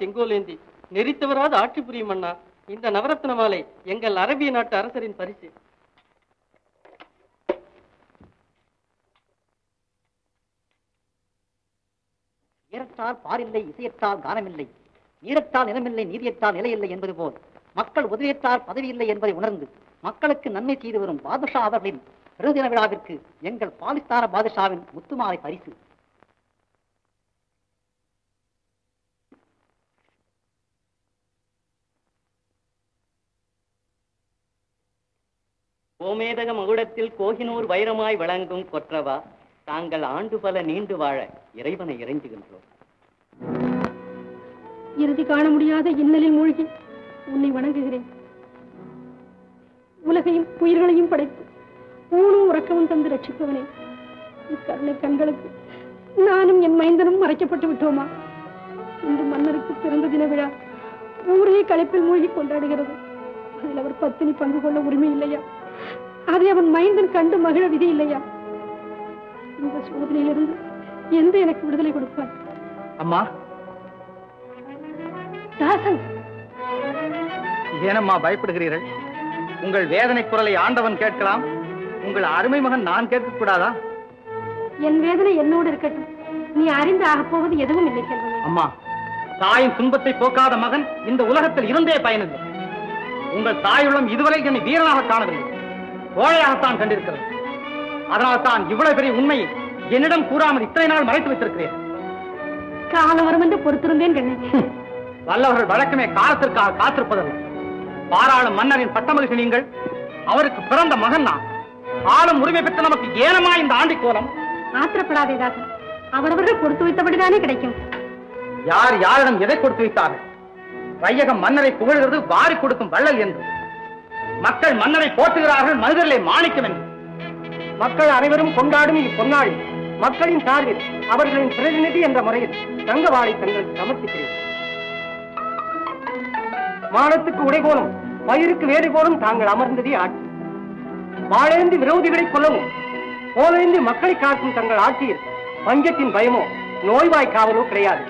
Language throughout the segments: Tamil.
செங்கோலேந்தி. நெறித்தவராது ஆட்சி புரியும் அண்ணா இந்த நவரத்ன மாலை எங்கள் அரபிய நாட்டு அரசரின் பரிசு. நேரத்தால் பாரில்லை இசையத்தால் கானமில்லை. நீரத்தால் நிலமில்லை நீதியத்தால் நிலையில்லை என்பது போல். மக்கள் உதவியத்தால் இல்லை என்பதை உணர்ந்து மக்களுக்கு நன்மை செய்து வரும் பாதுஷா அவர்களின் பிறகு தின விழாவிற்கு எங்கள் பாலிஸ்தான பாதுஷாவின் முத்துமாலை பரிசு. கோமேதக மகுடத்தில் கோகினூர் வைரமாய் வழங்கும் கொற்றவா? தாங்கள் ஆண்டு பல நீண்டு வாழ இறைவனை இறைஞ்சுகின்றோம். இறுதி காண முடியாத இன்னலில் மூழ்கி உன்னை வணங்குகிறேன். உலகையும் உயிர்களையும் படைத்து ஊனும் உறக்கவும் தந்து ரட்சிப்பவனே இக்கருணை கண்களுக்கு நானும் என் மைந்தனும் மறைக்கப்பட்டு விட்டோமா? இன்று மன்னருக்கு பிறந்த தின விழா ஊரே களைப்பில் மூழ்கி கொண்டாடுகிறது. அதில் அவர் பத்தினி பங்கு கொள்ள உரிமை இல்லையா? அதை அவன் மைந்தன் கண்டு மகிழ விதி இல்லையா? இந்த சோதனையிலிருந்து எந்த எனக்கு விடுதலை கொடுப்பார் அம்மா. தாசன். ஏனம்மா பயப்படுகிறீர்கள்? உங்கள் வேதனை குரலை ஆண்டவன் கேட்கலாம். உங்கள் அருமை மகன் நான் கேட்க கூடாதா என் வேதனை என்னோடு இருக்கட்டும். நீ அறிந்து ஆகப் போவது எதுவும் இல்லை அம்மா தாயின் துன்பத்தை போக்காத மகன் இந்த உலகத்தில் இருந்தே பயனில்லை. உங்கள் தாயுள்ளம் இதுவரை என்னை வீரனாக காணவில்லை. கோழையாகத்தான் கண்டிருக்கிறது. அதனால் தான் இவ்வளவு பெரிய உண்மையை என்னிடம் கூறாமல் இத்தனை நாள் மறைத்து வைத்திருக்கிறேன். காலம் வரும் என்று பொறுத்திருந்தேன் கண்ணே. வல்லவர்கள் வழக்கமே காலத்திற்காக காத்திருப்பதல்ல. பாராளும் மன்னரின் பட்டமகிழ்ச்சி நீங்கள் அவருக்கு பிறந்த மகன் நான் ஆளும் உரிமை பெற்ற நமக்கு ஏனமா இந்த ஆண்டி கோலம் ஆத்திரப்படாதே தாசன் அவரவர்கள் கொடுத்து வைத்தபடிதானே கிடைக்கும். யார் யாரிடம் எதை கொடுத்து வைத்தார்கள்? வையகம் மன்னரை புகழ்கிறது வாரி கொடுக்கும் வள்ளல் என்று. மக்கள் மன்னரை போற்றுகிறார்கள் மனிதர்களை மாணிக்கம் என்று. மக்கள் அனைவரும் கொண்டாடும் இப்பொன்னாள் மக்களின் சார்பில் அவர்களின் பிரதிநிதி என்ற முறையில் தங்கவாளை தங்களுக்கு சமர்ப்பிக்கிறேன். மானத்துக்கு உடை பயிருக்கு வேலை தாங்கள் அமர்ந்ததே ஆட்சி. வாழேந்தி விரோதிகளை கொல்லவும் போலேந்தி மக்களை காக்கும் தங்கள் ஆட்சியில் பஞ்சத்தின் பயமோ நோய்வாய் காவலோ கிடையாது.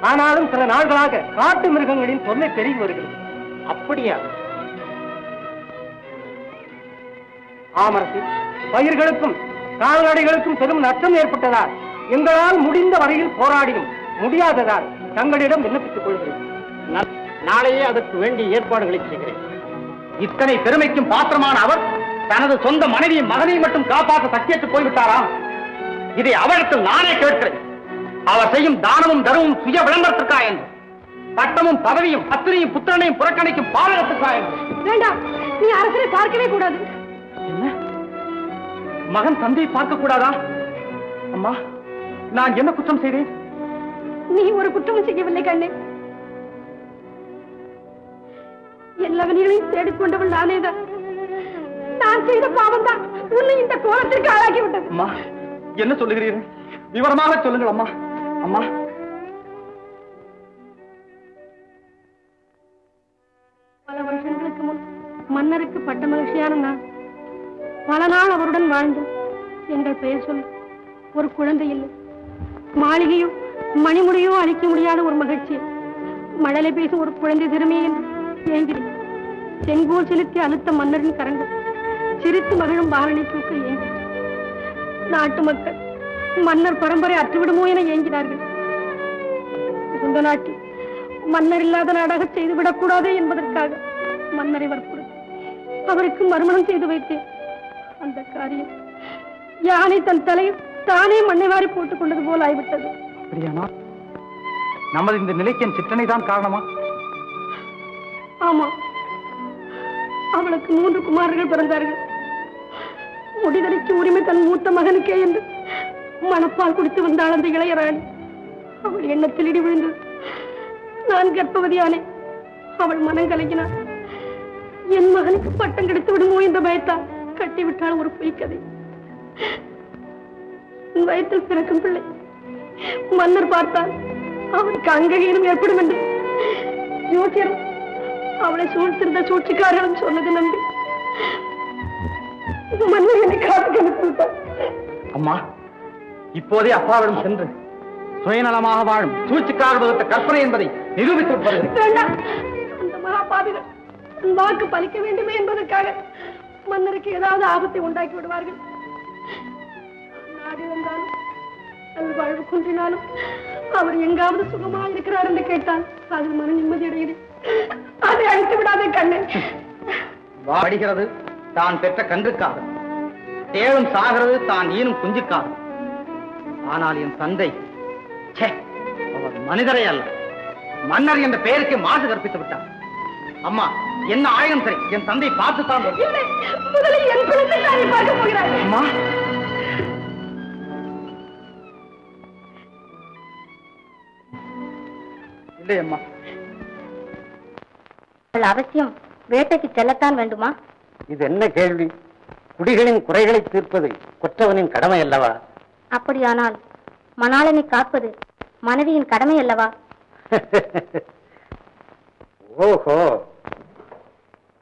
ஆனாலும் சில நாள்களாக காட்டு மிருகங்களின் தொல்லை பெருகி வருகிறது. அப்படியா? ஆமரசி. பயிர்களுக்கும் கால்நடைகளுக்கும் பெரும் நஷ்டம் ஏற்பட்டதால் எங்களால் முடிந்த வரையில் போராடியும் முடியாததால் தங்களிடம் விண்ணப்பித்துக் கொள்கிறேன். நாளையே அதற்கு வேண்டிய ஏற்பாடுகளை செய்கிறேன். இத்தனை பெருமைக்கும் பாத்திரமான அவர் தனது சொந்த மனைவியும் மகனையும் மட்டும் காப்பாற்ற சத்தியத்து போய்விட்டாராம். இதை அவரிடத்தில் நானே கேட்கிறேன். அவர் செய்யும் தானமும் தர்மமும் சுய விளம்பரத்திற்கா என்று. பட்டமும் பதவியும் பத்திரியும் புத்திரனையும் புறக்கணிக்கும் பாலகத்துக்கா என்று. வேண்டாம். நீ அரசரை பார்க்கவே கூடாது. என்ன? மகன் தந்தையை பார்க்க கூடாதா? அம்மா நான் என்ன குற்றம் செய்தேன்? நீ ஒரு குற்றமும் செய்யவில்லை கண்ணே. எல்லாவனையும் தேடிக்கொண்டவள் நானேதான் நான் செய்த பாவம் தான் உன்னை இந்த கோலத்திற்கு ஆளாக்கி விட்டது அம்மா என்ன சொல்லுகிறீர்கள்? விவரமாக சொல்லுங்கள் அம்மா. அம்மா. பல வருஷங்களுக்கு முன் மன்னருக்கு பட்ட மகிழ்ச்சியான நான் பல நாள் அவருடன் வாழ்ந்து எங்கள் பெயர் சொல் ஒரு குழந்தை இல்லை. மாளிகையோ மணிமுடியோ அழிக்க முடியாத ஒரு மகிழ்ச்சி. மழலை பேசும் ஒரு குழந்தை திறமை என்று ஏங்கினேன். செங்கோல் செலுத்தி அழுத்த மன்னரின் கரங்கள் சிரித்து மகிழும் பாலனை தூக்க ஏங்கி நாட்டு மக்கள் மன்னர் பரம்பரை அற்றுவிடுமோ என ஏங்கினார்கள். இந்த நாட்டில் மன்னர் இல்லாத நாடாக செய்துவிடக் கூடாது என்பதற்காக மன்னரை வற்புறுத்தி அவருக்கு மறுமணம் செய்து வைத்தேன். அந்த காரியம். யானை தன் தலையில் தானே மண்ணை வாரி போட்டுக் கொண்டது போல் ஆய்விட்டது. அப்படியானா நமது இந்த நிலைக்கு என் சிற்றனை தான் காரணமா? ஆமா அவளுக்கு மூன்று குமாரர்கள் பிறந்தார்கள். முடிதலைக்கு உரிமை தன் மூத்த மகனுக்கே என்று மணப்பால் குடித்து வந்தாள் அந்த இளையராணி. அவள் எண்ணத்தில் இடி விழுந்தது. நான் கர்ப்பவதியானே அவள் மனம் கலங்கினாள். என் மகனுக்கு பட்டம் கிடைத்து விடுமோ என்ற பயத்தால் கட்டிவிட்டாள் ஒரு பொய்க்கதை வயத்தில் பிறக்கும் பிள்ளை மன்னர் பார்த்தால் அவனுக்கு அங்ககீனம் ஏற்படும் என்று ஜோசியரும் அவளை சூழ்த்திருந்த சூழ்ச்சிக்காரர்களும் சொன்னது நம்பி மன்னர் என்னை காத்துக்கு அனுப்பிவிட்டார் அம்மா இப்போதே அப்பாவிடம் சென்று சுயநலமாக வாழும் சூழ்ச்சிக்கார வகுத்த கற்பனை என்பதை நிரூபித்து வருகிறேன் அந்த மகாபாவிகள் வாக்கு பலிக்க வேண்டுமே என்பதற்காக மன்னருக்கு ஏதாவது ஆபத்தை உண்டாக்கி விடுவார்கள். நாடு வந்தாலும் அது வாழ்வு குன்றினாலும் அவர் எங்காவது சுகமாக இருக்கிறார் என்று கேட்டால் அதில் மன நிம்மதி அடைகிறது அதை அழித்து விடாதே கண்ணே. வாடுகிறது தான் பெற்ற கன்றுக்காக தேவம் சாகிறது தான் ஈனும் குஞ்சுக்காக ஆனால் என் தந்தை அவர் மனிதரை அல்ல. மன்னர் என்ற பெயருக்கு மாசு கற்பித்து விட்டார். அம்மா என்ன ஆயுதம் சரி என் தந்தை பார்த்துத்தான் வரும். இல்லை முதலில் என் குலத்தை தானே பார்க்க போகிறார். அம்மா. இல்லை அம்மா. அவசியம் வேட்டைக்கு செல்லத்தான் வேண்டுமா? இது என்ன கேள்வி? குடிகளின் குறைகளை தீர்ப்பது கொற்றவனின் கடமை அல்லவா? அப்படியானால் மணாளனை காப்பது மனைவியின் கடமை அல்லவா? ஓஹோ.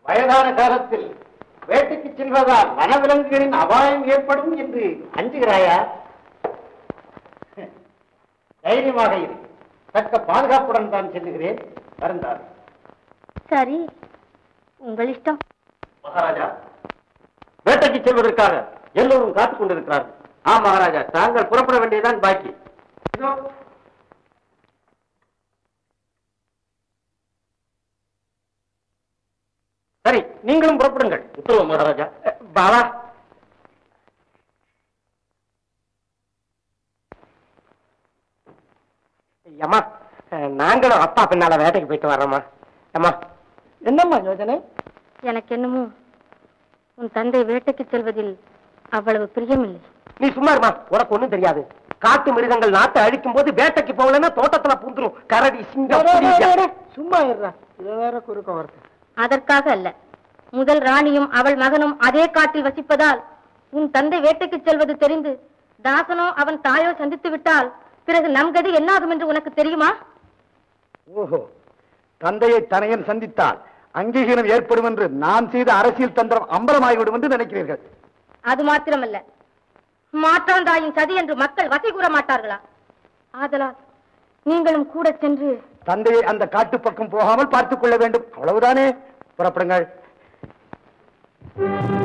வயதான காலத்தில் வேட்டைக்கு செல்வதால் வனவிலங்குகளின் அபாயம் ஏற்படும் என்று அஞ்சுகிறாயா? தைரியமாக இரு. தக்க பாதுகாப்புடன் தான் செல்லுகிறேன். வருந்தார் சரி. உங்கள் இஷ்டம். மகாராஜா வேட்டைக்கு செல்வதற்காக எல்லோரும் காத்துக் கொண்டிருக்கிறார்கள். ஆம் மகாராஜா தாங்கள் புறப்பட வேண்டியதுதான் பாக்கி. இதோ சரி நீங்களும் புறப்படுங்கள். உத்தரவு மகாராஜா. பாவா அம்மா நாங்களும் அப்பா பின்னால வேட்டைக்கு போயிட்டு வர்றோம்மா. அம்மா என்னம்மா யோஜனை? எனக்கு என்னமோ உன் தந்தை வேட்டைக்கு செல்வதில் அவ்வளவு பிரியமில்லை. நீ சும்மா இருமா உனக்கு ஒண்ணும் தெரியாது. காட்டு மிருகங்கள் நாட்டை அழிக்கும் போது வேட்டைக்கு போகலன்னா தோட்டத்துல பூந்துரும். கரடி சிங்கம் புலி. சும்மா இருடா. இத வேற குறுக்க வருது. அதற்காக அல்ல. முதல் ராணியும் அவள் மகனும் அதே காட்டில் வசிப்பதால் உன் தந்தை வேட்டைக்கு செல்வது தெரிந்து தாசனோ அவன் தாயோ சந்தித்து விட்டால் பிறகு நம் கதி என்னாகும் என்று உனக்கு தெரியுமா? ஓஹோ தந்தையை தனையன் சந்தித்தால் அங்கீகாரம் ஏற்படும் என்று நான் செய்த அரசியல் தந்திரம் அம்பலமாகிவிடும் என்று நினைக்கிறீர்கள். அது மாத்திரமல்ல. மாற்றாந்தாயின் சதி என்று மக்கள் வசை கூற மாட்டார்களா? ஆதலால் நீங்களும் கூட சென்று தந்தையை அந்த காட்டு பக்கம் போகாமல் பார்த்துக் கொள்ள வேண்டும். அவ்வளவுதானே? புறப்படுங்கள். அதோ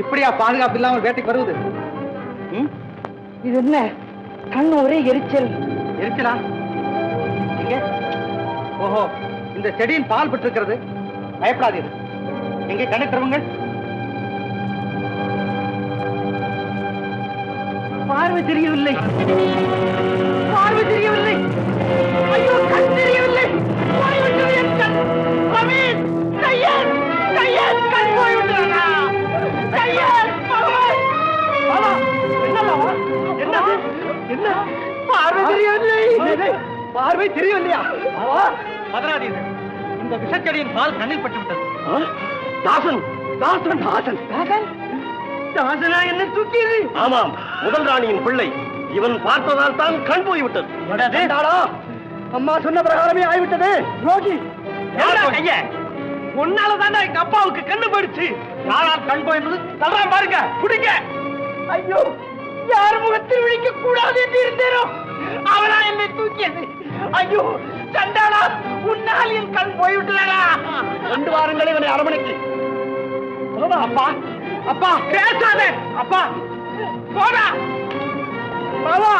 இப்படியா பாதுகாப்பு இல்லாமல் வேட்டைக்கு வருவது? இது என்ன? கண் ஒரே எரிச்சல். எரிச்சலா? ஓஹோ இந்த செடியின் பால் பெற்றிருக்கிறது பயப்படாதீர்கள் எங்கே கணக்கிறவங்க பார்வை தெரியவில்லை. பார்வை தெரியவில்லை. ஐயோ! பார்வை தெரியவில்லையா? பதறாதீர்கள். இந்த விஷச்செடியின் பால் கண்ணில் பட்டு விட்டது தாசன் தாசன் தாசன். தாசன்? தாசனா என்ன தூக்கியது? ஆமாம் முதல் ராணியின் பிள்ளை. இவன் பார்த்ததால் தான் கண் போய்விட்டது. அம்மா சொன்ன பிரகாரமே ஆகிவிட்டது ரோகி கைய உன்னால தானே எங்க அப்பாவுக்கு கண்ணு போயிடுச்சு. யாரால் கண் போயிருந்தது? தள்ளுறான் பாருங்க குடிங்க. ஐயோ யார் முகத்தில் விழிக்க கூடாது என்று இருந்தேனோ? அவனா என்னை தூக்கியது. ஐயோ சண்டாளா உன்னால் என் கண் போய்விட்டதா ரெண்டு வாரங்களே இவனை அரமணைக்கு அப்பா. அப்பா. பேசாதே. அப்பா. போடா. பாபா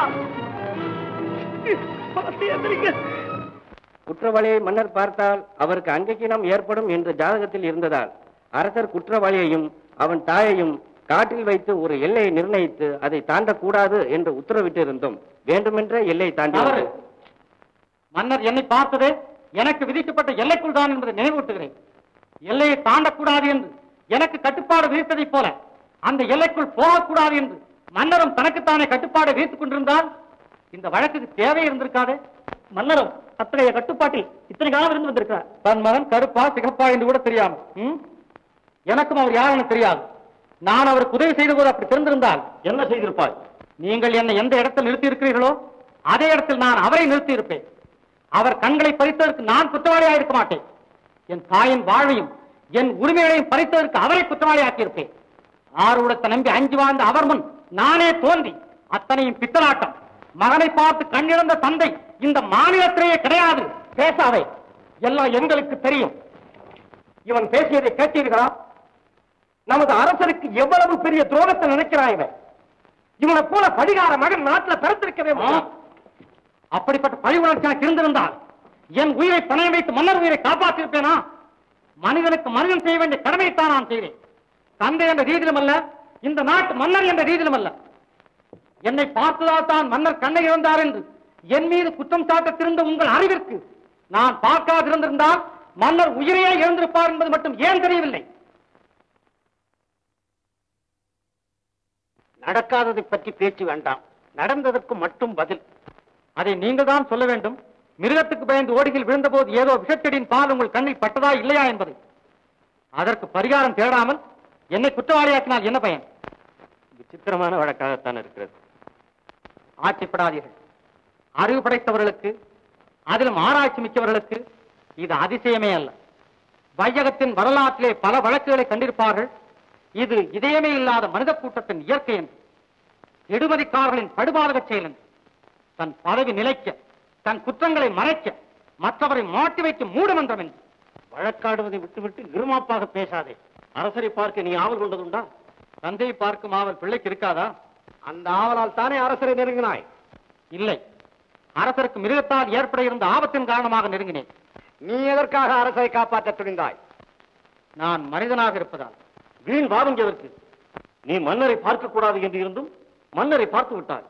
குற்றவாளியை மன்னர் பார்த்தால் அவருக்கு அங்கக்கீனம் ஏற்படும் என்று ஜாதகத்தில் இருந்ததால் அரசர் குற்றவாளியையும் அவன் தாயையும் காட்டில் வைத்து ஒரு எல்லையை நிர்ணயித்து அதை தாண்டக்கூடாது என்று உத்தரவிட்டு இருந்தும் வேண்டுமென்றே எல்லையை தாண்டி. மன்னர் என்னை பார்த்தது எனக்கு விதிக்கப்பட்ட எல்லைக்குள் தான் என்பதை நினைவூட்டுகிறேன். எல்லையை தாண்டக்கூடாது என்று எனக்கு கட்டுப்பாடு விதித்ததைப் போல அந்த எல்லைக்குள் போகக்கூடாது என்று மன்னரும் தனக்குத்தானே கட்டுப்பாடு விதித்துக் கொண்டிருந்தால் இந்த வழக்குக்கு தேவை இருந்திருக்காது. மன்னரும் அத்தகைய கட்டுப்பாட்டில் இத்தனை காலம் இருந்து வந்திருக்கிறார். தன் மகன் கருப்பா சிகப்பா என்று கூட தெரியாம ம்? எனக்கும் அவர் யாருன்னு தெரியாது. நான் அவருக்கு உதவி செய்த போது அப்படி தெரிந்திருந்தால் என்ன செய்திருப்பார்? நீங்கள் என்னை எந்த இடத்தில் நிறுத்தி இருக்கிறீர்களோ அதே இடத்தில் நான் அவரை நிறுத்தி இருப்பேன் அவர் கண்களை பறித்ததற்கு நான் குற்றவாளியாக இருக்க மாட்டேன். என் தாயின் வாழ்வையும் என் உரிமைகளையும் பறித்ததற்கு அவரை குற்றவாளியாக்கி இருப்பேன் ஆர்வலத்தை நம்பி அஞ்சு வாழ்ந்த அவர் முன் நானே தோன்றி அத்தனையும் பித்தலாட்டம். மகனை பார்த்து கண்ணிழந்த தந்தை இந்த மாநிலத்திலேயே கிடையாது. பேசாதே. எல்லாம் எங்களுக்கு தெரியும். இவன் பேசியதை கேட்டீர்களா? நமது அரசருக்கு எவ்வளவு பெரிய துரோகத்தை நினைக்கிறான் இவன்? இவனை போல படிகார மகன் நாட்டில் பிறந்திருக்கவே மாட்டான். அப்படிப்பட்ட பழி உணர்ச்சி எனக்கு இருந்திருந்தால் என் உயிரை பணம் வைத்து மன்னர் உயிரை காப்பாற்றிருப்பேனா மனிதனுக்கு மனிதன் செய்ய வேண்டிய கடமையைத்தான் நான் செய்கிறேன் தந்தை என்ற ரீதியிலும் அல்ல இந்த நாட்டு மன்னர் என்ற ரீதியிலும் அல்ல. என்னை பார்த்ததால் தான் மன்னர் கண்ணை இழந்தார் என்று என் மீது குற்றம் சாட்ட திருந்த உங்கள் அறிவிற்கு நான் பார்க்காதிருந்திருந்தால் மன்னர் உயிரையே இழந்திருப்பார் என்பது மட்டும் ஏன் தெரியவில்லை? நடக்காததை பற்றி பேச்சு வேண்டாம். நடந்ததற்கு மட்டும் பதில். அதை நீங்கள் தான் சொல்ல வேண்டும். மிருகத்துக்கு பயந்து ஓடிகள் விழுந்தபோது ஏதோ விஷச்செடியின் பால் உங்கள் கண்ணில் பட்டதா இல்லையா என்பது. அதற்கு பரிகாரம் தேடாமல் என்னை குற்றவாளியாக்கினால் என்ன பயன்? விசித்திரமான வழக்காகத்தான் இருக்கிறது. ஆட்சிப்படாதீர்கள். அறிவு படைத்தவர்களுக்கு அதிலும் ஆராய்ச்சி மிக்கவர்களுக்கு இது அதிசயமே அல்ல. வையகத்தின் வரலாற்றிலே பல வழக்குகளை கண்டிருப்பார்கள். இது இதயமே இல்லாத மனித கூட்டத்தின் இயற்கை என்று. எடுமதிக்காரர்களின் படுபாதக செயல் என்று. தன் பதவி நிலைக்க தன் குற்றங்களை மறைக்க மற்றவரை மாட்டி வைக்கும் மூடமன்றம் என்று. வழக்காடுவதை விட்டுவிட்டு இருமாப்பாக பேசாதே. அரசரை பார்க்க நீ ஆவல் கொண்டதுண்டா? தந்தையை பார்க்கும் ஆவல் பிள்ளைக்கு இருக்காதா? அந்த ஆவலால் தானே அரசரை நெருங்கினாய்? இல்லை. அரசருக்கு மிருகத்தால் ஏற்பட இருந்த ஆபத்தின் காரணமாக நெருங்கினேன். நீ எதற்காக அரசரை காப்பாற்ற துணிந்தாய்? நான் மனிதனாக இருப்பதால். வீண் வாதம் எதற்கு நீ மன்னரை பார்க்க கூடாது என்று இருந்தும் மன்னரை பார்த்து விட்டார்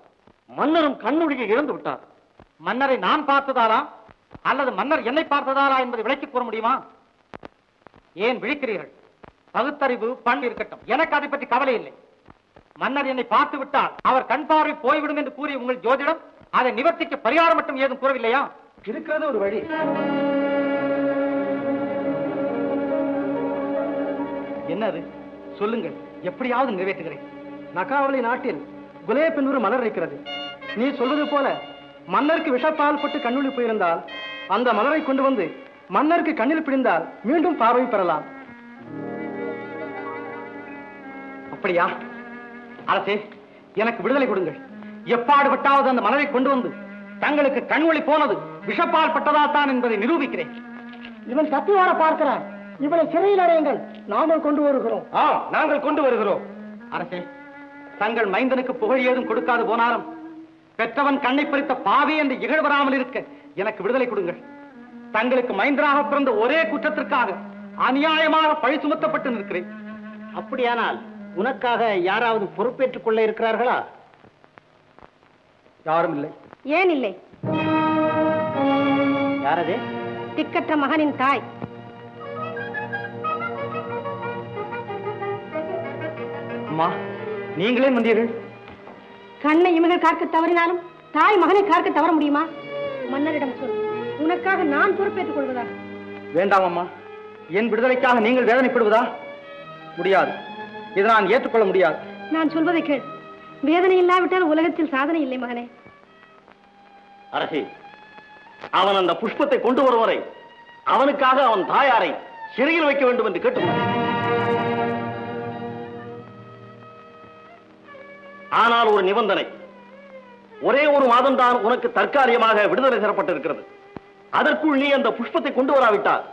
மன்னரும் கண்ணுடைய இழந்து விட்டார். மன்னரை நான் பார்த்ததாரா? அல்லது மன்னர் என்னை பார்த்ததாரா என்பதை விளக்கிக் கூற முடியுமா? ஏன் விழிக்கிறீர்கள்? பகுத்தறிவு பண் இருக்கட்டும். எனக்கு அதை பற்றி கவலை இல்லை. மன்னர் என்னை பார்த்து விட்டால் அவர் கண் பார்வை போய்விடும் என்று கூறிய உங்கள் ஜோதிடம் அதை நிவர்த்திக்க பரிகாரம் மட்டும் ஏதும் கூறவில்லையா? இருக்கிறது ஒரு வழி. என்னது? சொல்லுங்கள். எப்படியாவது நிறைவேற்றுகிறேன். நகாவலி நாட்டில் குலேப் என்று மலர் இருக்கிறது. நீ சொல்வது போல மன்னருக்கு விஷப்பால் பட்டு கண்ணுளி போயிருந்தால் அந்த மலரை கொண்டு வந்து மன்னருக்கு கண்ணில் பிடிந்தால் மீண்டும் பார்வை பெறலாம். அப்படியா? அரசே எனக்கு விடுதலை கொடுங்கள். எப்பாடுபட்டாவது அந்த மலரை கொண்டு வந்து தங்களுக்கு கண்வழி போனது விஷப்பால் பட்டதால் தான் என்பதை நிரூபிக்கிறேன். இவன் தப்பி வர பார்க்கிறான். இவனை சிறையில் அடையுங்கள். நாமல் கொண்டு வருகிறோம். நாங்கள் கொண்டு வருகிறோம். அரசே தங்கள் மைந்தனுக்கு புகழ் ஏதும் கொடுக்காது போனாலும் பெற்றவன் கண்ணை பறித்த பாவி என்று இகழ் வராமல் இருக்க எனக்கு விடுதலை கொடுங்கள். தங்களுக்கு மைந்தனாக பிறந்த ஒரே குற்றத்திற்காக அநியாயமாக பழி சுமத்தப்பட்டு நிற்கிறேன். அப்படியானால் உனக்காக யாராவது பொறுப்பேற்றுக் கொள்ள இருக்கிறார்களா? யாரும் இல்லை. ஏன் இல்லை? யாரது? திக்கற்ற மகனின் தாய். அம்மா நீங்களே வந்தீர்கள் கண்ணை இமைகள் காக்க தவறினாலும் தாய் மகனை காக்க தவற முடியுமா? மன்னரிடம் சொல். உனக்காக நான் பொறுப்பேற்றுக் கொள்வதா? வேண்டாம் அம்மா. என் விடுதலைக்காக நீங்கள் வேதனைப்படுவதா? முடியாது. இதை நான் ஏற்றுக்கொள்ள முடியாது. நான் சொல்வதை கேள். வேதனை இல்லாவிட்டால் உலகத்தில் சாதனை இல்லை மகனே. அரசி அவன் அந்த புஷ்பத்தை கொண்டு வரும் வரை அவனுக்காக அவன் தாயாரை சிறையில் வைக்க வேண்டும் என்று கேட்டுக்கொண்டான். ஆனால் ஒரு நிபந்தனை. ஒரே ஒரு மாதம் தான் உனக்கு தற்காலிகமாக விடுதலை தரப்பட்டிருக்கிறது அதற்குள் நீ அந்த புஷ்பத்தை கொண்டு வராவிட்டால்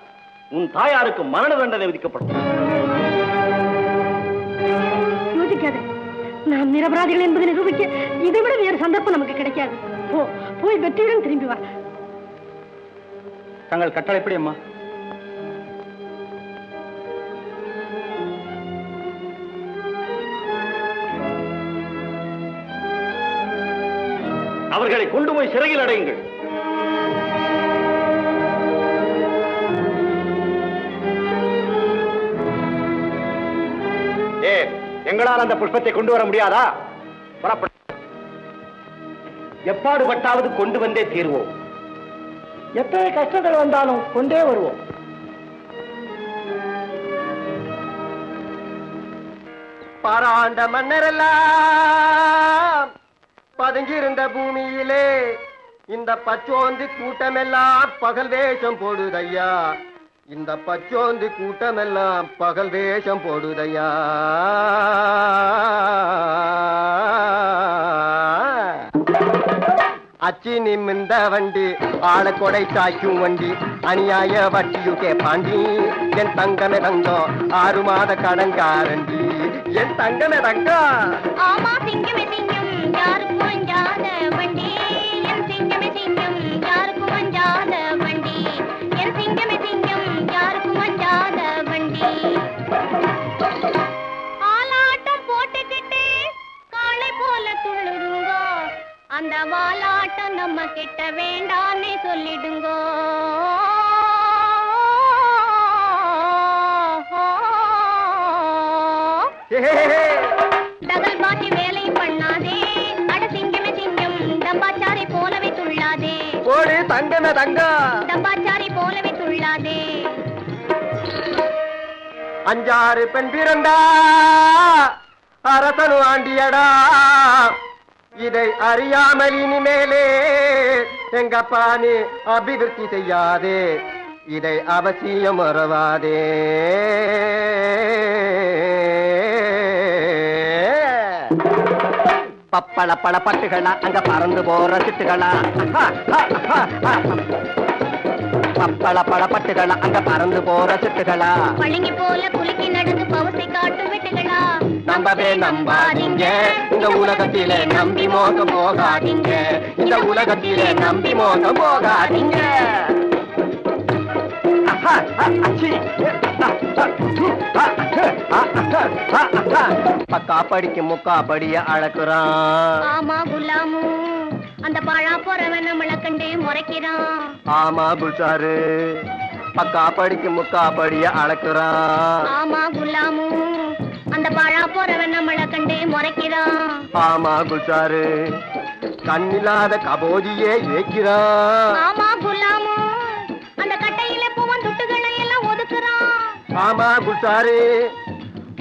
உன் தாயாருக்கு மரண தண்டனை விதிக்கப்படும். யோசிக்காதே. நாம் நிரபராதிகள் என்பதை நிரூபிக்க இதைவிட வேறு சந்தர்ப்பம் நமக்கு கிடைக்காது. போ போய் வெற்றியுடன் திரும்பி வா. தங்கள் கட்டளைப்படி அம்மா. கொண்டு போய் சிறையில் அடையுங்கள். ஏ எங்களால் அந்த புஷ்பத்தை கொண்டு வர முடியாதா? புறப்பட. எப்பாடுபட்டாவது கொண்டு வந்தே தீர்வோம். எத்தனை கஷ்டங்கள் வந்தாலும் கொண்டே வருவோம். பாராண்ட மன்னரெல்லாம் பதுங்கியிருந்த பூமியிலே இந்த பச்சோந்தி கூட்டமெல்லாம் பகல் வேஷம் போடுதையா? இந்த பச்சோந்தி கூட்டமெல்லாம் பகல் வேஷம் போடுதையா? அச்சி நிமிந்த வண்டி ஆள கொடை சாய்க்கும் வண்டி அநியாய வட்டியுக்கே பாண்டி. என் தங்கமே தங்கம் ஆறு மாத கடங்காரண்டி என் தங்கமே தங்கம். ஆமா சிங்கமே அந்த வாலாட்டம் நம்ம கிட்ட வேண்டான்னு சொல்லிடுங்கோ. டகல் தங்கமே தங்கம் டம்பாச்சாரி போலவே துள்ளாதே. அஞ்சாறு பெண் பிறந்தா அரசனு ஆண்டியடா. இதை அறியாமல் இனிமேலே எங்கப்பா நீ அபிவிருத்தி செய்யாதே. இதை அவசியம் மறவாதே. பப்பள பல பட்டுகளா அங்க பறந்து போற சிட்டுகளா பப்பள பல பட்டுகளா அங்க பறந்து போற சிட்டுகளா பழங்கி போல குலுக்கி நடந்து பவசை காட்டும் வெட்டுகளா. நம்பவே நம்பாதீங்க. இந்த உலகத்திலே நம்பி மோகம் போகாதீங்க. இந்த உலகத்திலே நம்பி மோகம் போகாதீங்க. அச்சி. பக்கா படிக்கு முக்கா படிய அளக்குறான் ஆமா குலாமு அந்த பாழா போறவன் நம்மள கண்டு முறைக்கிறான். ஆமா புஷாரு பக்கா படிக்கு முக்கா படிய அளக்குறான் ஆமா குலாமு அந்த பாழா போறவன் நம்மள கண்டு முறைக்கிறான். ஆமா குஷாரு கண்ணில்லாத கபோதியே ஏக்கிறான். ஆமா குலாமு அந்த கட்டையில பூவன் துட்டுகளை எல்லாம் ஒதுக்குறான். ஆமா குஷாரு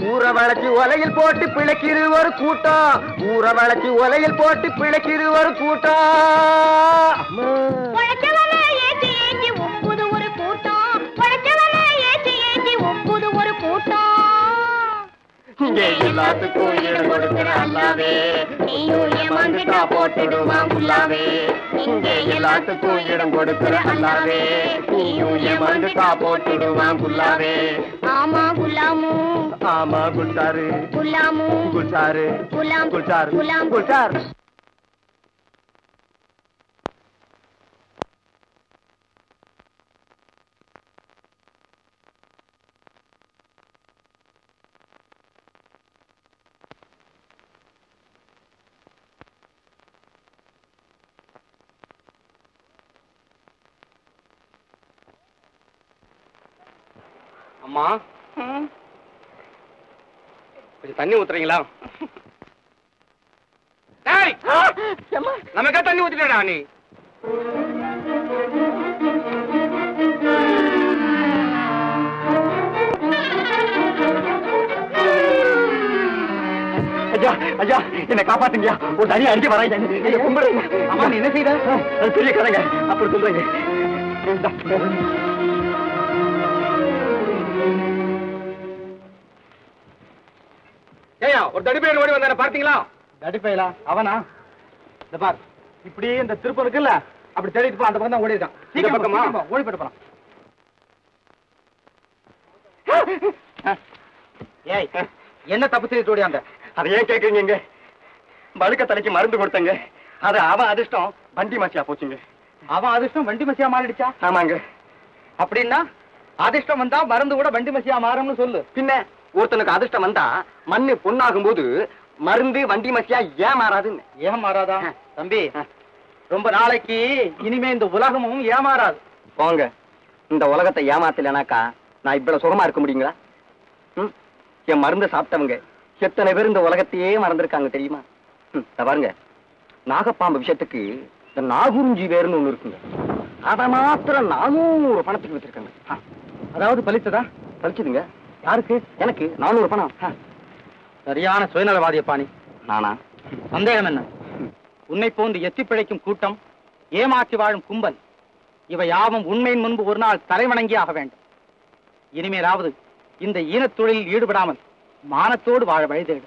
ஊற வளர்ச்சி ஒலையில் போட்டு பிழைக்கிற ஒரு கூட்டம் ஊற வளர்ச்சி ஒலையில் போட்டு பிழைக்கிற ஒரு கூட்டம் அம்மா. உழைச்சவன ஒரு கூட்டம் இங்கே எல்லாத்துக்கும் ஈடு கொடுக்கிற அல்லாவே. நீயும் ஏமாந்துட்டா போட்டுடுவான் புல்லாவே இங்கே எல்லாத்துக்கும் இடம் கொடுக்கிற அல்லாவே. நீயும் ஏமாந்துட்டா போட்டுடுவான் புல்லாவே ஆமா குலாமு. ஆமா குல்சாரு குலாமு. குலாம் குல்சார் அம்மா. கொஞ்சம் தண்ணி ஊத்துறீங்களா? டேய்! நமக்கே தண்ணி ஊத்திட்டா நீ. ஐயா ஐயா என்னை காப்பாத்துங்கய்யா. ஒரு தனியா அடிக்க வராங்க என்னை கும்பிடுங்க. அம்மா, நீ என்ன செய்த? பெரிய கதைங்க அப்படி சொல்றீங்க ஏயா ஒரு தடிப்பையன் ஓடி வந்தான பார்த்தீங்களா? தடிப்பையிலா அவனா? இந்த பார் இப்படி இந்த திருப்பம் இருக்குல்ல அப்படி தேடிட்டு போ அந்த பக்கம் தான் ஓடி இருக்கான் சீக்கிரம் போ, பக்கமா? ஓடி போயிட்டு போலாம். ஏய் என்ன தப்பு செய்து ஓடியாந்த அதை ஏன் கேக்குறீங்க பழுக்க தலைக்கு மருந்து கொடுத்தங்க. அது அவன் அதிர்ஷ்டம் வண்டி மாசியா போச்சுங்க. அவன் அதிர்ஷ்டம் வண்டி மசியா மாறிடுச்சா? ஆமாங்க. அப்படின்னா அதிர்ஷ்டம் வந்தா மருந்து கூட வண்டி மசியா மாறும்னு சொல்லு. பின்ன? ஒருத்தனுக்கு அதிர்ஷ்டம் வந்தா மண்ணு பொண்ணாகும் போது மருந்து வண்டி மசியா ஏன் மாறாதுன்னு ஏன் மாறாதா தம்பி ரொம்ப நாளைக்கு இனிமே இந்த உலகமும் ஏமாறாது. போங்க. இந்த உலகத்தை ஏமாத்தலைனாக்கா நான் இவ்வளவு சுகமா இருக்க முடியுங்களா? ம்? என் மருந்து சாப்பிட்டவங்க எத்தனை பேர் இந்த உலகத்தையே மறந்துருக்காங்க தெரியுமா? பாருங்க. நாகப்பாம்பு விஷயத்துக்கு இந்த நாகுருஞ்சி வேர்னு ஒண்ணு இருக்குங்க. அதை மாத்திரம் நானூறு பணத்துக்கு வித்திருக்காங்க. ஆ, அதாவது பலித்ததா? பழிச்சுதுங்க யாருக்கு? எனக்கு? நானூறு பணம். சரியான சுயநலவாதியப்பா நீ. நானா? சந்தேகம் என்ன? உன்னை போன்று எத்தி பிழைக்கும் கூட்டம் ஏமாற்றி வாழும் கும்பல் இவை யாவும் உண்மையின் முன்பு ஒரு நாள் தலைவணங்கி ஆக வேண்டும். இனிமேலாவது இந்த ஈனத் தொழிலில் ஈடுபடாமல் மானத்தோடு வாழ வழிதேடு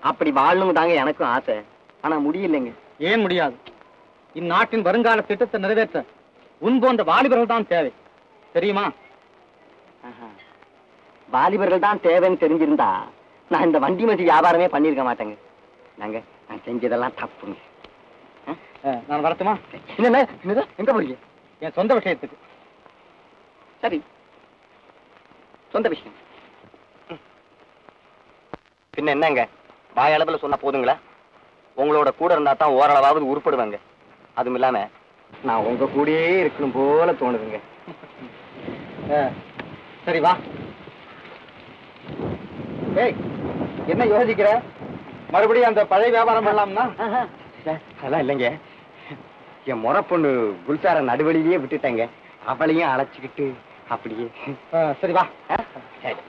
அப்படி வாழணும் தாங்க எனக்கும் ஆசை. ஆனா முடியலைங்க. ஏன் முடியாது? இந்நாட்டின் வருங்கால திட்டத்தை நிறைவேற்ற உன் போன்ற வாலிபர்கள் தான் தேவை. தெரியுமா. வாலிபர்கள் தான் தேவைன்னு தெரிஞ்சிருந்தா நான் இந்த வண்டி மதி வியாபாரமே பண்ணிருக்க மாட்டேங்க. நாங்க நான் செஞ்சதெல்லாம் தப்புங்க. நான் வரட்டுமா? என்னண்ணே என்னது? எங்க போறீங்க? என் சொந்த விஷயத்துக்கு. சரி. சொந்த விஷயம். பின்ன என்னங்க? வாயளவுல சொன்னா போதுங்களா? உங்களோட கூட இருந்தா தான் ஓரளவாவது உருப்படுவாங்க. அதுவும் இல்லாம நான் உங்க கூடயே இருக்கணும் போல தோணுதுங்க. சரி வா. ஏய் என்ன யோசிக்கிற? மறுபடியும் அந்த பழைய வியாபாரம் பண்ணலாம்னா? அதெல்லாம் இல்லைங்க. என் முறை பொண்ணு குல்சார நடுவழியிலேயே விட்டுட்டேங்க. அவளையும் அழைச்சிக்கிட்டு அப்படியே. சரி வா? சரி.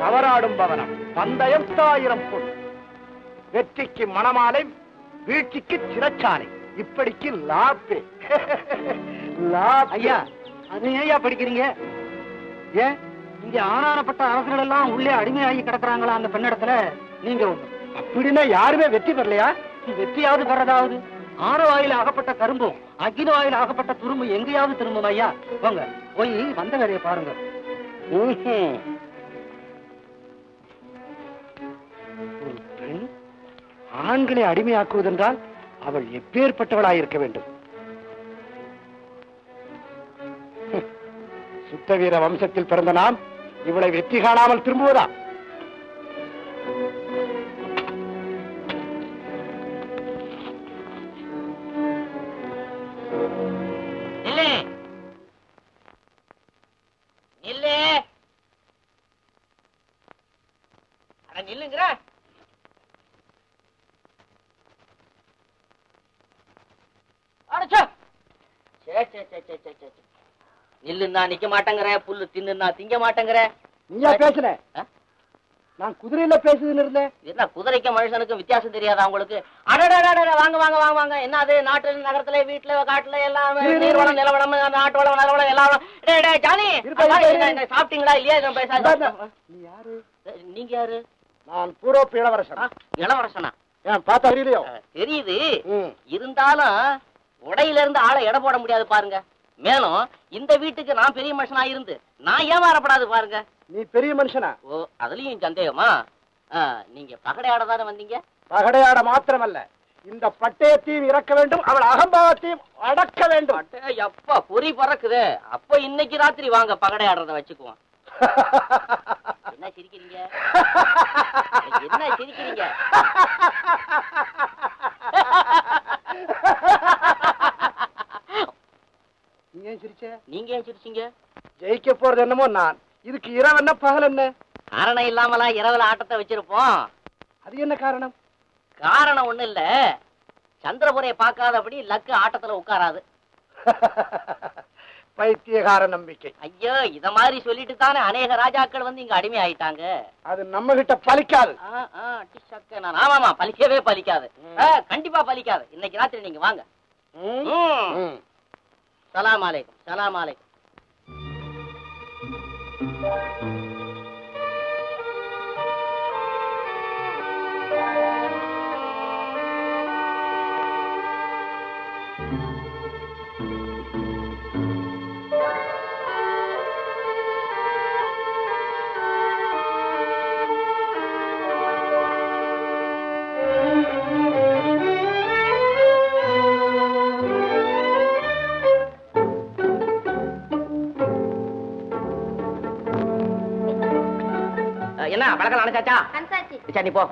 கவராடும் பவனம். பந்தயம் ஆயிரம் பொன். வெற்றிக்கு மணமாலை வீழ்ச்சிக்கு சிறைச்சாலை இப்படிக்கு லாப்பே ஐயா அது ஏன்யா படிக்கிறீங்க? ஏன்? இங்க ஆனானப்பட்ட அரசர்கள் எல்லாம் உள்ளே அடிமையாகி கிடக்குறாங்களா அந்த பெண்ணிடத்துல? நீங்க ஒண்ணு. அப்படின்னா யாருமே வெற்றி பெறலையா? வெற்றியாவது பெறதாவது? ஆணவாயில் அகப்பட்ட கரும்பும் அகில வாயில் அகப்பட்ட துரும்பு எங்கேயாவது திரும்பும் ஐயா? போங்க போய் வந்த வேலையை பாருங்க. ஆண்களை அடிமையாக்குவதென்றால் அவள் எப்பேற்பட்டவளாயிருக்க வேண்டும். சுத்த வீர வம்சத்தில் பிறந்த நாம் இவளை வெற்றி காணாமல் திரும்புவதா? நில்லுன்னா நிக்க மாட்டேங்கிற புல்லு தின்னுன்னா திங்க மாட்டேங்கிற. நீயா பேசுன ஆ? நான் குதிரையில பேசுதுன்னு இருந்தேன். என்ன குதிரைக்கும் மனுஷனுக்கும் வித்தியாசம் தெரியாதா உங்களுக்கு? அடடடடட வாங்க வாங்க வாங்க வாங்க. என்ன அது? நாட்டு நகரத்துல வீட்டுல காட்டுல எல்லாம் நீர் வளம் நிலவளம் நாட்டு வளம். நிலவளம் எல்லாம் ஜானி சாப்பிட்டீங்களா இல்லையா? பேசாத. நீ யாரு? நீங்க யாரு? நான் பூரோப்பு இளவரசன். இளவரசனா? பார்த்தா தெரியலையோ தெரியுது. இருந்தாலும் உடையில இருந்து ஆளை எடை போட முடியாது பாருங்க. மேலும் இந்த வீட்டுக்கு நான் பெரிய மனுஷனா இருந்து நான் ஏமாறப்படாது பாருங்க. நீ பெரிய மனுஷனா? ஓ அதுலயும் சந்தேகமா? நீங்க பகடையாட தானே வந்தீங்க? பகடையாட மாத்திரமல்ல. இந்த பட்டயத்தையும் இறக்க வேண்டும் அவள் அகம்பாவத்தையும் அடக்க வேண்டும். எப்பா பொறி பறக்குதே. அப்ப இன்னைக்கு ராத்திரி வாங்க பகடையாடுறத வச்சுக்குவோம். என்ன சிரிக்கிறீங்க? என்ன சிரிக்கிறீங்க? நீ ஏன் சிரிச்ச? நீங்க ஏன் சிரிச்சீங்க? ஜெயிக்க போறது என்னமோ நான். இதுக்கு இரவு என்ன பகல் என்ன? காரணம் இல்லாமலாம் இரவுல ஆட்டத்தை வச்சிருப்போம். அது என்ன காரணம்? காரணம் ஒண்ணு இல்ல. சந்திரபுரையை பார்க்காதபடி லக்கு ஆட்டத்துல உட்காராது. பைத்தியகார நம்பிக்கை. ஐயோ இத மாதிரி சொல்லிட்டு தானே அநேக ராஜாக்கள் வந்து இங்க அடிமை ஆயிட்டாங்க. அது நம்ம கிட்ட பலிக்காது ஆமாமா பலிக்கவே பலிக்காது. கண்டிப்பா பலிக்காது. இன்னைக்கு ராத்திரி நீங்க வாங்க. சலாம் அலைக்கும் சலாம் அலைக்கும். கணக்கெல்லாம் அனுச்சாச்சா அனுச்சாச்சு நீ போ.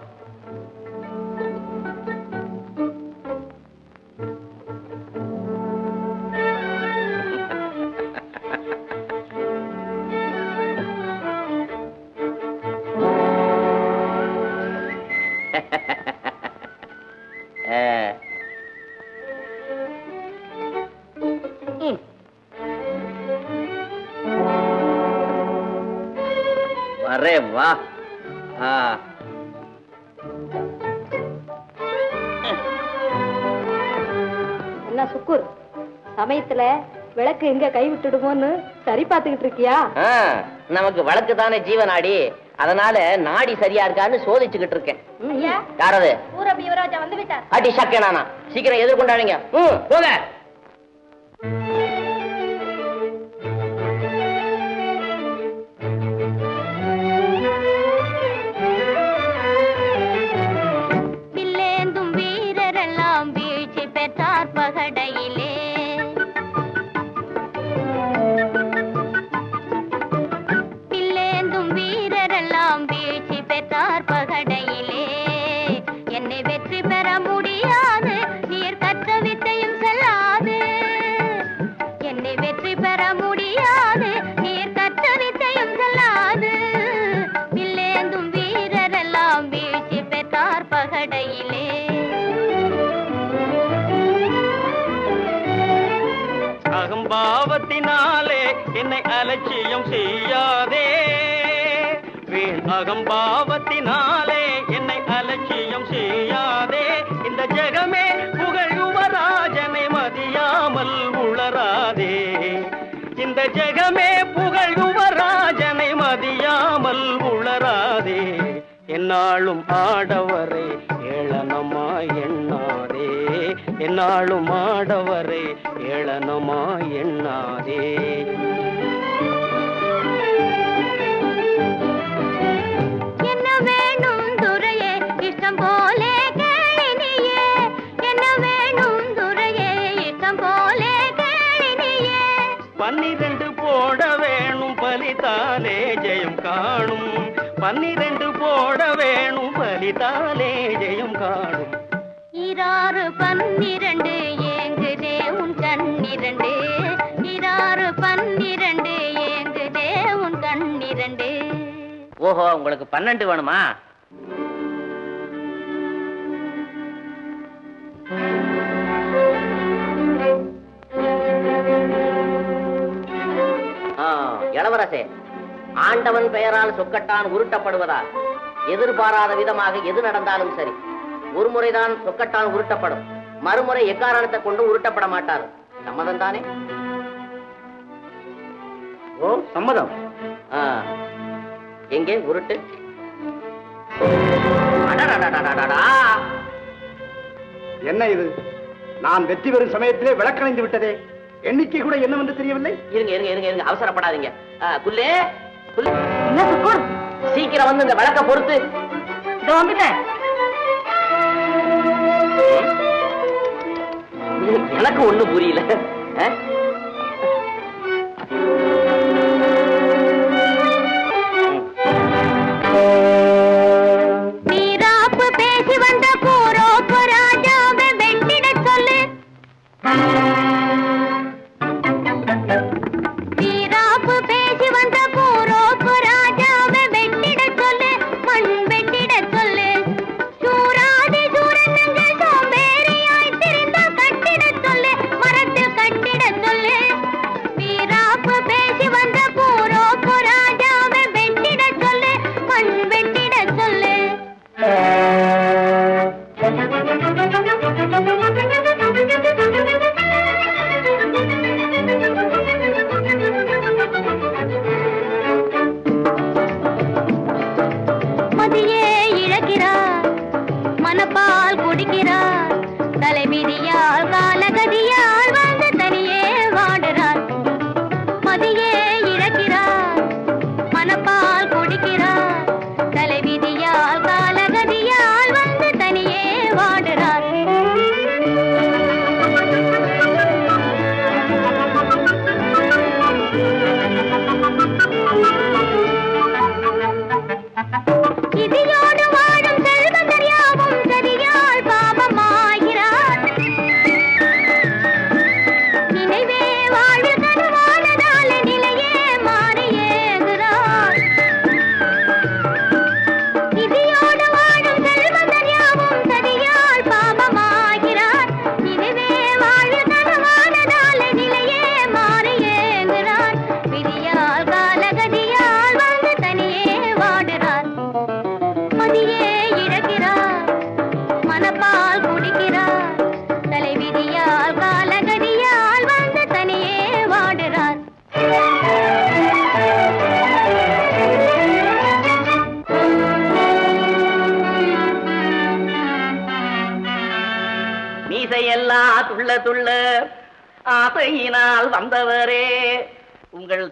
வெளிச்சத்துல விளக்கு எங்க கை விட்டுடுமோன்னு சரி பார்த்துக்கிட்டு இருக்கியா? நமக்கு விளக்கு தானே ஜீவநாடி. அதனால நாடி சரியா இருக்கான்னு சோதிச்சுக்கிட்டு இருக்கேன். யாராவது அடி சக்கே நானா. சீக்கிரம் எதிர்கொண்டாடுங்க போங்க. பாராத விதமாக எது நடந்தாலும் சரி ஒரு முறைதான் சொக்கட்டால் உருட்டப்படும். மறுமுறை எக்காரணத்தை கொண்டு உருட்டப்பட மாட்டார். சம்மதம் தானே? ஓ சம்மதம். எங்கே உருட்டு? என்ன இது? நான் வெற்றி பெறும் சமயத்திலே விளக்கணைந்து விட்டதே. எண்ணிக்கை கூட என்னவென்று தெரியவில்லை? இருங்க இருங்க இருங்க இருங்க. அவசரப்படாதீங்க. குல்லே சீக்கிரம் வந்து இந்த விளக்க பொறுத்து Don't எனக்கு ஒண்ணு புரியல.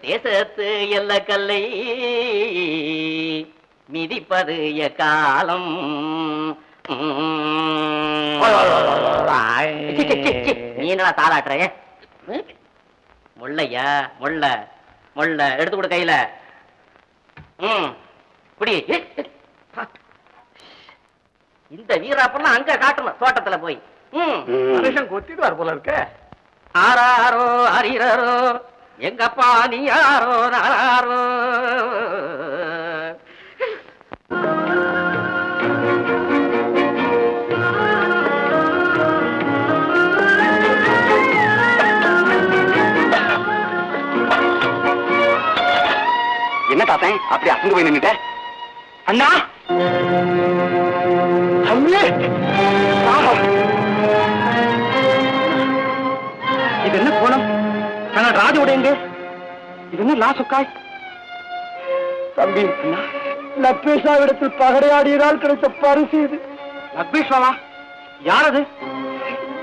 தேசத்து எல்ல கல்லை மிதிப்பது எக்காலம்? நீ என்னடா தாளாட்டுற முள்ளையா முள்ள முள்ள எடுத்து கொடு கையில. ம். இப்படி இந்த வீராப்பெல்லாம் அங்க காட்டணும் தோட்டத்துல போய். ம். மனுஷன் கொத்திடுவார் போல இருக்க. ஆராரோ எங்க எங்கப்பா நீ யாரோ நாரோ என்ன தாத்தன் அப்படி அசந்து போய் நின்னுட்ட? அண்ணா! நாங்கள் ராஜோட எங்க இது என்ன லாசுக்காய் தம்பி லப்பேஷாவிடத்தில் பகடையாடியதால் கிடைத்த பரிசு இது. லப்பேஷாவா யார் அது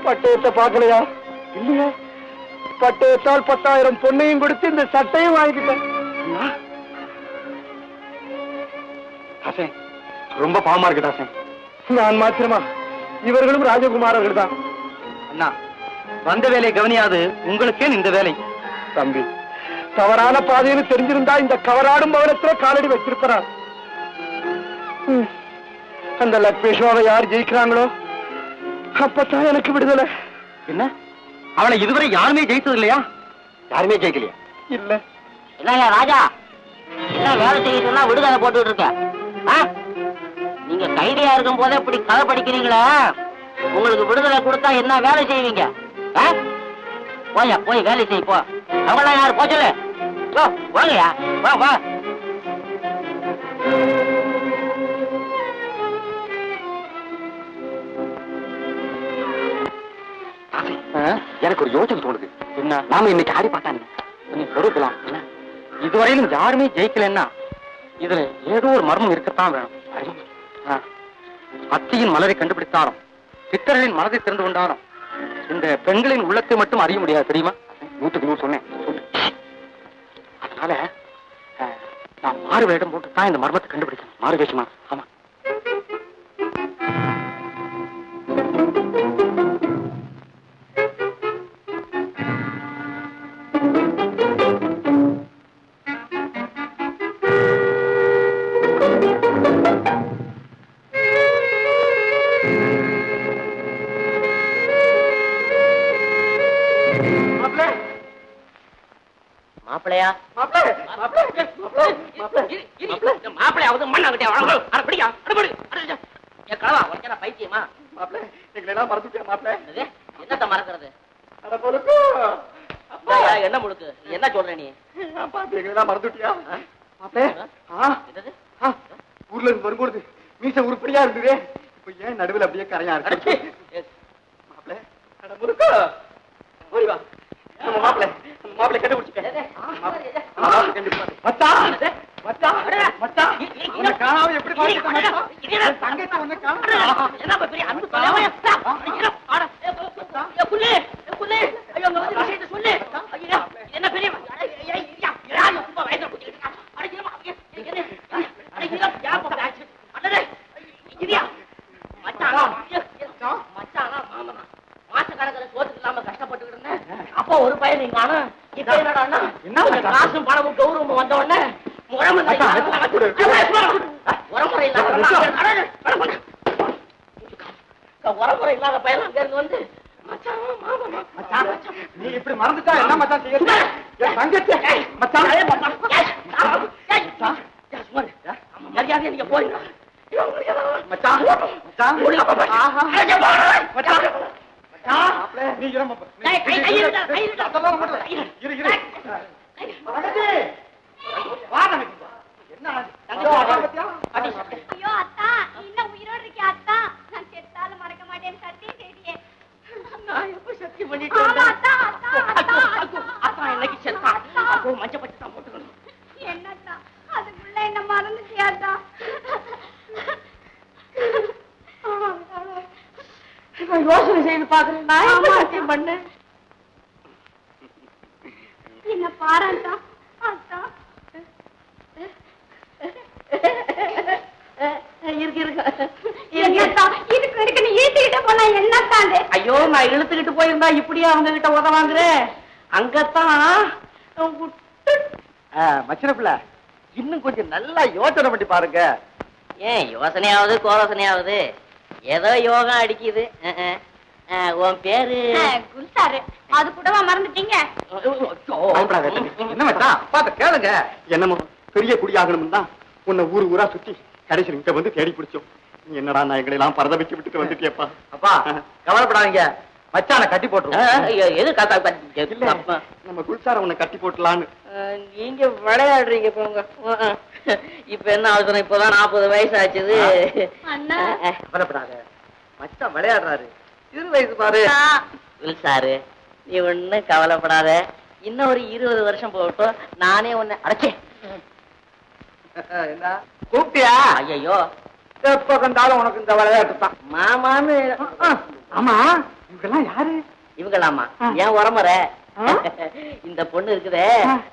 பட்டயத்தை பார்க்கலையா? இல்லையா. பட்டயத்தால் பத்தாயிரம் பொண்ணையும் கொடுத்து இந்த சட்டையும் வாங்கிக்கிட்டேன். ஹசன் ரொம்ப பாவமா இருக்கு ஹசன். நான் மாத்திரமா? இவர்களும் ராஜகுமாரர்கள் தான் அண்ணா வந்த வேலையை கவனியாது. உங்களுக்கே இந்த வேலை. தம்பி. தவறான பாதைன்னு தெரிஞ்சிருந்தா இந்த கவராடும் பவனத்துல காலடி வச்சிருப்பா அந்த லக்ஷ்மேஸ்வரை யார் ஜெயிக்கிறாங்களோ அப்பதான் எனக்கு விடுதலை. என்ன? அவளை இதுவரை யாருமே ஜெயித்தது இல்லையா யாருமே ஜெயிக்கலையா? இல்ல. என்னய்யா ராஜா? என்ன வேலை செய்யணும்னா விடுதலை போட்டுட்டு இருக்க? ஆ? நீங்க கைதியா இருக்கும் போதே இப்படி கதை படிக்கிறீங்களே? உங்களுக்கு விடுதலை கொடுத்தா என்ன வேலை செய்வீங்க? ஆ? போயா போய் வேலை செய் போ. அவங்களாம் யாரு போ சொல்லு. யோ, வாங்கய்யா வா வா எனக்கு ஒரு யோசனை தோணுது. என்ன? நாம இன்னைக்கு ஆடி பார்த்தாங்க கொஞ்சம் கொடுக்கலாம் இதுவரையிலும் யாருமே ஜெயிக்கலன்னா இதுல ஏதோ ஒரு மர்மம் இருக்கத்தான் வேணும். அத்தியின் மலரை கண்டுபிடித்தாலும் சித்தர்களின் மனதை திறந்து கொண்டாலும் இந்த பெண்களின் உள்ளத்தை மட்டும் அறிய முடியாது தெரியுமா? நூற்றுக்கு நூறு சொன்னேன். அதனால நான் மாறு வேடம் போட்டு தான் இந்த மர்மத்தை கண்டுபிடிக்கணும் மாறு வேஷமா? ஆமா. மாப்பிளையா மாப்பிளையாவது உனக்கு பைத்தியமா? என்னத்த மறக்கிறது? என்ன முழுக்கு என்ன சொல்ற நீ? மறந்துட்டியா? ஊர்ல இருந்து வரும்பொழுது மீச உருப்படியா இருந்ததே. இப்ப ஏன் நடுவில் அப்படியே கரையா இருக்கு? மாப்பிள்ள வா. நம்ம மாப்பிள்ள நம்ம மாப்பிள்ள உன்னை காணாம எப்படி உன்னை காணாம என்ன பெரிய அன்பு புள்ளி, புள்ளி. ஐயோ, அங்க வந்து விஷயத்தை சொல்லு. ஐயா, என்ன பெரிய மாமனா. மாசக்கணக்குல சோத்துக்கு இல்லாம இருந்தேன். அப்போ ஒரு பையன் நீங்க ஆனா இப்ப என்னடான்னா கொஞ்சம் காசும் பணமும் கௌரவமும் வந்த உடனே உரமுறை உரமுறை இல்லாத பையன் அங்க இருந்து வந்து நீ இப்படி மறந்துட்டா என்ன மச்சான் செய்ய என் தங்கச்சி. மச்சான். மரியாதையா நீங்க போயிடுங்க மச்சான். மச்சான். மச்சான். நீ இரு மாப்பிள்ளை. நீ- ஏய், கை- கை இருடா, கை இருடா. அதெல்லாம் ஒண்ணும் இல்ல. இரு இரு தங்கச்சி வா தங்கச்சி என்ன ஆச்சு? தங்கச்சி, வா, வா. பாத்தியா? அடி. ஐயோ அத்தா இன்னும் உயிரோடு இருக்கே அத்தா நான் செத்தாலும் மறக்க மாட்டேன் சத்தியம் செய்தியே நான் எப்ப சத்தியம் பண்ணிட்டு ஆமா, வந்தேன்? அத்தா, அத்தா, அத்தா, அக்கா, அக்கா, இன்னைக்கு செத்தா. அப்போ மஞ்சள் பட்டு தான் போட்டுக்கணும் என்னத்தா அதுக்குள்ள என்ன மறந்துட்டியாத்தா கொஞ்சம் யோசனை செய்து பாக்குறேன் நான் பண்ணேன் என்ன பாராட்டா? அத்தா இருக்கு இருக்கு ஐயோ நான் இழுத்துக்கிட்டு போயிருந்தா இப்படியே அவங்க கிட்ட உத வாங்குறேன் அங்கத்தான் மச்சின பிள்ளை இன்னும் கொஞ்சம் நல்லா யோசனை பண்ணி பாருங்க. ஏன் யோசனையாவது கோலோசனையாவது? ஏதோ யோகம் அடிக்குது. உன் பேரு? குல்சாரு அது கூடவா மறந்துட்டீங்க. என்ன மச்சான்? பாத்த கேளுங்க. என்னமோ பெரிய குடியாகணும் தான் உன்னை ஊரு ஊரா சுத்தி கடைசி இங்க வந்து தேடி பிடிச்சோம். நீ என்னடா நான் எங்களை எல்லாம் பரத வச்சு விட்டுட்டு வந்துட்டியப்பா? அப்பா கவலைப்படாதீங்க. மச்சான கட்டி போட்டுருவோம். எது காத்தா. நம்ம குல்சார உன்னை கட்டி போட்டலான்னு. நீங்க விளையாடுறீங்க போங்க. இப்ப என்ன அவசரம் இப்பதான் நாற்பது வயசு ஆச்சுது அண்ணா. கவலைப்படாத. மச்சான் விளையாடுறாரு. இரு வயசு பாரு. வில் சாரு நீ ஒண்ணும் கவலைப்படாத. இன்னும் ஒரு இருபது வருஷம் போகட்டும். நானே உன்னை அடைச்சே. என்ன? கூப்பிட்டியா? ஐயோ எப்ப கண்டாலும் உனக்கு இந்த விளையாட்டு தான் மாமான்னு. ஆமா. இவங்கெல்லாம் யாரு? இவங்களாமா ஏன் உரமுறை இந்த பொண்ணு இருக்குதே.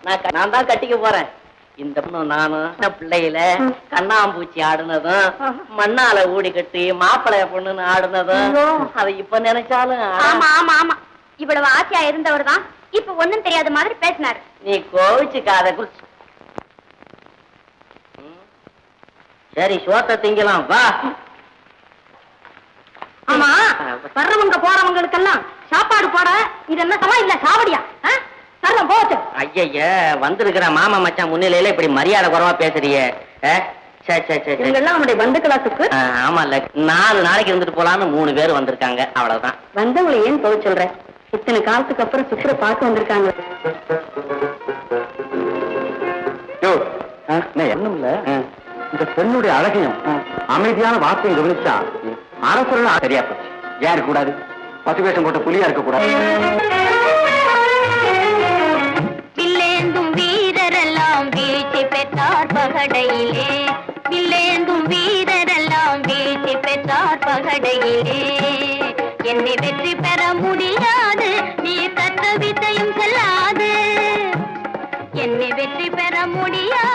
நான் நான் தான் கட்டிக்க போறேன். இந்த நானும் பிள்ளையில கண்ணாம்பூச்சி ஆடுனதும் மண்ணால ஊடி கட்டி மாப்பிளைய பொண்ணுன்னு ஆடுனதும் அதை இப்ப நினைச்சாலும் ஆமா ஆமா ஆமா. இவ்வளவு ஆசையா இருந்தவர் தான் இப்ப ஒண்ணும் தெரியாத மாதிரி பேசினாரு. நீ கோவிச்சுக்காத குறிச்சு சரி சோத்த திங்கலாம் வா. ஆமா வர்றவங்க போறவங்களுக்கெல்லாம் சாப்பாடு போட இது என்ன சமா இல்ல சாவடியா? சர்வம் போச்சு ஐயய்ய வந்திருக்கிற மாமா மச்சான் முன்னிலையில இப்படி மரியாதை குறைவா பேசுறியே. ஆ? சே, சே, சே, சே. இவங்கெல்லாம் அவனுடைய பந்துக்களாசுக்கு ஆ, ஆமா இல்ல. நாலு நாளைக்கு இருந்துட்டு போலான்னு மூணு பேர் வந்திருக்காங்க. அவ்வளவுதான். வந்தவங்களை ஏன் போக சொல்ற? இத்தனை காலத்துக்கு அப்புறம் சுற்ற பார்க்க வந்திருக்காங்க யோ எண்ணம் இல்ல இந்த பெண்ணுடைய அழகையும் அமைதியான வார்த்தையும் கவனிச்சா அரசர்கள் சரியா போச்சு. ஏன் இருக்க கூடாது பத்து வேஷம் போட்ட புலியா இருக்க கூடாது பகடையிலே. வில்லேந்தும் வீரரெல்லாம் வீழ்ச்சி பெற்றார் பகடையிலே. என்னை வெற்றி பெற முடியாது நீ தத்த வித்தையும் செல்லாது. என்னை வெற்றி பெற முடியாது.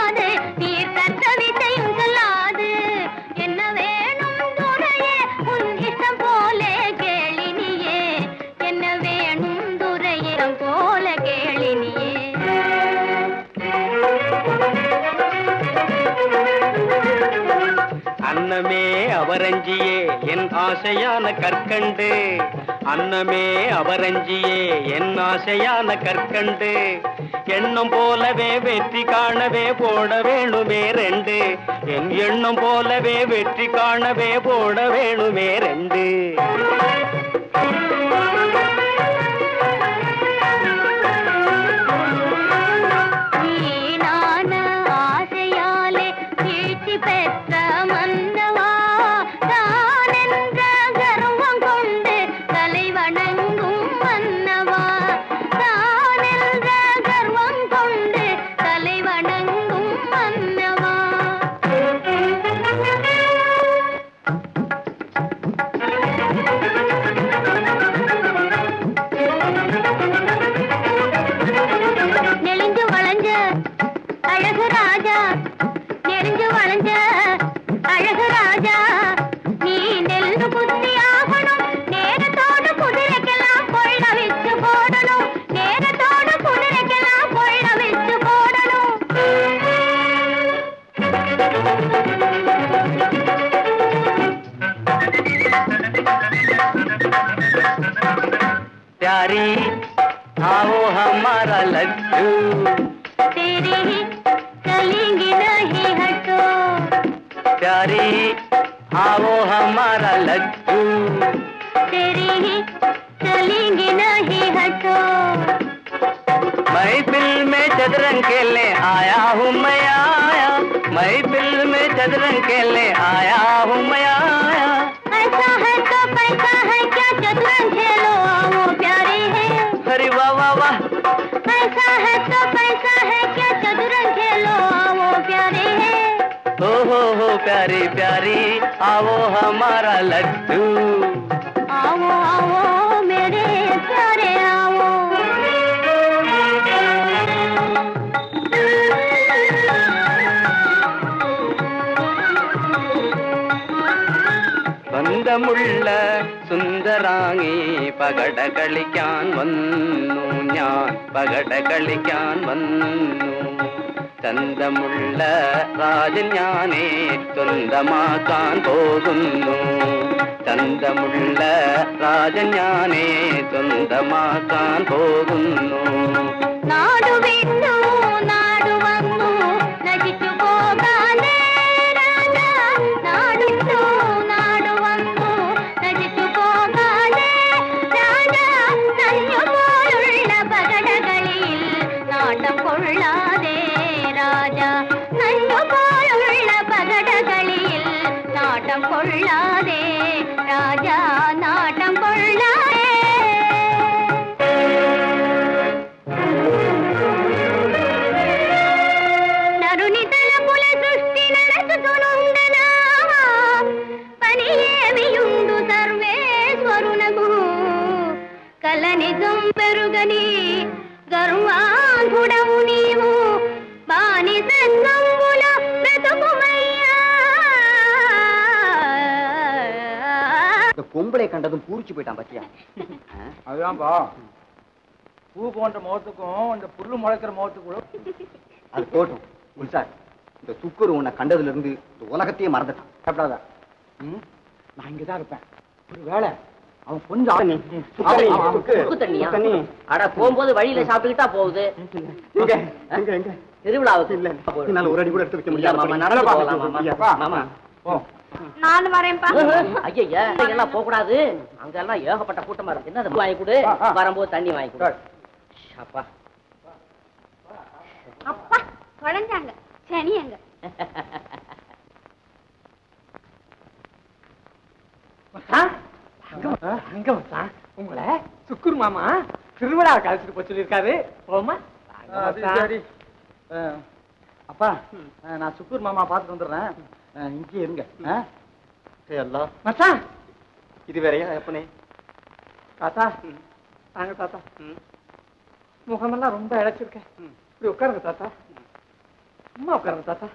அவரஞ்சியே என் ஆசையான கற்கண்டு. அன்னமே அவரஞ்சியே என் ஆசையான கற்கண்டு. எண்ணம் போலவே வெற்றி காணவே போட வேணுமே ரெண்டு. என் எண்ணம் போலவே வெற்றி காணவே போட வேணுமே ரெண்டு. महफिल के ले आया हूँ मैं आया। पैसा है तो पैसा है क्या चतुरंग खेलो वो प्यारे है। अरे वाह वाह वाह। पैसा है तो पैसा है क्या चतुरंग खेलो वो प्यारे है। हो हो हो प्यारी प्यारी आओ हमारा लड्डू। ചന്തമുള്ള സുന്ദരാങ്ങി പകട കളിക്കാൻ വന്നു ഞാൻ പകട കളിക്കാൻ വന്നു ചന്തമുള്ള രാജൻ ഞാനേ സ്വന്തമാക്കാൻ പോകുന്നു ചന്തമുള്ള രാജൻ ഞാനേ സ്വന്തമാക്കാൻ പോകുന്നു அதுதான்ப்பா பூ போன்ற முகத்துக்கும் இந்த புல்லு முளைக்கிற முகத்துக்கும் அது போட்டும் சார் இந்த சுக்கர் உன்னை கண்டதுல இருந்து இந்த உலகத்தையே மறந்துட்டான். சாப்பிடாதா நான் இங்கே தான் இருப்பேன். ஒரு வேலை அவன் கொஞ்சம். அட போகும்போது வழியில சாப்பிட்டுக்கிட்டா போகுது. திருவிழாவுக்கு. இல்ல ஒரு அடி கூட எடுத்து வைக்க முடியாது. நான் வரேன்ப்பா. ஐயா எல்லாம் போக கூடாது அங்க எல்லாம் ஏகப்பட்ட கூட்டமா இருக்கு. என்ன வாங்கி கொடு. வரும்போது தண்ணி வாங்கி கொடு. அப்பா அப்பா குழந்தாங்க சனியங்க அங்க. மச்சான் உங்களை சுக்குர் மாமா திருவிழா கழிச்சிட்டு போய் சொல்லியிருக்காரு. போமா. அப்பா நான் சுக்கூர் மாமா பார்த்துட்டு வந்துடுறேன். அஹ், இங்கேயே இருங்க. ஆ? சரி, எல்லாம் மச்சான் இது வேறையா எப்பனே தாத்தா. தாங்க தாத்தா. முகமெல்லாம் ரொம்ப இழைச்சிருக்கேன் இப்படி உட்காருங்க தாத்தா. சும்மா உட்காருங்க தாத்தா.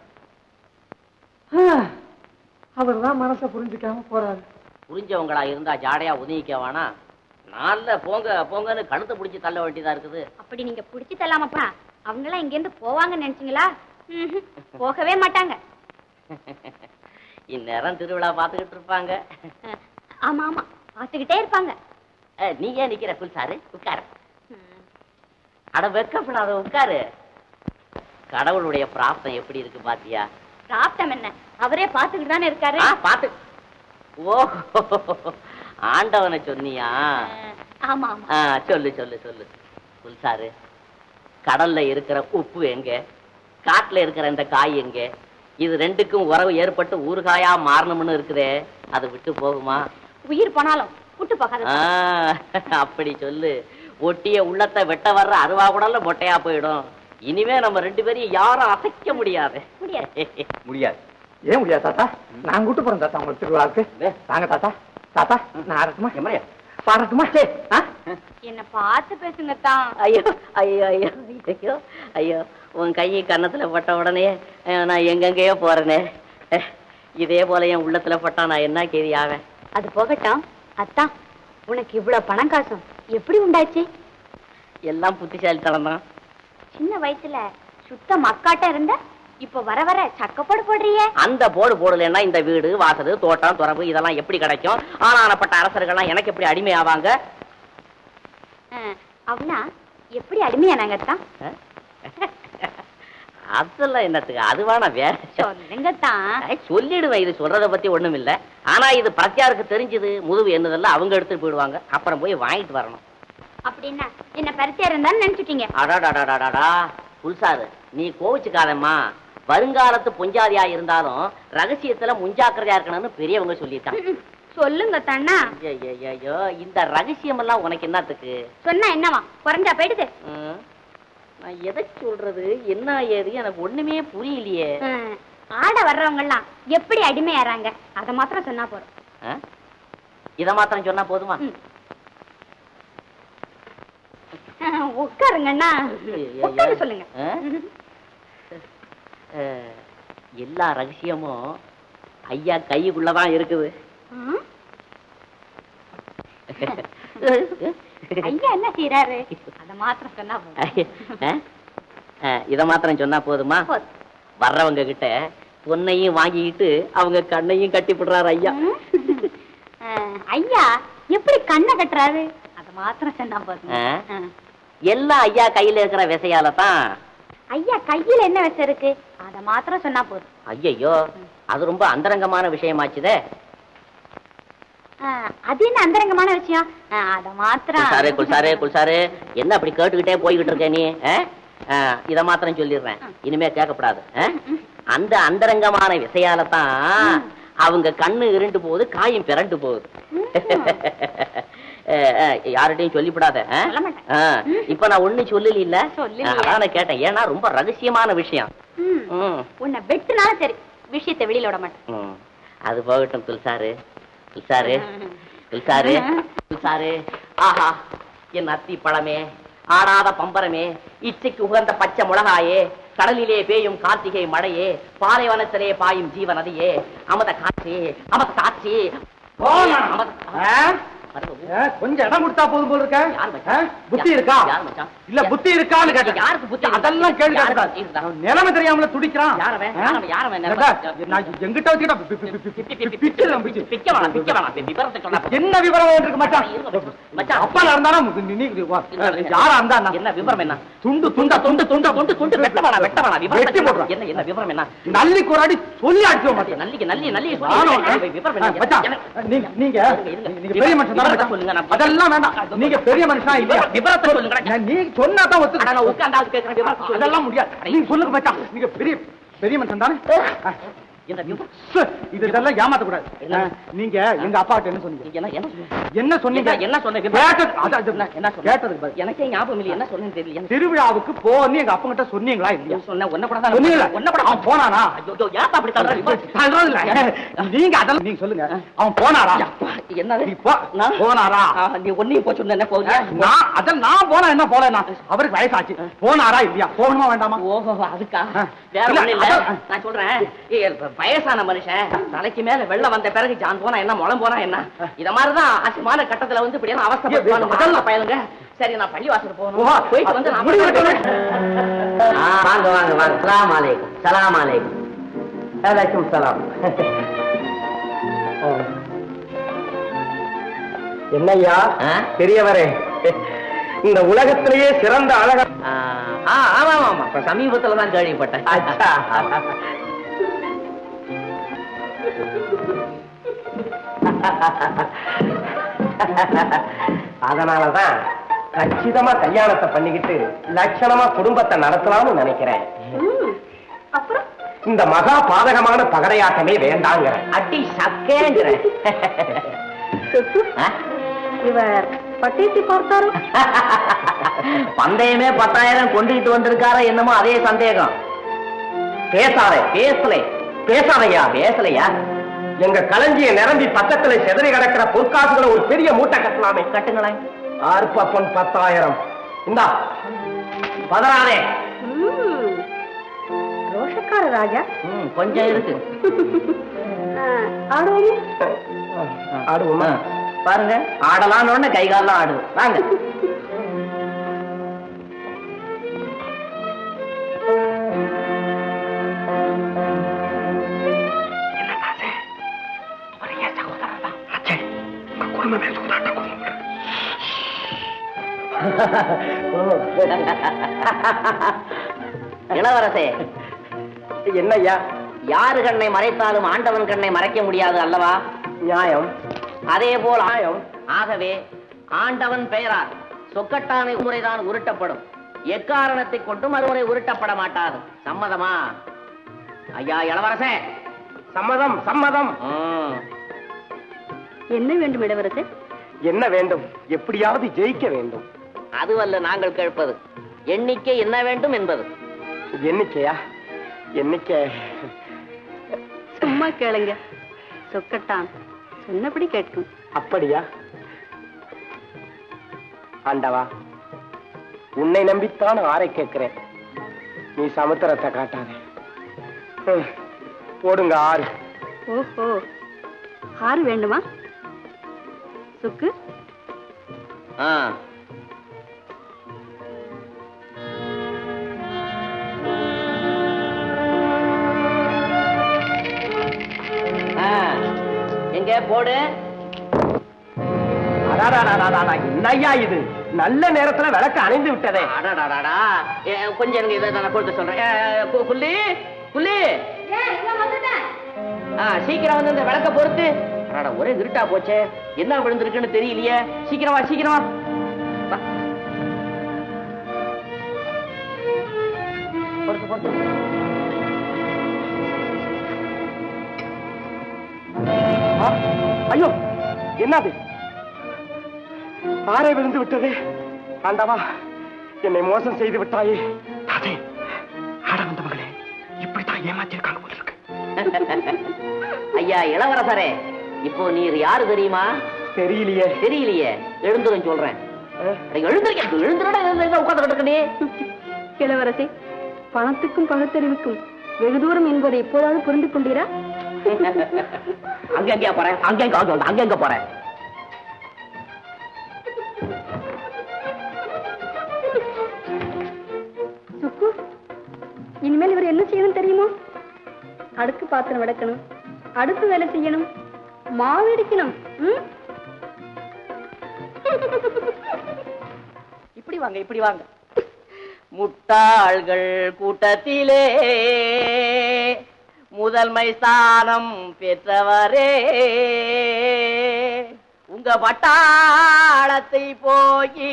அவர் தான் மனசை புரிஞ்சுக்காம போறாரு. புரிஞ்சவங்களா இருந்தா ஜாடையா உதவிக்க வேணா நாள்ல போங்க போங்கன்னு கழுத்தை பிடிச்சி தள்ள வேண்டியதா இருக்குது. அப்படி நீங்க புடிச்சு தரலாமப்பா அவங்க எல்லாம் இங்க இருந்து போவாங்கன்னு நினைச்சீங்களா. போகவே மாட்டாங்க. இந்நேரம் திருவிழா பார்த்துக்கிட்டு இருப்பாங்க. ஆமா ஆமா. பாத்துக்கிட்டே இருப்பாங்க. நீ ஏன் நிக்கிற? புல்சாரு உட்காரு. அட வெக்கப்படாத உட்காரு. கடவுளுடைய பிராப்தம் எப்படி இருக்கு பாத்தியா? பிராப்தம் என்ன? அவரே பாத்துக்கிட்டு தானே இருக்காரு? ஆ, பாத்து ஓ ஆண்டவனை சொன்னியா? ஆமா சொல்லு சொல்லு சொல்லு. புல்சாரு கடல்ல இருக்கிற உப்பு எங்க? காட்டுல இருக்கிற இந்த காய் எங்க? இது ரெண்டுக்கும் உறவு ஏற்பட்டு ஊறுகாயா மாறணும்னு இருக்குதே. அது விட்டு போகுமா? உயிர் போனாலும் விட்டு போகாத. அப்படி சொல்லு. ஒட்டிய உள்ளத்தை வெட்ட வர்ற அருவா கூடல மொட்டையா போயிடும். இனிமே நம்ம ரெண்டு பேரையும் யாரும் அசைக்க முடியாது. முடியாது. முடியாது. ஏன் முடியாது தாத்தா? நான் கூட்டு போறேன் தாத்தா உங்களுக்கு திருவிழாவுக்கு. தாங்க தாத்தா. தாத்தா நான் ஆ? என்ன பார்த்து பேசுங்க தான் ஐயோ ஐயோ ஐயோ ஐயோ. ஐயோ. உன் கை கன்னத்துல பட்ட உடனே நான் எங்கெங்கேயோ போறேனே. அஹ், இதே போல என் உள்ளத்துல பட்டா நான் என்ன கேதி ஆவேன்? அது போகட்டும். அத்தான். உனக்கு இவ்வளவு பணம் காசும். எப்படி உண்டாச்சு? எல்லாம் புத்திசாலித்தனம் தான். சின்ன வயசுல சுத்த மக்காட்டம் இருந்த இப்ப வர வர சக்கப்போடு போடுறியே. அந்த போர்டு போடலைன்னா இந்த வீடு வாசல் தோட்டம் துறவு இதெல்லாம் எப்படி கிடைக்கும்? ஆனானப்பட்ட அரசர்கள்லாம் எனக்கு எப்படி அடிமை ஆவாங்க அவனா? எப்படி அடிமையானாங்க அத்தான்? அதெல்லாம் என்னத்துக்கு? அது வேணா வேற சொல்லுங்க தான் சொல்லிடுவேன். இது சொல்றத பத்தி ஒண்ணும் இல்ல. ஆனா இது பிரத்யாருக்கு தெரிஞ்சது முதுகு என்னதெல்லாம் அவங்க எடுத்துட்டு போயிடுவாங்க. அப்புறம் போய் வாங்கிட்டு வரணும். அப்படின்னா என்ன பரிச்சை இருந்தான்னு நினைச்சிட்டீங்க அடாடாடாடாடா புல்சாரு நீ கோவிச்சுக்காதம்மா. வருங்காலத்து பொஞ்சாதியா இருந்தாலும் ரகசியத்துல முஞ்சாக்கிரதையா இருக்கணும்னு பெரியவங்க ம்ம். சொல்லுங்க தண்ணா ஐயோ இந்த ரகசியம் எல்லாம் உனக்கு என்னத்துக்கு? சொன்னா என்னவா? குறைஞ்சா போயிடுது. நான் எதை சொல்றது? என்ன ஏது? எனக்கு ஒண்ணுமே புரியலையே. ஆட வர்றவங்க எல்லாம் எப்படி அடிமையாறாங்க அத மாத்திரம் சொன்னா போறோம்? இத மாத்திரம் சொன்னா போதுமா? உட்காருங்கண்ணா. சொல்லுங்க. எல்லா ரகசியமும் ஐயா கைக்குள்ளதான் இருக்குது? ஐயா என்ன செய்யறாரு அத மாத்திரம் சொன்னா போதும். இத மாத்திரம் சொன்னா போதுமா? வர்றவங்க கிட்ட பொன்னையும் வாங்கிக்கிட்டு அவங்க கண்ணையும் கட்டி விடுறாரு ஐயா. ஐயா எப்படி கண்ணை கட்டுறாரு? அத மாத்திரம் சொன்னா போதும். எல்லாம் ஐயா கையில இருக்கிற விசையால தான். ஐயா கையில என்ன வச்சிருக்கு அத மாத்திரம் சொன்னா போதும். ஐயையோ அது ரொம்ப அந்தரங்கமான விஷயமாச்சுதே. அது என்ன அந்தரங்கமான விஷயம்? அத மாத்திரம். குல்சாரு குல்சாரு குல்சாரு. என்ன அப்படி கேட்டுக்கிட்டே போய்கிட்டு இருக்க நீ? இத மாத்திரம் சொல்லிடுறேன். இனிமே கேட்கக்கூடாது ஆ? அந்த அந்தரங்கமான விசையால தான் அவங்க கண்ணு இருண்டு போகுது காயும் பிறண்டு போகுது. யார்கிட்டயும் சொல்லிவிடாத இப்ப நான் ஒண்ணு சொல்லல இல்ல. அதான் கேட்டேன். ஏன்னா ரொம்ப ரகசியமான விஷயம். உன்னை வெட்டுனாலும் சரி விஷயத்தை வெளியில விட மாட்டேன். அது போகட்டும் துல்சாரு துல்சாரு துல்சாரு துல்சாரு ஆஹா என் அத்தி பழமே ஆடாத பம்பரமே இச்சைக்கு உகந்த பச்சை மிளகாயே கடலிலே பேயும் கார்த்திகை மழையே பாலைவனத்திலே பாயும் ஜீவ நதியே அமத காட்சி அமத காட்சி கொஞ்சம் இடம் கொடுத்தா போதும் போல இருக்க? புத்தி இருக்கா? இல்ல புத்தி இருக்கான்னு கேட்டேன். யாருக்கு புத்தி? அதெல்லாம் கேள்வி நிலைமை தெரியாமல துடிக்கிறான். எங்கிட்ட வச்சுக்கிட்டா. என்ன விவரம் இருக்கு மச்சான்? மச்சான். அப்பா இருந்தாலும் நீ- நீ வா. யாரா இருந்தா என்ன? விவரம் என்ன? துண்டு துண்டா துண்டு துண்டு துண்டு துண்டு வெட்ட வேணாம் வெட்ட. என்ன என்ன விவரம் என்ன? நல்லி கோராடி சொல்லி அடிச்சோம் நல்லிக்கு நல்லி நல்லி விவரம் நீங்க நீங்க பெரிய மனுஷன் விவரத்தை? சொல்லுங்க, அதெல்லாம் வேண்டாம். நீங்க பெரிய மனுஷனா இல்லையா? விவரத்தை சொல்லுங்க. நீ சொன்னா தான் ஒத்து அட, நான் உட்கார்ந்து கேட்கிறேன் விவரத்தை சொல்லுங்க. அதெல்லாம் முடியாது. நீங்க சொல்லுங்க மச்சான். நீங்க பெரிய பெரிய மனுஷன் தானே? என்ன இது இதெல்லாம் ஏமாத்த கூடாது என்ன? நீங்க எங்க அப்பா கிட்ட என்ன சொன்னீங்க? என்ன என்ன சொன்னீங்க? என்ன சொன்னீங்க? என்ன- என்ன என்ன- என்ன? கேட்டதுக்கு பதில். எனக்கே ஞாபகம் இல்லை என்ன சொன்னேன்னு தெரியல. என்ன? திருவிழாவுக்கு போன்னு எங்க அப்பா கிட்ட சொன்னீங்களா இல்லையா? சொன்ன ஒன்ன கூட சொன்னீங்களா? ஒன்ன கூட அவன் போனானா? ஐயோ ஐயோ, ஏப்பா அப்படி தள்ளுற? சொல்றது இல்ல. நீங்க அதெல்லாம் நீங்க சொல்லுங்க. அவன் போனாரா. நான்? போனாரா? நீ ஒன்னையும் போச்சு என்ன போகுது நான் அதான் நான் போனா என்ன போல அவருக்கு வயசாச்சு. போனாரா இல்லையா? போகணுமா வேண்டாமா? ஓஹோ அதுக்கா. வேற. நான் சொல்றேன். வயசான மனுஷன் தலைக்கு மேல வெள்ளம் வந்த பிறகு ஜான் போனா என்ன முளம் போனா என்ன? இத மாதிரிதான் அசிமான கட்டத்துல வந்து இப்படி எல்லாம் அவஸ்தைப்படுவானுங்க அதெல்லாம் பயலுங்க. சரி நான் பள்ளி வாசல் போகணும். போயிட்டு வந்து வாங்க வாங்க வாங்க. சலாம் அலைக்கும். சலாம் அலைக்கும். அலைக்கும் சலாம். என்னய்யா? ஆ? பெரியவரே இந்த உலகத்திலேயே சிறந்த அழக ஆமா ஆமா ஆமா இப்ப சமீபத்துல தான் கேள்விப்பட்டேன். அதனாலதான் கச்சிதமா கல்யாணத்தை பண்ணிக்கிட்டு லட்சணமா குடும்பத்தை நடத்தலாம்னு நினைக்கிறேன். அப்புறம்? இந்த மகா பாதகமான பகடையாட்டமே வேண்டாங்கிற அடி சக்கேங்கிறேன் ஆ? இவர் பட்டேசி பார்த்தாரோ? பந்தயமே பத்தாயிரம் கொண்டுகிட்டு வந்திருக்காரா என்னமோ அதே சந்தேகம். பேசாதே பேசல. பேசாதையா பேசலையா? எங்க களஞ்சிய நிரம்பி பக்கத்துல செதறி கிடக்கிற பொற்காசுகளை ஒரு பெரிய மூட்டை கட்டலாமே. கட்டுங்களேன். ஆர்ப்ப பொன் பத்தாயிரம். இந்தா பதறாதே. ரோஷக்கார ராஜா. கொஞ்சம் இருக்கு. ஆடுவோமே ஆடுவோமா ஆ, பாருங்க. ஆடலாம்னு உடனே கை கால்லாம் ஆடுது வாங்க இளவரசே என்னய்யா? யாரு கண்ணை மறைத்தாலும் ஆண்டவன் கண்ணை மறைக்க முடியாது அல்லவா? நியாயம். அதே போல் ஆயம் ஆகவே ஆண்டவன் பெயரால் சொக்கட்டானை முறைதான் உருட்டப்படும். எக்காரணத்தை கொண்டு மறுமுறை உருட்டப்பட மாட்டாது. சம்மதமா? ஐயா இளவரசே. சம்மதம் சம்மதம். என்ன வேண்டும் இளவரசே? என்ன வேண்டும்? எப்படியாவது ஜெயிக்க வேண்டும். அதுவல்ல நாங்கள் கேட்பது. எண்ணிக்கை என்ன வேண்டும் என்பது. எண்ணிக்கையா? எண்ணிக்கை. சும்மா கேளுங்க. சொக்கட்டான் சொன்னபடி கேட்கும். அப்படியா? ஆண்டவா உன்னை நம்பித்தான் ஆரை கேட்கிறேன். நீ சமுத்திரத்தை காட்டாதே. போடுங்க ஆறு. ஓஹோ ஆறு வேண்டுமா? சுக்கு? ஆ. ஆ, எங்க? போடு. என்னய்யா இது? நல்ல நேரத்துல விளக்கு அணைந்து விட்டதே. அடாடாடாடா. கொஞ்சம் எனக்கு இதை நான் கொடுத்து சொல்றேன். புள்ளி புள்ளி. ஆ சீக்கிரம் வந்து இந்த விளக்க பொறுத்து. அடாடா ஒரே இருட்டா போச்சே. என்ன விழுந்திருக்குன்னு தெரியலையே. சீக்கிரமா சீக்கிரமா ஐயோ என்னது? ஆரே விழுந்து விட்டது. ஆண்டவா என்னை மோசம் செய்து விட்டாயே. தாதே ஆட வந்த மகளே இப்படித்தான் ஏமாத்திருக்காங்க போல இருக்கு. ஐயா இளவரசரே இப்போ நீர் யாரு தெரியுமா? தெரியலையே. தெரியலையே. எழுந்துரும் சொல்றேன். எழுந்திருக்க எழுந்துடா நீ இளவரசி பணத்துக்கும் பகுத்தறிவுக்கும் வெகு தூரம் என்பதை எப்போதாவது புரிந்து கொண்டீரா? அங்க போறேன் அங்க எங்க அங்க அங்க எங்க போறேன் சுக்கு இனிமேல் இவர் என்ன செய்யணும் தெரியுமா? அடுக்கு பாத்திரம் விளக்கணும். அடுப்பு வேலை செய்யணும். மாவு இடிக்கணும் ம்? இப்படி வாங்க இப்படி வாங்க. முட்டாள்கள் கூட்டத்திலே முதன்மை ஸ்தானம் பெற்றவரே. உங்க பட்டாளத்தை போய்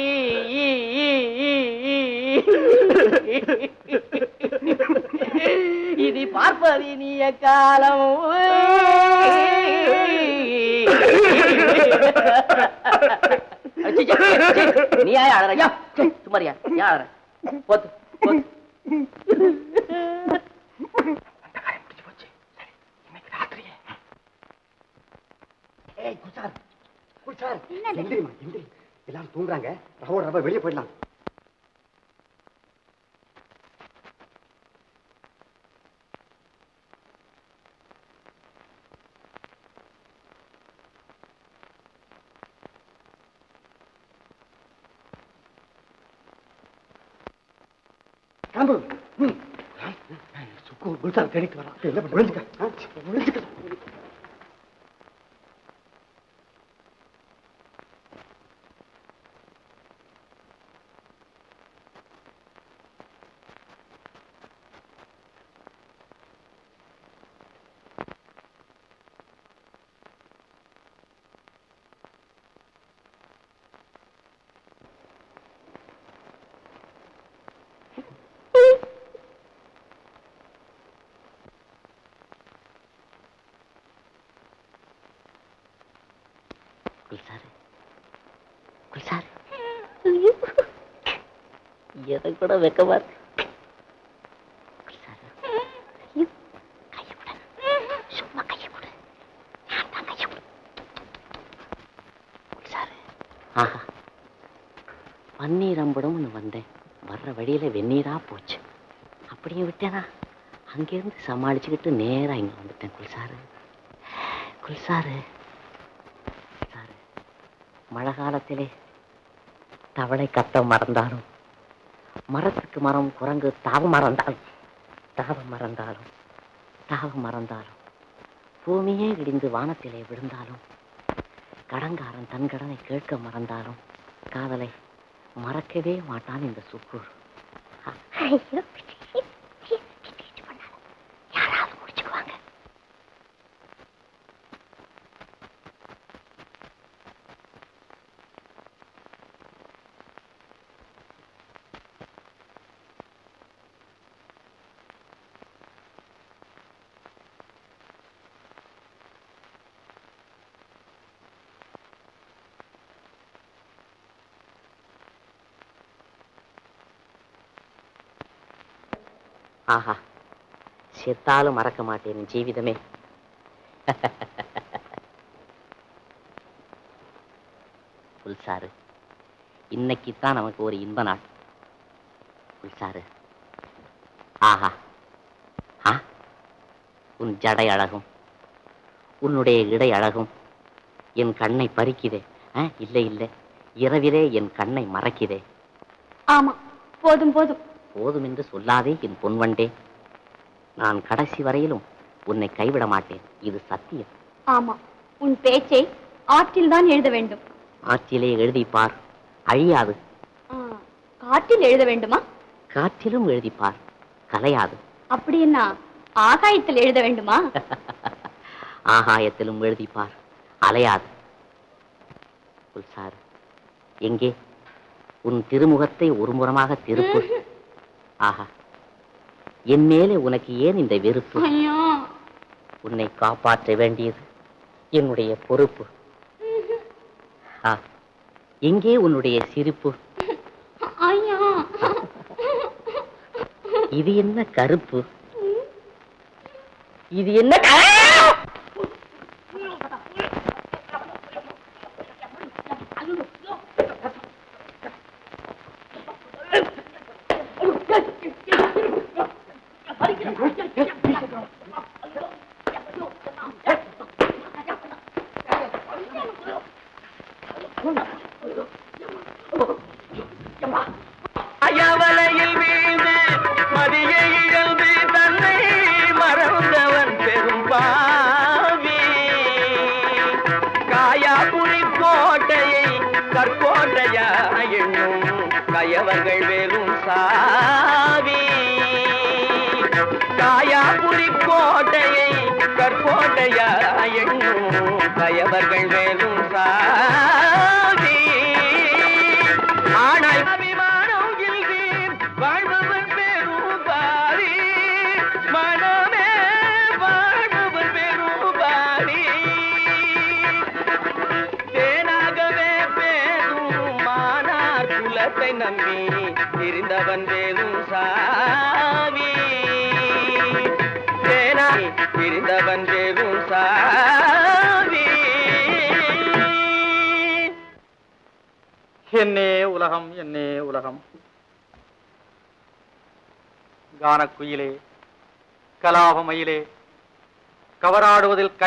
இது பார்ப்பது நீய காலம். நீ ஏன் சுமாரியா ஏன் அழற போத்து எல்லாரும் தூங்குறாங்க. ரவோட ரவ வெளியே போயிடலாம். கிளம்பு. சுக்கு குல்சார் தேடிட்டு வரான். என்ன பண்ண விழுந்துக்க. ஆ, விழுந்துக்க குல்சாரு குல்சாரு எதை கூட வெக்கமா இருக்கு குல்சாரு. கையை கொடு. சும்மா கையை கொடு. நான் தான் கையை கொடு. குல்சாரு. ஆஹா. பன்னீர் அம்புடம்னு வந்தேன். வர்ற வழியில வெந்நீரா போச்சு. அப்படியே விட்டேனா? அங்கிருந்து சமாளிச்சுக்கிட்டு நேரா இங்க வந்துட்டேன் குல்சாரு குல்சாரு குல்சாரு மழை காலத்திலே தவளை கத்த மறந்தாலும் மரத்துக்கு மரம் குரங்கு தாவ மறந்தாலும் தாவ மறந்தாலும் தாவ மறந்தாலும் பூமியே இடிந்து வானத்திலே விழுந்தாலும் கடங்காரன் தன் கடனை கேட்க மறந்தாலும் காதலை மறக்கவே மாட்டான் இந்த சுக்கூர் ஐயோ யாராவது முடிச்சுக்குவாங்க ஆஹா. செத்தாலும் மறக்க மாட்டேன் ஜீவிதமே. புல்சாரு இன்னைக்கு தான் நமக்கு ஒரு இன்ப நாள். புல்சாரு ஆஹா. ஆ? உன் ஜடை அழகும் உன்னுடைய இடை அழகும் என் கண்ணை பறிக்குதே. இல்லை இல்லை. இரவிலே என் கண்ணை மறக்குதே. ஆமா போதும் போதும். போதும் என்று சொல்லாதே என் பொன்வண்டே. நான் கடைசி வரையிலும் உன்னை கைவிட மாட்டேன். இது சத்தியம். ஆமா உன் பேச்சை ஆற்றில் தான் எழுத வேண்டும். ஆற்றிலே எழுதி பார். அழியாது. காற்றில் எழுத வேண்டுமா? காற்றிலும் எழுதி பார். கலையாது. அப்படின்னா ஆகாயத்தில் எழுத வேண்டுமா? ஆகாயத்திலும் எழுதி பார். அலையாது. புல்சார் எங்கே? உன் திருமுகத்தை ஒரு முறமாக திருப்பு ஆஹா. என் மேலே உனக்கு ஏன் இந்த வெறுப்பு? உன்னை காப்பாற்ற வேண்டியது என்னுடைய பொறுப்பு. எங்கே உன்னுடைய சிரிப்பு. இது என்ன கருப்பு? இது என்ன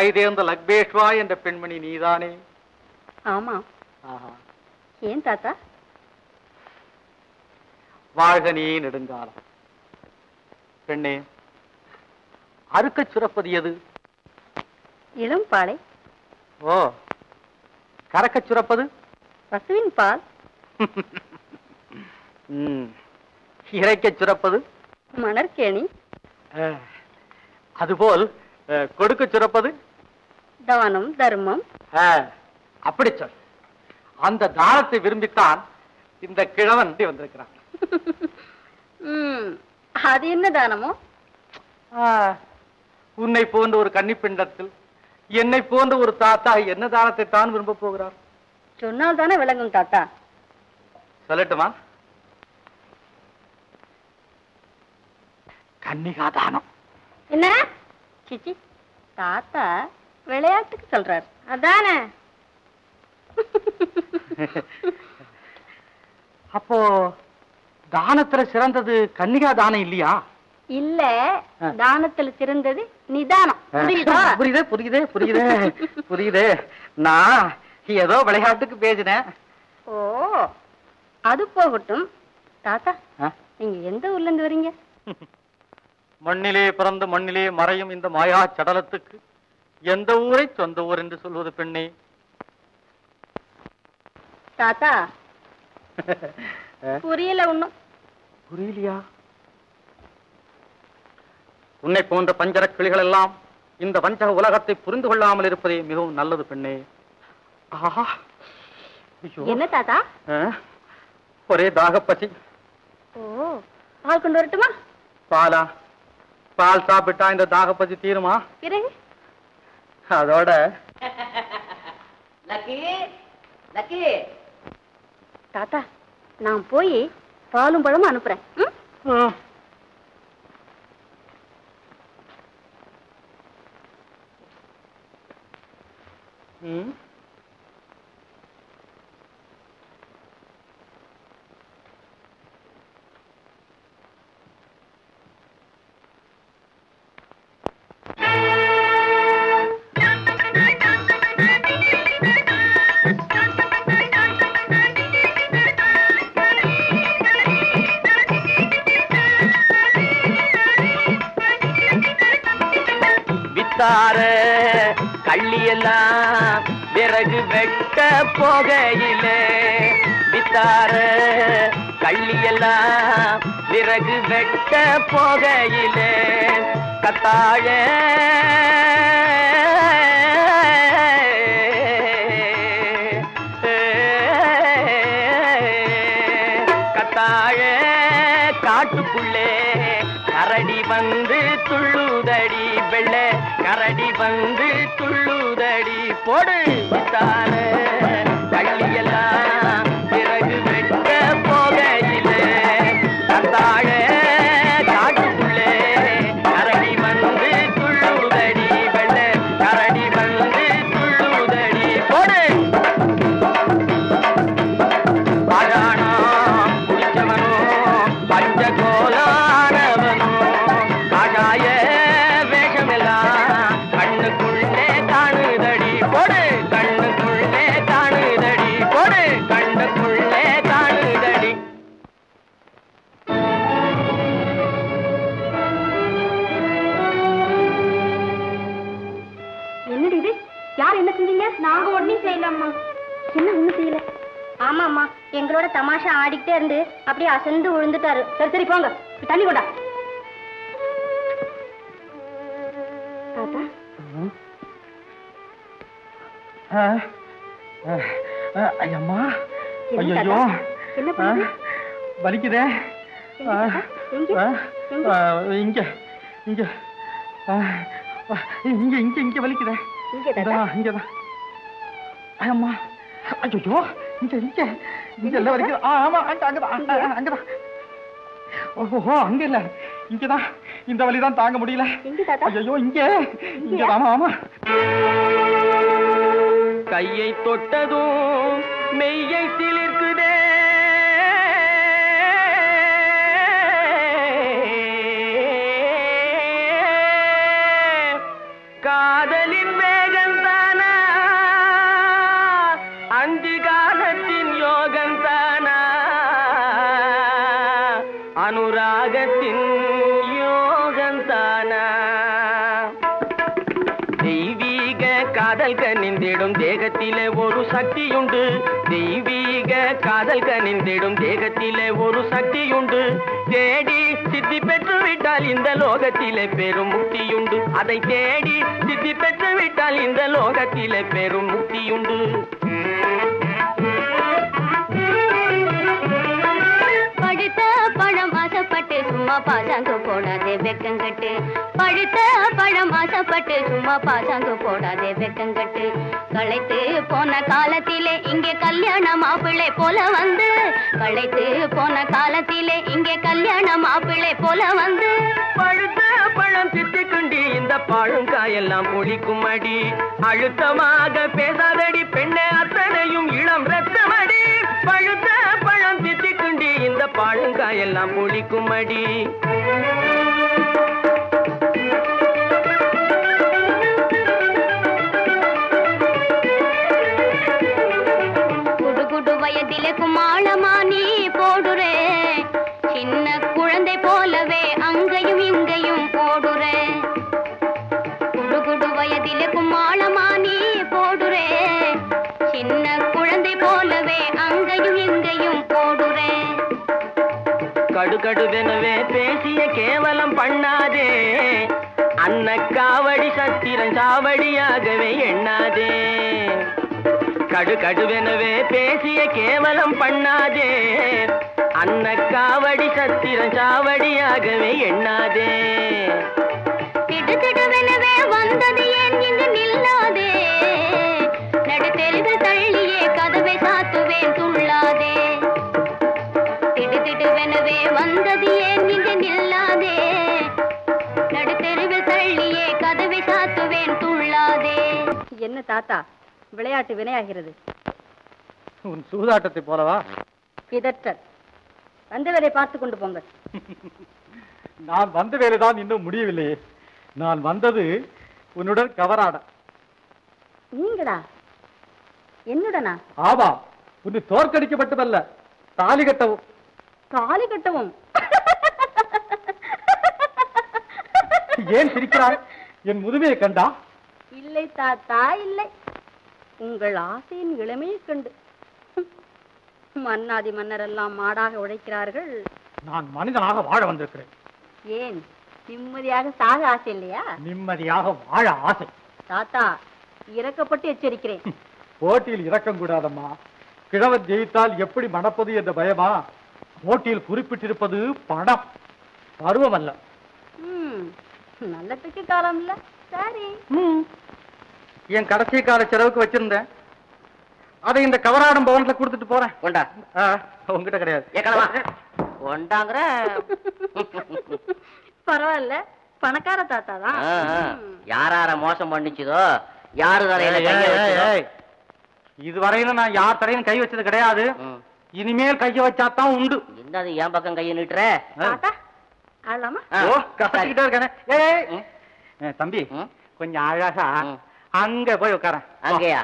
கைதேர்ந்த லக்பேஷ்வா என்ற பெண்மணி நீதானே? ஆமா. ஏன் தாத்தா? வாழ்க நீ நெடுங்காலம். பெண்ணே அறுக்கச் சுரப்பது எது? இளம் பாலை. ஓ கறக்கச் சுரப்பது பசுவின் பால். ம். இறைக்கச் சுரப்பது மணற்கேணி. அதுபோல் அஹ், கொடுக்கச் சுரப்பது தானம் தர்மம். அப்படி சொல். அந்த தானத்தை விரும்பித்தான் இந்த கிழவன் வந்திருக்கிறான். அது என்ன தானமோ? உன்னை போன்ற ஒரு கன்னிப்பெண்டத்தில் என்னை போன்ற ஒரு தாத்தா என்ன தானத்தை தான் விரும்ப போகிறார்? சொன்னால் தானே விளங்கும் தாத்தா. சொல்லட்டுமா? கன்னிகா தானம். என்ன? சிச்சி தாத்தா விளையாட்டுக்கு சொல்றார். அதானே? அப்போ தானத்துல சிறந்தது கன்னிகா தானம் இல்லையா? இல்ல தானத்துல சிறந்தது நிதானம். புரியுதா? புரியுதே புரியுதே புரியுதே நான் ஏதோ விளையாட்டுக்கு பேசினேன். ஓ அது போகட்டும். தாத்தா? நீங்க எந்த ஊர்ல இருந்து வரீங்க? மண்ணிலே பிறந்து மண்ணிலே மறையும் இந்த மாயா சடலத்துக்கு எந்த ஊரை சொந்த ஊர் என்று சொல்வது பெண்ணே? தாத்தா. புரியல ஒண்ணும். புரியலையா? உன்னை போன்ற பஞ்சர கிளிகள் எல்லாம் இந்த வஞ்சக உலகத்தை புரிந்து கொள்ளாமல் இருப்பதே மிகவும் நல்லது பெண்ணே. என்ன தாத்தா? ஒரே தாகப்பசி. ஓ பால் கொண்டு வரட்டுமா? பாலா. பால் சாப்பிட்டா இந்த தாகப்பசி தீருமா? பிறகு? அதோட லக்கி லக்கி. தாத்தா நான் போய் பாலும் பழமும் அனுப்புறேன். ம்? வித்தார கள்ளியெல்லாம் விறகு வெட்ட போகையிலே. வித்தார கள்ளியெல்லாம் விறகு வெட்ட போகையிலே. கத்தாழ தமாஷா ஆடிக்கிட்டே இருந்து அப்படியே அசந்து விழுந்துட்டாரு சரி சரி போங்க. தண்ணி கொண்டா. தாத்தா? ஐயம்மா. ஐயோ? வலிக்குதே. இங்க இங்க. இங்க இங்க இங்க வலிக்குதே? இங்கதான், இங்கதான். ஐயம்மா. ஐயோ இங்க இங்க. இங்க எல்லாம் வலிக்குது ஆ, ஆமா அங்க அங்கதான் அங்க, அங்க, அங்கதான் ஓஹோ அங்க இல்ல. இங்கதான் இந்த வலிதான் தாங்க முடியல. ஐயோ இங்க. இங்க ஆமா ஆமா. கையை தொட்டதும் மெய்யை சிலிர்க்குதே. காதலின் தேகத்திலே ஒரு சக்தியுண்டு. தெய்வீக காதல் கனிந்திடும் தேகத்திலே ஒரு சக்தியுண்டு. தேடி சித்தி பெற்றுவிட்டால் இந்த லோகத்திலே பெரும் முக்தியுண்டு. அதை தேடி சித்தி பெற்றுவிட்டால் இந்த லோகத்திலே பெரும் முக்தியுண்டு. பழுத்த பழம் ஆசைப்பட்டு சும்மா பாசாங்க போடாதே வெக்கங்கட்டு பழுத்த பழம் ஆசைப்பட்டு சும்மா பாசாங்க போடாதே வெக்கங்கட்டு களைத்து போன காலத்திலே இங்கே கல்யாண மாப்பிள்ளை போல வந்து. களைத்து போன காலத்திலே இங்கே கல்யாண மாப்பிள்ளை போல வந்து. பழுத்த பழம் சித்திக்குண்டி இந்த பழங்காயெல்லாம் புளிக்கும் அடி. அழுத்தமாக பேசாதடி பெண்ணே அத்தனையும் இளம் ரத்தமடி பழுத்த எல்லாம் தித்திக்குண்டி இந்த பழங்காயெல்லாம் புளிக்கும் சாவடியாகவே எண்ணாதே. கடுகடுவெனவே பேசிய கேவலம் பண்ணாதே. அன்ன காவடி சத்திரன் சாவடியாகவே எண்ணாதே. திடுதிடுவெனவே வந்தது ஏன் இங்கு நில்லாதே? நடுத்தெருவில் தள்ளியே கதவை சாத்துவேன் துள்ளாதே. திடுதிடுவெனவே வந்தது ஏன் இங்கு நில்லாதே என்ன தாத்தா? விளையாட்டு வினையாகிறது. உன் சூதாட்டத்தை போலவா? இதற்றல் வந்தவரை பார்த்து கொண்டு போங்க நான் வந்த வேலைதான் இன்னும் முடியவில்லையே. நான் வந்தது உன்னுடன் கவராட. நீங்களா? என்னுடனா? ஆமா உன்னை தோற்கடிக்கப்பட்டதல்ல. தாலி கட்டவும். தாலி கட்டவும். ஏன் சிரிக்கிறாய்? என் முதுமையை கண்டா? இல்லை தாத்தா இல்லை. உங்கள் ஆசையின் இளமையைக் கண்டு. மன்னாதி மன்னரெல்லாம் மாடாக உழைக்கிறார்கள். நான் மனிதனாக வாழ வந்திருக்கிறேன். ஏன்? நிம்மதியாக சாக ஆசை இல்லையா? நிம்மதியாக வாழ ஆசை. தாத்தா இறக்கப்பட்டு எச்சரிக்கிறேன். போட்டியில் இறக்கம் கூடாதம்மா. கிழவன் ஜெயித்தால் எப்படி மணப்பது என்ற பயமா? போட்டியில் குறிப்பிட்டிருப்பது பணம். பருவம் அல்ல நல்லதுக்கு காலம் இல்ல. சரி என் கடைசி கால செலவுக்கு வச்சிருந்தேன். அதை இந்த கவராடம் பவனத்துல கொடுத்துட்டு போறேன். கொண்டா. உங்ககிட்ட கிடையாது. ஏக்கலவா கொண்டாங்கிற. பரவாயில்ல. பணக்கார தாத்தா தான் ஆ, ஆ. யார் யார மோசம் பண்ணிச்சுதோ யாரு வச்சுதோ? ஏய். இதுவரையிலும் நான் யார் தலையும் கை வச்சது கிடையாது. இனிமேல் கைய வச்சாதான் உண்டு. என்னது என் பக்கம் கையை நீட்டுற? தாத்தா ஆளாமா ஆ, ஓ. கத்திக்கிட்டே இருக்கானே. ஏய், தம்பி. கொஞ்சம் அழகா. அங்க போய் உட்காரேன். அங்கேயா?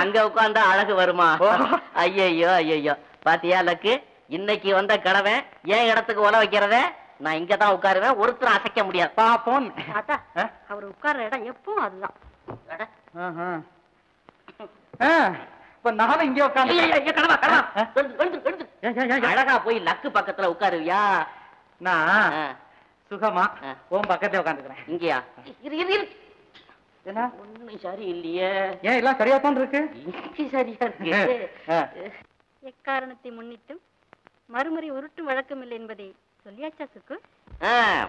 அங்க உட்கார்ந்தா அழகு வருமா? ஓ. ஐயையோ ஐயையோ. பாத்தியா லக்கு? இன்னைக்கு வந்த கடவன் ஏன் இடத்துக்கு உல வைக்கிறத? நான் இங்க தான் உட்காருவேன் ஒருத்தர் அசைக்க முடியாது. பாப்போம்? அவர் உட்கார்ற இடம் எப்பவும் அதுதான். இப்ப நானும் இங்கே ஐயா, உட்காந்து ஐயா, ஐயா. அழகா போய் லக்கு பக்கத்துல உட்காருவியா? நான் சுகமா. உன் பக்கத்தே உட்காந்துக்கிறேன் இங்கயா? என்ன? ஒண்ணும் சரி இல்லையே ஏன் எல்லாம் சரியா தான் இருக்கு? இங்க சரியா இருக்கு. எக்காரணத்தை முன்னிட்டும் மறுமுறை உருட்டும் வழக்கம் இல்லை என்பதை சொல்லியாச்சா சுக்கு?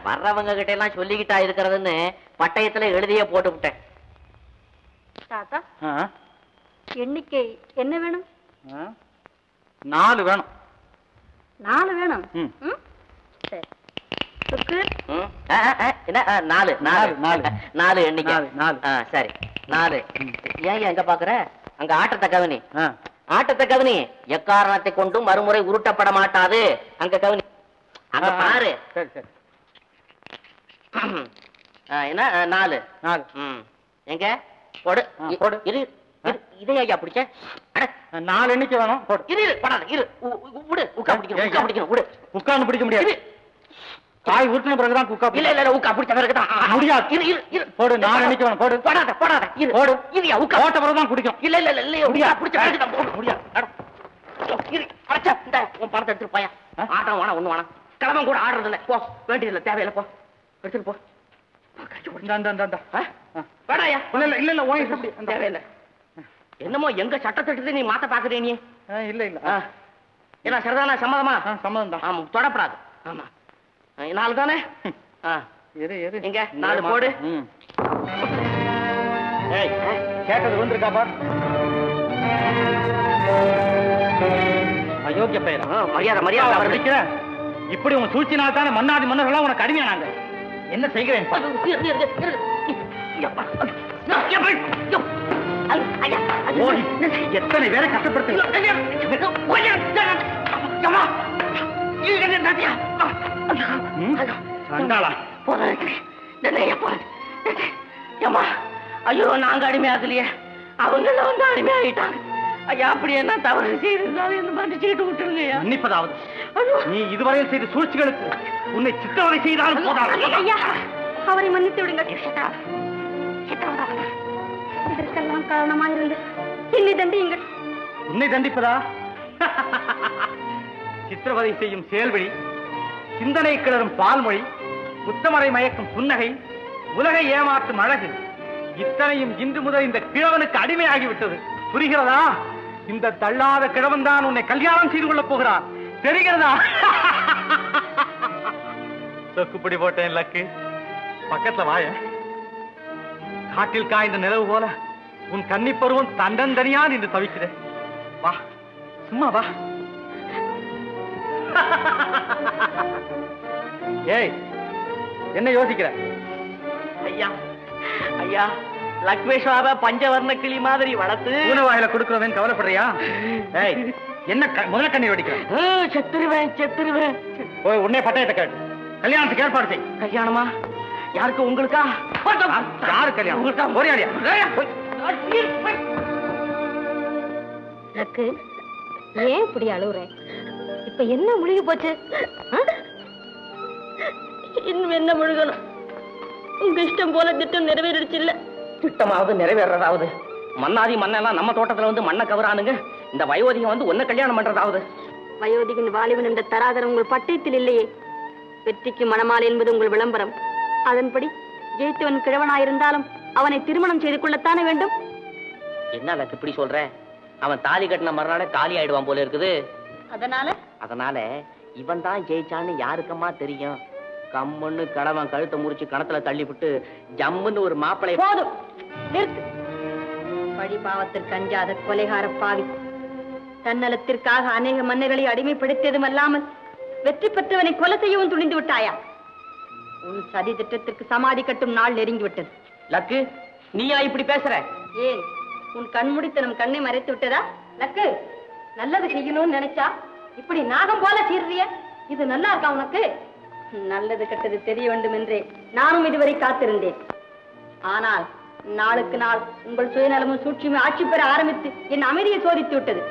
வர்றவங்க கிட்ட எல்லாம் சொல்லிக்கிட்டா இருக்கிறதுன்னு பட்டயத்துல எழுதியே போட்டு விட்டேன். தாத்தா எண்ணிக்கை என்ன வேணும். நாலு வேணும். நாலு வேணும்? சரி. நாலு நாலு. நாலு, நாலு. நாலு எண்ணிக்கை. நாலு, சரி. நாலு. ஏன் எங்க பாக்குற? அங்க ஆட்டத்தை கவனி. ஆட்டத்தை கவனி. எக்காரணத்தை கொண்டும் மறுமுறை உருட்டப்பட மாட்டாது. அங்க கவனி. அங்க. பாரு. என்ன? நாலு. நாலு. எங்க? போடு. போடு. இரு. இதே ஐயா பிடிச்ச? நாலு எண்ணிக்கை வேணும். இரு இரு. படாத. இரு. உ- உ- விடு உக்கா பிடிக்கணும். ஏய், உக்கா ஏய். பிடிக்கணும். விடு உட்கார்ந்து பிடிக்க முடியாது. காய் உருட்டின பிறகுதான் குக்கா இல்ல இல்ல இல்ல உக்கா பிடிச்ச பிறகு தான். முடியாது. இரு இரு போடு எண்ணிக்கை வேணும் போடு. படாத படாத இரு. போடு. இருயா உக்கா போட்ட பிறகுதான் குடிக்கும். இல்ல இல்ல இல்ல உக்கா பிடிச்ச பிறகு தான் போடு முடியாது. இரு அடச்சா இந்த உன் பணத்தை எடுத்துட்டு போயா. ஆட்டம் வேணாம் ஒண்ணு வேணாம் கிளம்பம் கூட ஆடுறது இல்ல. போ வேண்டியதில்ல தேவையில்ல போ. எடுத்துட்டு போ? வேணாயா இல்ல இல்ல இல்ல தேவையில்ல. என்னமோ எங்க சட்டத்திட்டத்தை நீ மாத்த பாக்குறே நீ? இல்ல இல்ல. ஆ. என்ன சரிதானா சம்மதமா? சம்மதம் தான் ஆமா தொடப்படாது. ஆமா. நாலு தானே? இரு இரு. எங்க? நாலு போடு. கேட்டது வந்திருக்கா பார். அயோக்கிய பெயர்? மரியாதை மரியாதை. அடிக்கிற இப்படி உங்க சூழ்ச்சினால் தானே மன்னாதி மன்னர்களா உனக்கு அடிமையானாங்க என்ன செய்கிறேன்? எத்தனை பேரை கஷ்டப்படுத்து ஐயா, நாங்க அடிமையாகலையே. அவங்கள வந்து அடிமையாகிட்டாங்க ஐயா அப்படி என்ன தவறு செய்திருந்தாலும் இந்த மாதிரி சீட்டு விட்டுருங்கய்யா. மன்னிப்பதாவது. நீ இதுவரையில் செய்த சூழ்ச்சிகளுக்கு உன்னை சித்திரவதை செய்தாலும் போதாது. ஐயா அவரை மன்னித்து விடுங்கள் இதற்கெல்லாம் காரணமாயிருந்து என்னை தண்டியுங்கள். உன்னை தண்டிப்பதா? சித்திரவதை செய்யும் செயல்வழி சிந்தனை கிளறும் பால்மொழி புத்தமரை மயக்கும் புன்னகை உலகை ஏமாற்றும் அழகு இத்தனையும் இன்று முதல் இந்த கிழவனுக்கு அடிமையாகிவிட்டது. புரிகிறதா? இந்த தள்ளாத கிழவன் தான் உன்னை கல்யாணம் செய்து கொள்ளப் போகிறான். தெரிகிறதா? சொக்குப்படி போட்டேன் லக்கு. பக்கத்துல வாய காட்டில் காய்ந்த நிலவு போல உன் கன்னி பருவம் தனியான் நின்று தவிக்கிறேன் வா சும்மா வா. ஏய் என்ன யோசிக்கிற? ஐயா ஐயா லக்ஷ்மேஸ்வர பஞ்சவர்ண கிளி மாதிரி வளர்த்து பூனவாயில கொடுக்கிறவன் கவலைப்படுறியா? ஏய் என்ன முதல்ல கண்ணி வெடிக்கிற ஆ, செத்துருவேன் உடனே பட்டயத்தை கேட்டு கல்யாணத்துக்கு ஏற்பாடு செய். கல்யாணமா? யாருக்கு உங்களுக்கா? யாரு கல்யாணம்? உங்களுக்கா. எனக்கு ஏன் இப்படி அழுகுற இப்ப என்ன முழுகி போச்சு? இன்னும் என்ன முழுகணும் உங்க இஷ்டம் போல திட்டம் நிறைவேறிடுச்சு இல்ல திட்டமாவது நிறைவேறதாவது. மன்னாதி மண்ணெல்லாம் நம்ம தோட்டத்துல வந்து மண்ணை கவரானுங்க. இந்த வயோதிகம் வந்து ஒன்ன கல்யாணம் பண்றதாவது. வயோதிகன் வாலிபன் என்ற தராதரம் உங்கள் பட்டயத்தில் இல்லையே. வெற்றிக்கு மணமாலை என்பது உங்கள் விளம்பரம். அதன்படி ஜெயித்தவன் கிழவனாயிருந்தாலும் அவனை திருமணம் செய்து கொள்ளத்தானே வேண்டும்? என்ன இப்படி சொல்ற? அவன் தாலி கட்டின மறுநாளே காலி ஆயிடுவான் போல இருக்குது. அதனால? அதனால இவன் தான் ஜெயிச்சான்னு யாருக்கம்மா தெரியும்? கம்முன்னு கடவன் கழுத்தை முறிச்சு கணத்துல தள்ளிவிட்டு ஜம்முன்னு ஒரு மாப்பிளை போதும். நிறுத்து. பழி பாவத்திற்கு அஞ்சாத கொலைகார பாவி. தன்னலத்திற்காக அநேக மன்னர்களை அடிமைப்படுத்தியதும் அல்லாமல் வெற்றி பெற்றவனை கொலை செய்யவும் துணிந்து விட்டாயா? உன் சதி திட்டத்திற்கு சமாதி கட்டும் நாள் நெருங்கி விட்டது லக்கு நீயா இப்படி பேசுற? ஏன்? உன் கண்முடித்தனம் கண்ணை மறைத்து விட்டதா? லக்கு! நல்லது செய்யணும்னு நினைச்சா இப்படி நாகம் போல சீர்றிய? இது நல்லா இருக்கா உனக்கு? நல்லது கெட்டது தெரிய வேண்டும் என்றே நானும் இதுவரை காத்திருந்தேன். ஆனால் நாளுக்கு நாள் உங்கள் சுயநலமும் சூழ்ச்சியுமே ஆட்சி பெற ஆரம்பித்து என் அமைதியை சோதித்து விட்டது.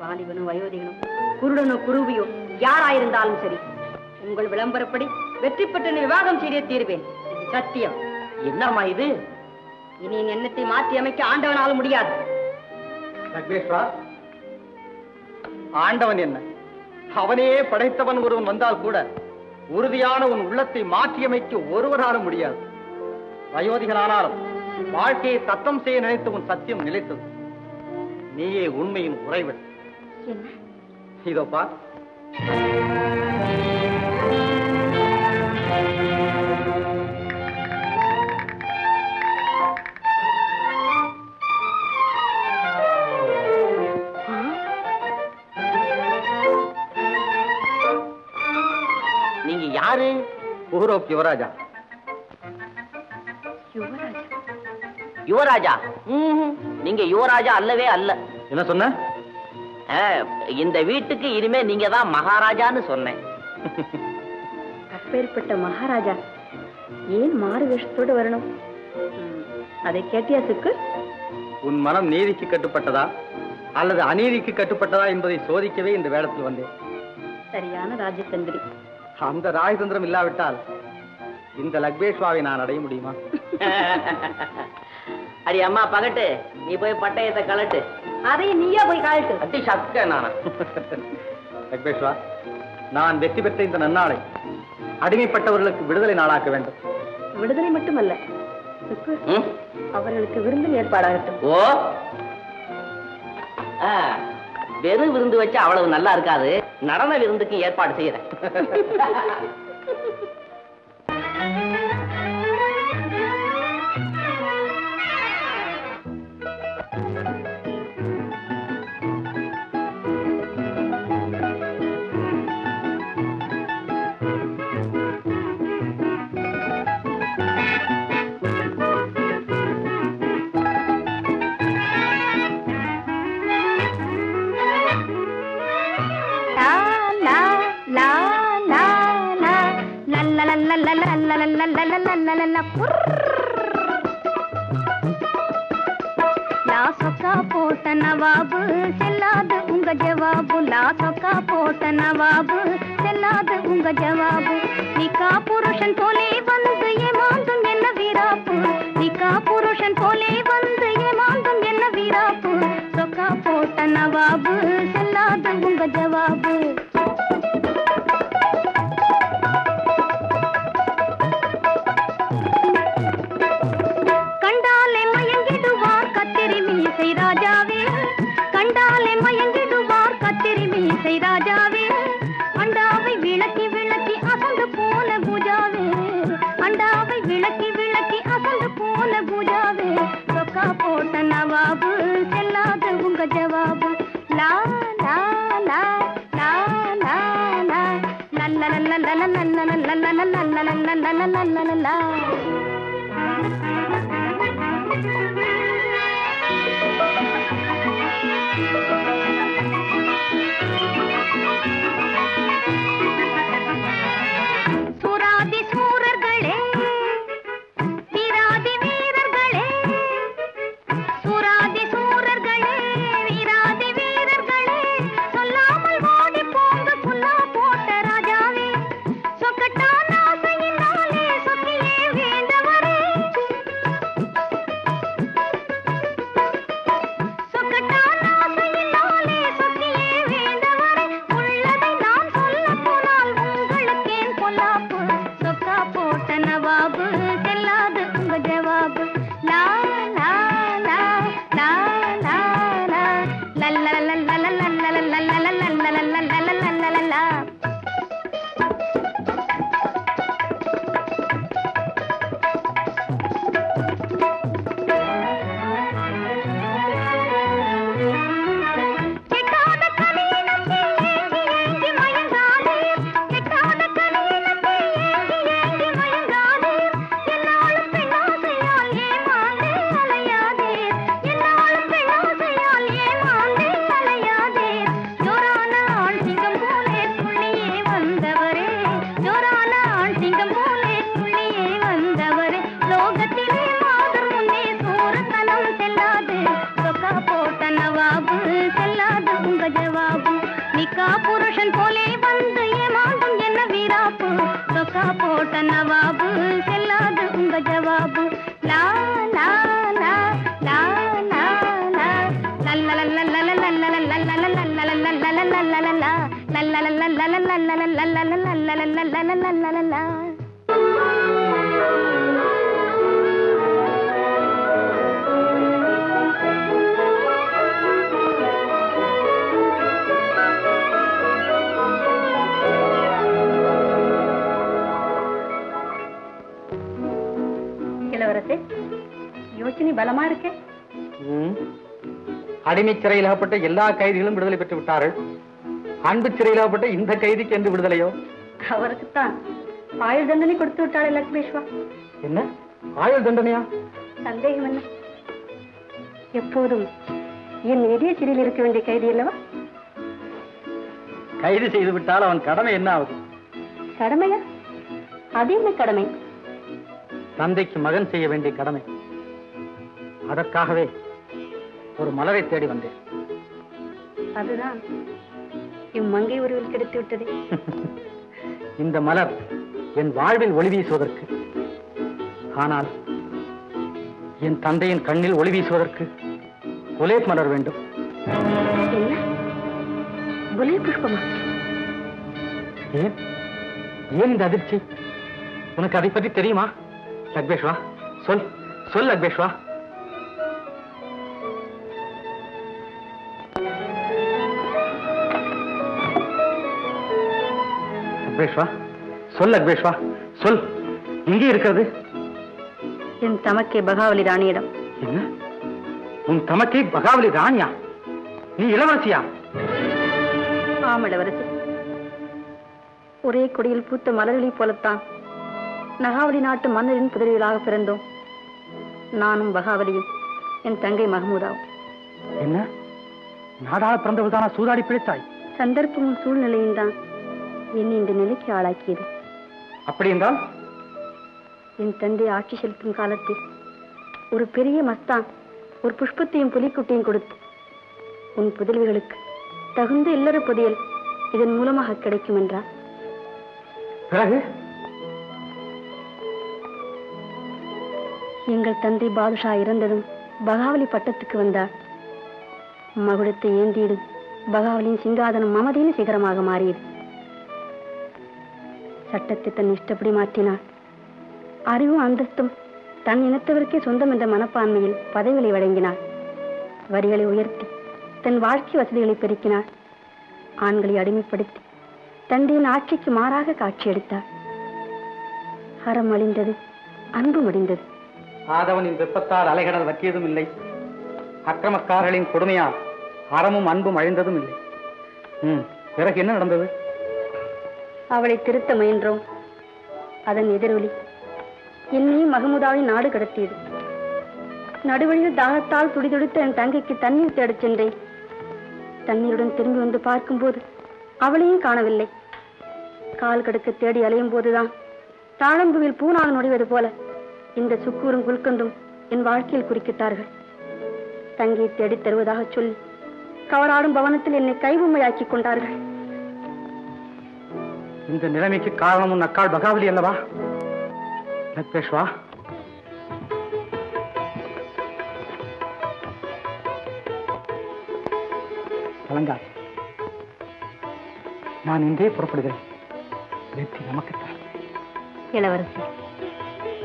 வாலிபனும் வயோதிகனும் குருடனோ குருவியோ யாராயிருந்தாலும் சரி உங்கள் விளம்பரப்படி வெற்றி பெற்ற விவாகம் செய்தே தீர்வேன். சத்தியம். என்னம்மா இது? இனி என் எண்ணத்தை மாற்றி அமைக்க ஆண்டவனால் முடியாது. ஆண்டவன் என்ன? அவனையே படைத்தவன் ஒருவன் வந்தால் கூட உறுதியான உன் உள்ளத்தை மாற்றியமைக்க ஒருவராலும் முடியாது. வயோதிகனானாலும் வாழ்க்கையை தத்தம் செய்ய நினைத்த உன் சத்தியம் நிலைத்தது. நீயே உண்மையின் உறைவன் இதோ பார். யாரு? ஊரோப் யுவராஜா. யுவராஜா. நீங்க யுவராஜா அல்லவே அல்ல. என்ன சொன்ன? இந்த வீட்டுக்கு இனிமே நீங்க தான் மகாராஜான்னு சொன்னேன். அப்பேற்பட்ட மகாராஜா ஏன் மாறு வேஷத்தோடு வரணும்? அதை கேட்டியா சுக்கு? உன் மனம் நீதிக்கு கட்டுப்பட்டதா? அல்லது அநீதிக்கு கட்டுப்பட்டதா என்பதை சோதிக்கவே இந்த வேடத்தில் வந்தேன். சரியான ராஜதந்திரி. அந்த ராஜதந்திரம் இல்லாவிட்டால் இந்த லக்பேஷ்வாவை நான் அடைய முடியுமா? அடி அம்மா பகட்டு. நீ போய் பட்டயத்தை கலட்டு அதையும் நீயா போய் காழ்த்து அட்டி சக்க நானா? லக்பேஷ்வா நான் வெற்றி பெற்ற இந்த நன்னாளை அடிமைப்பட்டவர்களுக்கு விடுதலை நாளாக்க வேண்டும். விடுதலை மட்டுமல்ல? அவர்களுக்கு விருந்தில் ஏற்பாடாகட்டும். ஓ? ஆ, வெறும் விருந்து வச்சா அவ்வளவு நல்லா இருக்காது. நடன விருந்துக்கு ஏற்பாடு செய்யறேன். சொக்கா போட்ட நவாபு செல்லாது உங்க ஜவாபு. லா சொக்கா போட்ட நவாபு செல்லாது உங்க ஜவாபு. நிக்கா புருஷன் போலே வந்து ஏமாந்தும் என்ன வீராப்பு? நிக்கா புருஷன் போலே வந்து ஏமாந்தும் என்ன வீராப்பு? சொக்கா போட்ட நவாபு செல்லாது உங்க ஜவாபு. அடிமைச் சிறையில் அகப்பட்ட எல்லா கைதிகளும் விடுதலை பெற்று விட்டார்கள். அன்பு சிறையில் அகப்பட்ட இந்த கைதிக்கு என்று விடுதலையோ? அவருக்குத்தான் ஆயுள் தண்டனை கொடுத்து விட்டாளே லக்ஷ்மேஸ்வா என்ன? ஆயுள் தண்டனையா? சந்தேகம் என்ன? எப்போதும் என் எதிய சிறையில் இருக்க வேண்டிய கைதி அல்லவா? கைது செய்து விட்டால் அவன் கடமை என்ன ஆகுது? கடமையா? அது என்ன கடமை? தந்தைக்கு மகன் செய்ய வேண்டிய கடமை. அதற்காகவே ஒரு மலரை தேடி வந்தேன். அதுதான். இம்மங்கை உருவில் கிடைத்து விட்டதே. இந்த மலர் என் வாழ்வில் ஒளி வீசுவதற்கு. ஆனால் என் தந்தையின் கண்ணில் ஒளி வீசுவதற்கு குலேப் மலர் வேண்டும். என்ன? குலே புஷ்பமா? ஏன்? ஏன் இந்த அதிர்ச்சி? உனக்கு அதை பற்றி தெரியுமா? லக்பேஷ்வா சொல். சொல் லக்பேஷ்வா லக்பேஷ்வா சொல் லக்பேஷ்வா சொல். எங்கே இருக்கிறது? என் தமக்கே பகாவலி ராணியிடம். என்ன? உன் தமக்கை பகாவலி ராணியா? நீ இளவரசியா? ஆம் இளவரசி. ஒரே கொடியில் பூத்த மலர்களைப் போலத்தான் நகாவலி நாட்டு மன்னரின் புதவிகளாக பிறந்தோம். நானும் பகாவலியும் என் தங்கை மஹமூதாவும் என்ன? நாடாள பிறந்தவள்தானா? சூதாடி பிழைத்தாய். சந்தர்ப்பமும் சூழ்நிலையும் தான் என்னை இந்த நிலைக்கு ஆளாக்கியது. அப்படி என்றால்? என் தந்தை ஆட்சி செலுத்தும் காலத்தில் ஒரு பெரிய மஸ்தான் ஒரு புஷ்பத்தையும் புலிக்குட்டியும் கொடுத்து உன் புதல்விகளுக்கு தகுந்த இல்லற புதையல் இதன் மூலமாக கிடைக்கும் என்றார். பிறகு? எங்கள் தந்தை பாதுஷா இறந்ததும் பகாவலி பட்டத்துக்கு வந்தார். மகுடத்தை ஏந்தியிடும் பகாவலியின் சிங்காதனம் மமதியின் சிகரமாக மாறியது. சட்டத்தை தன் இஷ்டப்படி மாற்றினார் அறிவும் அந்தஸ்தும் தன் இனத்தவருக்கே சொந்தம் என்ற மனப்பான்மையில் பதவிகளை வழங்கினார் வரிகளை உயர்த்தி தன் வாழ்க்கை வசதிகளை பெருக்கினார் ஆண்களை அடிமைப்படுத்தி தந்தையின் ஆட்சிக்கு மாறாக காட்சியளித்தார் அறம் அழிந்தது அன்பு முடிந்தது. ஆதவனின் வெப்பத்தால் அலைகடல் வற்றியதும் இல்லை. அக்கிரமக்காரர்களின் கொடுமையால் அறமும் அன்பும் அழிந்ததும் இல்லை. பிறகு என்ன நடந்தது? அவளை திருத்த முயன்றோம். அதன் எதிரொலி. என்னையும் மகமுதாவை நாடு கடத்தியது. நடுவழியில் தாகத்தால் துடிதுடித்த என் தங்கைக்கு தண்ணீர் தேடச் சென்றேன். தண்ணீருடன் திரும்பி வந்து பார்க்கும்போது அவளையும் காணவில்லை. கால் கடுக்க தேடி அலையும் போதுதான் தாழம்புவில் பூனாக நுழைவது போல இந்த சுக்கூரும் குல்கந்தும் என் வாழ்க்கையில் குறுக்கிட்டார்கள். தங்கியை தேடித் தருவதாக சொல்லி கவராடும் பவனத்தில் என்னை கைபொம்மையாக்கிக் கொண்டார்கள். இந்த நிலைமைக்கு காரணம் உன் அக்காள் பகாவலி அல்லவா? லக்பேஷ்வா கலங்காது நான் இன்றே புறப்படுகிறேன். வெற்றி நமக்குத்தான் இளவரசி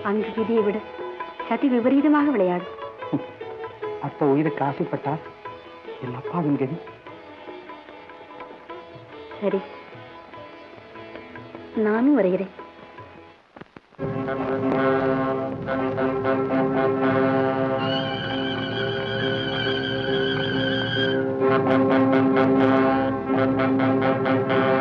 அங்கு விதியை விட சதி விபரீதமாக விளையாடும் அப்ப உயிருக்கு ஆசைப்பட்டால் என் அப்பாவின் கதி. சரி. நானும் வருகிறேன். கிடைத்து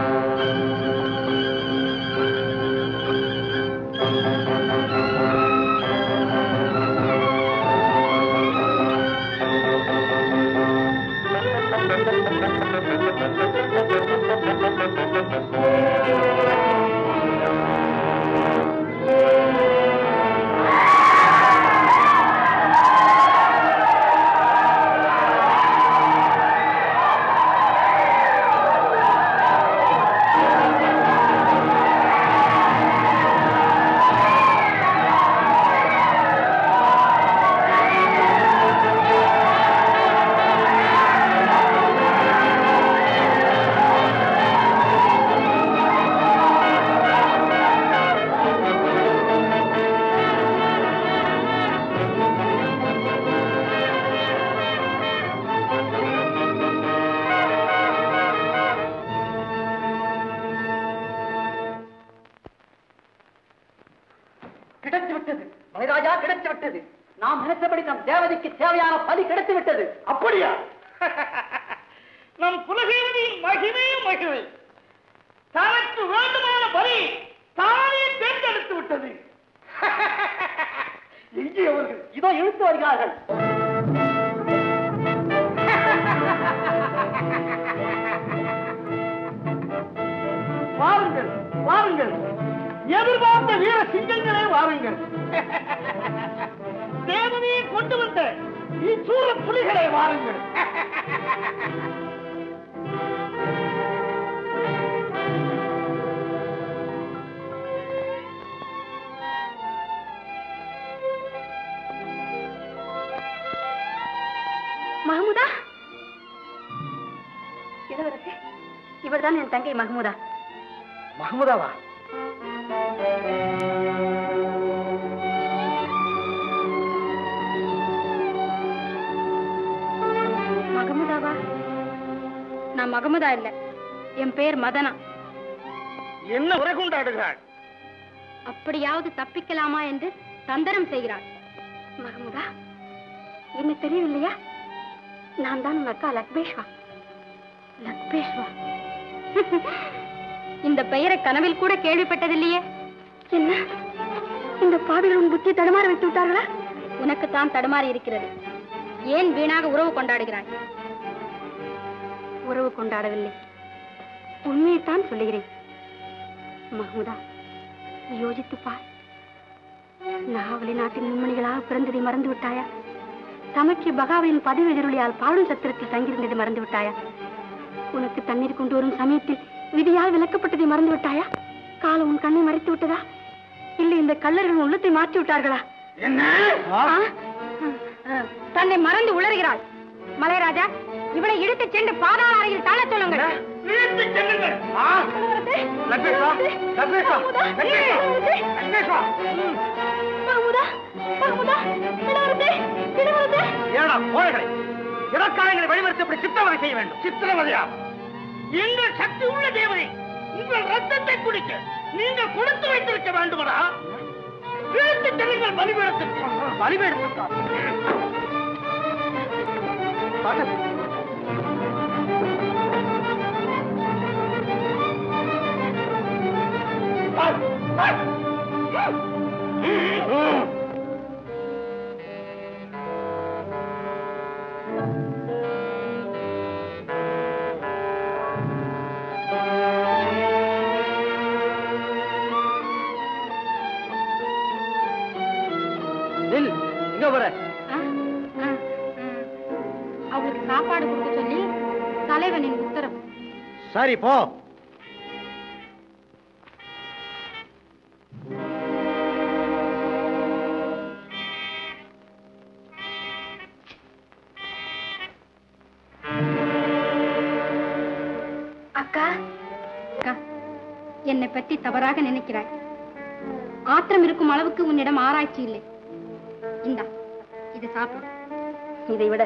தங்கை மஹமுதா. மஹமுதாவா? மகமுதாவா நான் மகமுதா இல்ல. என் பேர் மதனா. என்ன உரை கொண்டாடுகிறாள் அப்படியாவது தப்பிக்கலாமா என்று தந்திரம் செய்கிறாள். மகமுதா என்ன தெரியவில்லையா நான் தான் உன் அக்கா லக்பேஷ்வா பெயரை கனவில் கூட கேள்விப்பட்டதில்லையே. என்ன? இந்த பாவிகள் உன் புத்தி தடுமாற வைத்து விட்டார்களா? உனக்குத்தான் தடுமாறி இருக்கிறது. ஏன் வீணாக உறவு கொண்டாடுகிறாய்? உறவு கொண்டாடவில்லை. உண்மையைத்தான் சொல்லுகிறேன். மஹமுதா யோசித்து பார். நாவலி நாட்டின் மும்மணிகளாக பிறந்ததை மறந்து விட்டாயா? தமக்கு பகாவின் பதவி எதிரொலியால் பாடும் சத்திரத்தில் தங்கியிருந்ததை மறந்து விட்டாயா? உனக்கு தண்ணீர் கொண்டு வரும் சமயத்தில் விதியால் விளக்கப்பட்டதை மறந்து விட்டாயா காலம் உன் கண்ணை மறைத்து விட்டதா? இல்லை இந்த கள்ளர்கள் உன் உள்ளத்தை மாற்றி விட்டார்களா? தன்னை மறந்து உளறுகிறாள் மலைராஜா இவளை இழுத்துச் சென்று பாதாள அறையில் தள்ளச் சொல்லுங்கள். வழிமறித்து சித்திரவதை செய்ய வேண்டும். சித்திரவதையா? எங்கள் சக்தி உள்ள தேவதை உங்கள் ரத்தத்தை குடிக்க நீங்கள் கொடுத்து வைத்திருக்க வேண்டுமடா? இழுத்து செல்லுங்கள் பலிபீடத்திற்கு. பலிபீடத்திற்கா நில் சரி போ. அக்கா அக்கா என்னை பற்றி தவறாக நினைக்கிறாய். ஆத்திரம் இருக்கும் அளவுக்கு உன்னிடம் ஆராய்ச்சி இல்லை. இந்தா இது சாப்பிடு. இதை விட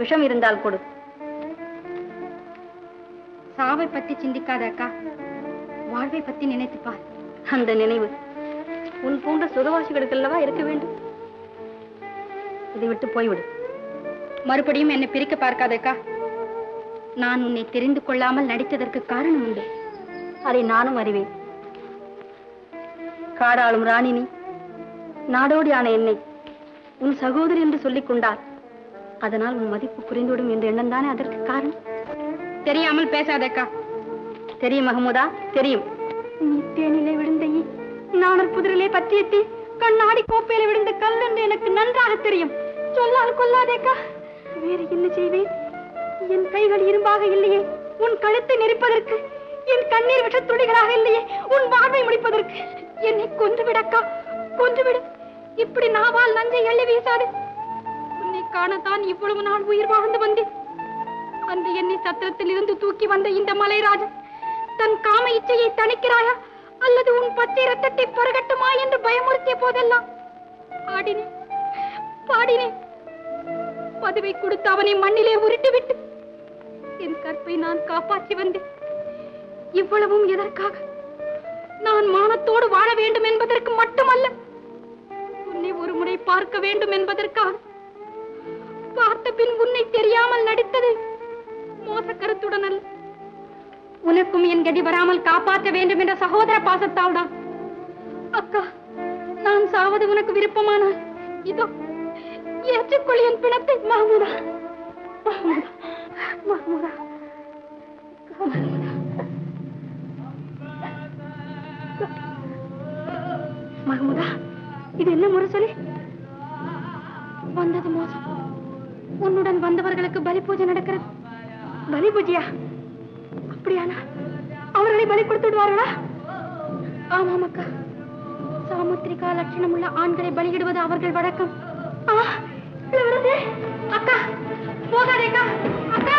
விஷம் இருந்தால் கொடு. சாவை பத்தி சிந்திக்காத அக்கா வாழ்வை பத்தி நினைத்துப் பார் அந்த நினைவு உன் போன்ற சுகவாசிகளுக்கு அல்லவா இருக்க வேண்டும்? இதை விட்டு போய்விடு. மறுபடியும் என்னை பிரிக்க பார்க்காதக்கா. நான் உன்னை தெரிந்து கொள்ளாமல் நடித்ததற்கு காரணம் உண்டு. அதை நானும் அறிவேன். காடாளும் ராணினி நாடோடியான என்னை உன் சகோதரி என்று சொல்லிக் கொண்டார் அதனால் உன் மதிப்பு குறைந்துவிடும் என்ற எண்ணம் தானே அதற்கு காரணம்? தெரியாமல் பேசாதக்கா. தெரியும் மகமுதா தெரியும். நீ தேனிலே விழுந்த ஈ, புதிரிலே பற்றிய கண்ணாடி கோப்பையில விழுந்த கல் என்று எனக்கு நன்றாக தெரியும். சொல்லால் கொல்லாதேக்கா வேறு என்ன செய்வேன்? என் கைகள் இரும்பாக இல்லையே உன் கழுத்தை நெரிப்பதற்கு என் கண்ணீர் விட்ட துளிகளாக இல்லையே உன் வாழ்வை முடிப்பதற்கு. என்னை கொன்று விடக்கா கொன்று விடு இப்படி நாவால் நஞ்சை எள்ளி வீசாது. உன்னை காணத்தான் இவ்வளவு நாள் உயிர் வாழ்ந்து வந்தேன். வந்து என்னை சத்திரத்தில் இருந்து தூக்கி வந்த இந்த மலைராஜன் தன் காம இச்சையை தணிக்கிறாயா? அல்லது உன் பச்சை ரத்தத்தை பருகட்டுமா என்று பயமுறுத்திய போதெல்லாம்? ஆடினேன் பாடினேன். பதுவை கொடுத்து அவனை மண்ணிலே உருட்டுவிட்டு என் கற்பை நான் காப்பாற்றி வந்தேன். இவ்வளவும் எதற்காக? நான் மானத்தோடு வாழ வேண்டும் என்பதற்கு மட்டுமல்ல உன்னை ஒரு முறை பார்க்க வேண்டும் என்பதற்காக. பார்த்த பின் உன்னை தெரியாமல் நடித்தது மோசக்கருத்துடன் அல்ல உனக்கும் என் கதி வராமல் காப்பாற்ற வேண்டும் என்ற சகோதர பாசத்தால் தான் அக்கா நான் சாவது உனக்கு விருப்பமான இதோ ஏற்றுக்கொள் என் பிணத்தை மாமுதா மாமுதா மாமுதா மகமுதா இது என்ன முரசொலி? வந்தது மோசம். உன்னுடன் வந்தவர்களுக்கு பலி பூஜை நடக்கிறது. பலி பூஜையா? அப்படியானா? அவர்களை பலி கொடுத்துடுவார்களா ஆமாம் அக்கா. சாமுத்திரிகா லட்சணம் உள்ள ஆண்களை பலியிடுவது அவர்கள் வழக்கம். அக்கா போகாதே அக்கா. அக்கா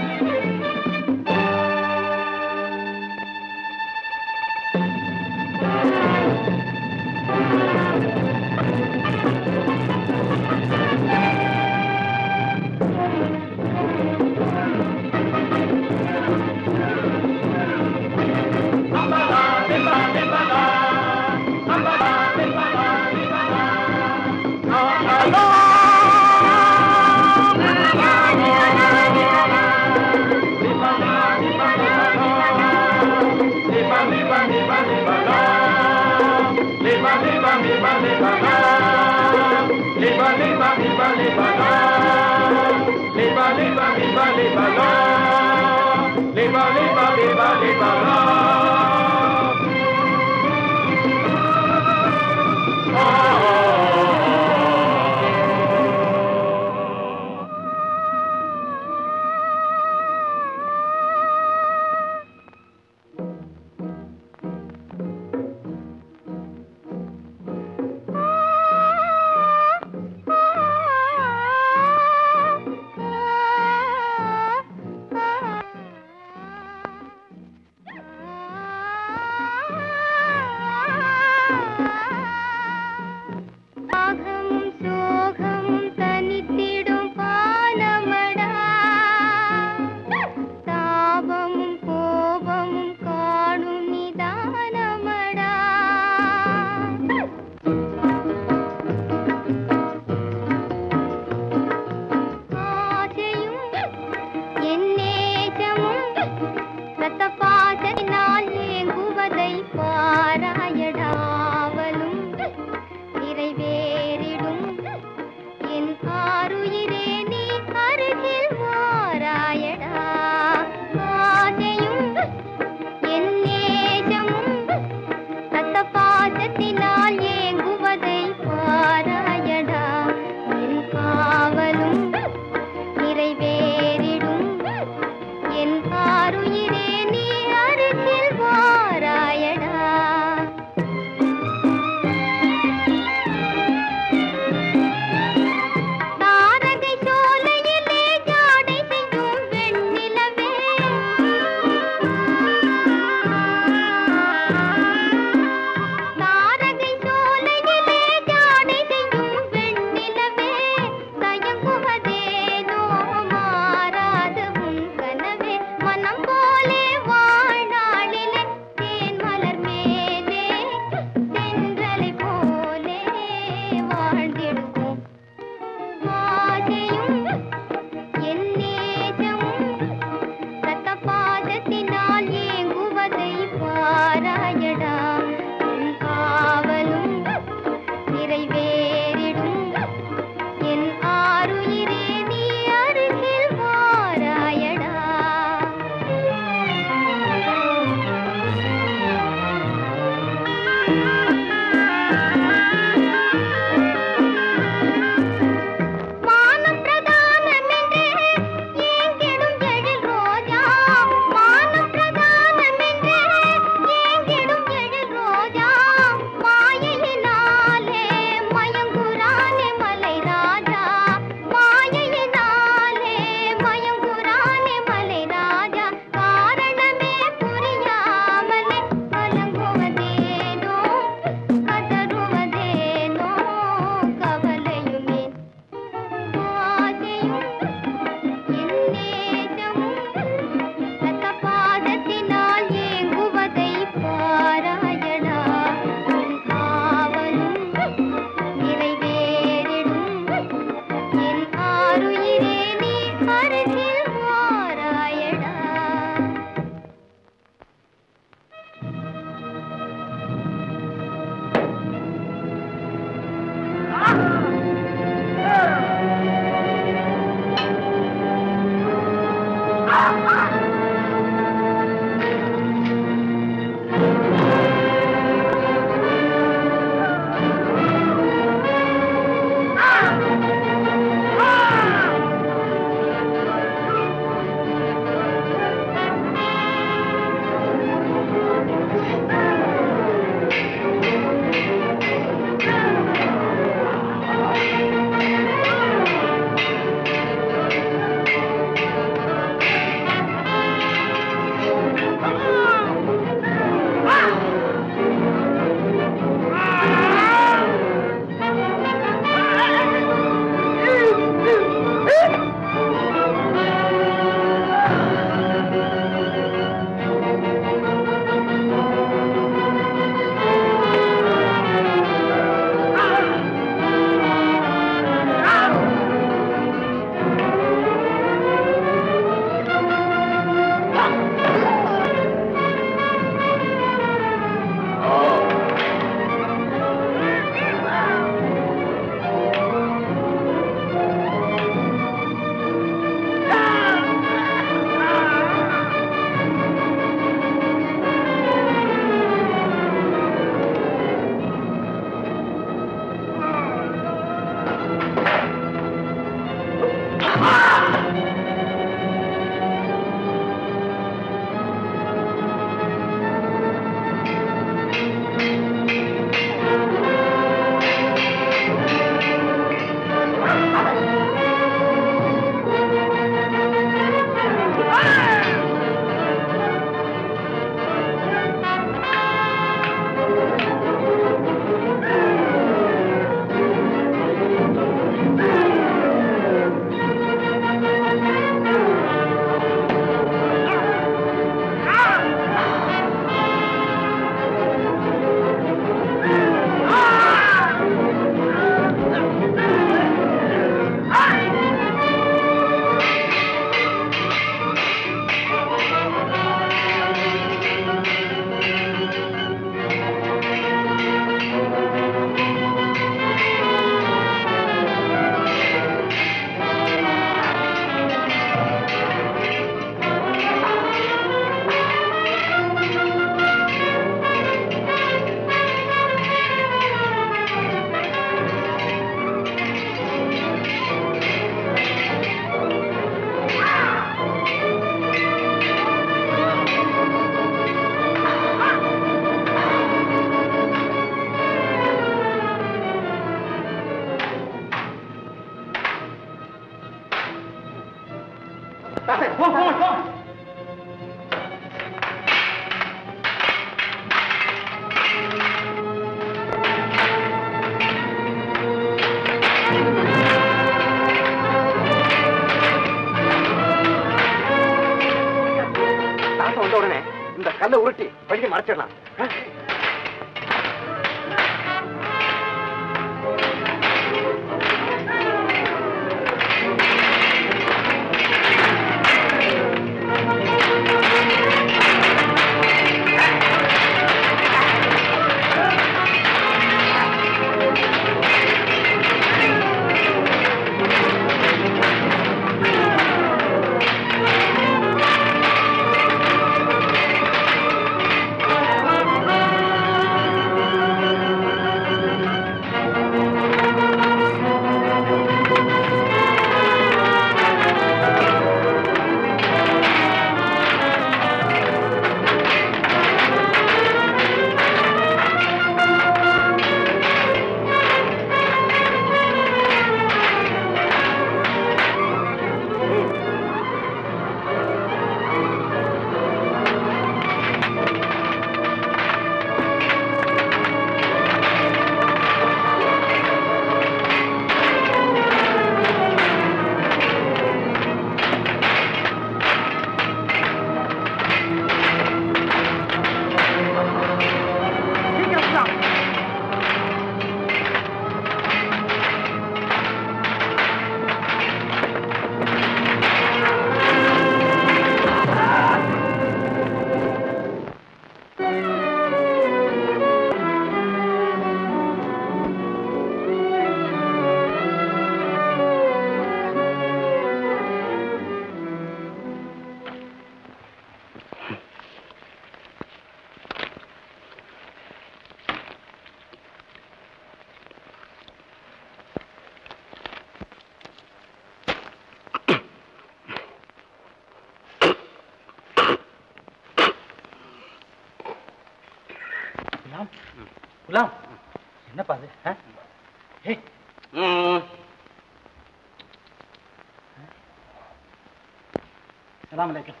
அலைக்கும்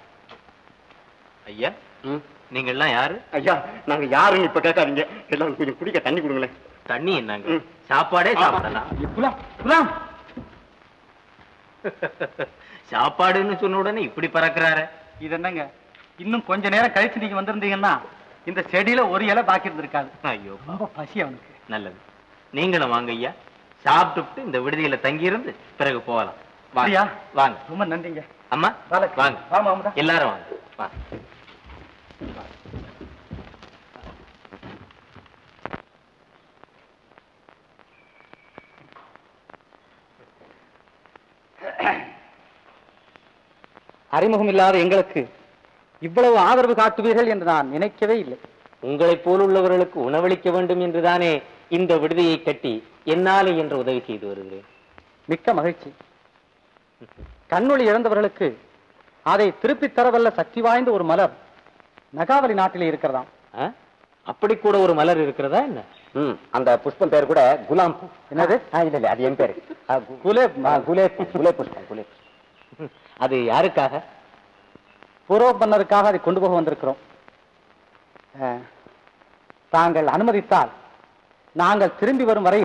ஐயா நீங்க எல்லாம் யாரு? ஐயா நாங்க யாருன்னு இப்ப கேட்காதீங்க. எல்லாரும் கொஞ்சம் குடிக்க தண்ணி கொடுங்களேன். தண்ணி என்னங்க? சாப்பாடே சாப்பிடலாம் சாப்பாடுன்னு சொன்ன உடனே இப்படி பறக்குறாரு. இது என்னங்க? இன்னும் கொஞ்ச நேரம் கழிச்சு நீங்க வந்திருந்தீங்கன்னா இந்த செடியில ஒரு இலை பாக்கி இருந்திருக்காது. ஐயோ ரொம்ப பசி அவனுக்கு. நல்லது. நீங்களும் வாங்க ஐயா. சாப்பிட்டுட்டு இந்த விடுதியில தங்கி இருந்து பிறகு போகலாம். வாங்க. ரொம்ப நன்றிங்க. அம்மா வாங்க. வாங்க எல்லாரும் வாங்க. வாங்க அறிமுகம் இல்லாத எங்களுக்கு இவ்வளவு ஆதரவு காட்டுவீர்கள் என்று நான் நினைக்கவே இல்லை. உங்களைப் போலுள்ளவர்களுக்கு உணவளிக்க வேண்டும் என்றுதானே இந்த விடுதியை கட்டி என்னாலே என்ற உதவி செய்து வருகிறேன். மிக்க மகிழ்ச்சி. கண்ணொளி இழந்தவர்களுக்கு அதை திருப்பித் தரவல்ல சக்தி வாய்ந்த ஒரு மலர் நகாவலி நாட்டிலே இருக்கிறதாம்? அப்படி கூட ஒரு மலர் இருக்கிறதா என்ன? அந்த புஷ்பம் பேர் கூட குலாம் என்னது? ஆ, இல்ல இல்ல அது என் பேரு. குலே குலே புஷ்பம் குலே. அது யாருக்காக? பூர்வ மன்னருக்காக அதை கொண்டு போக வந்திருக்கிறோம். தாங்கள் அனுமதித்தால் நாங்கள் திரும்பி வரும் வரை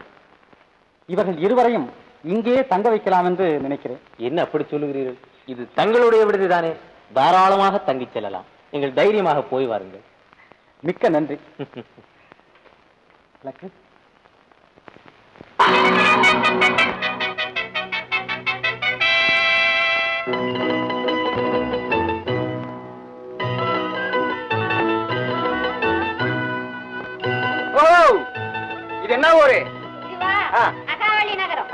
இவர்கள் இருவரையும் இங்கேயே தங்க வைக்கலாம் என்று நினைக்கிறேன். என்ன அப்படி சொல்லுகிறீர்கள்? இது தங்களுடைய விடுதி தானே தாராளமாக தங்கிச் செல்லலாம். நீங்கள் தைரியமாக போய் வாருங்கள். மிக்க நன்றி. ஓ! இது என்ன ஊரு? ஆஹா அகாவளி நகரம்.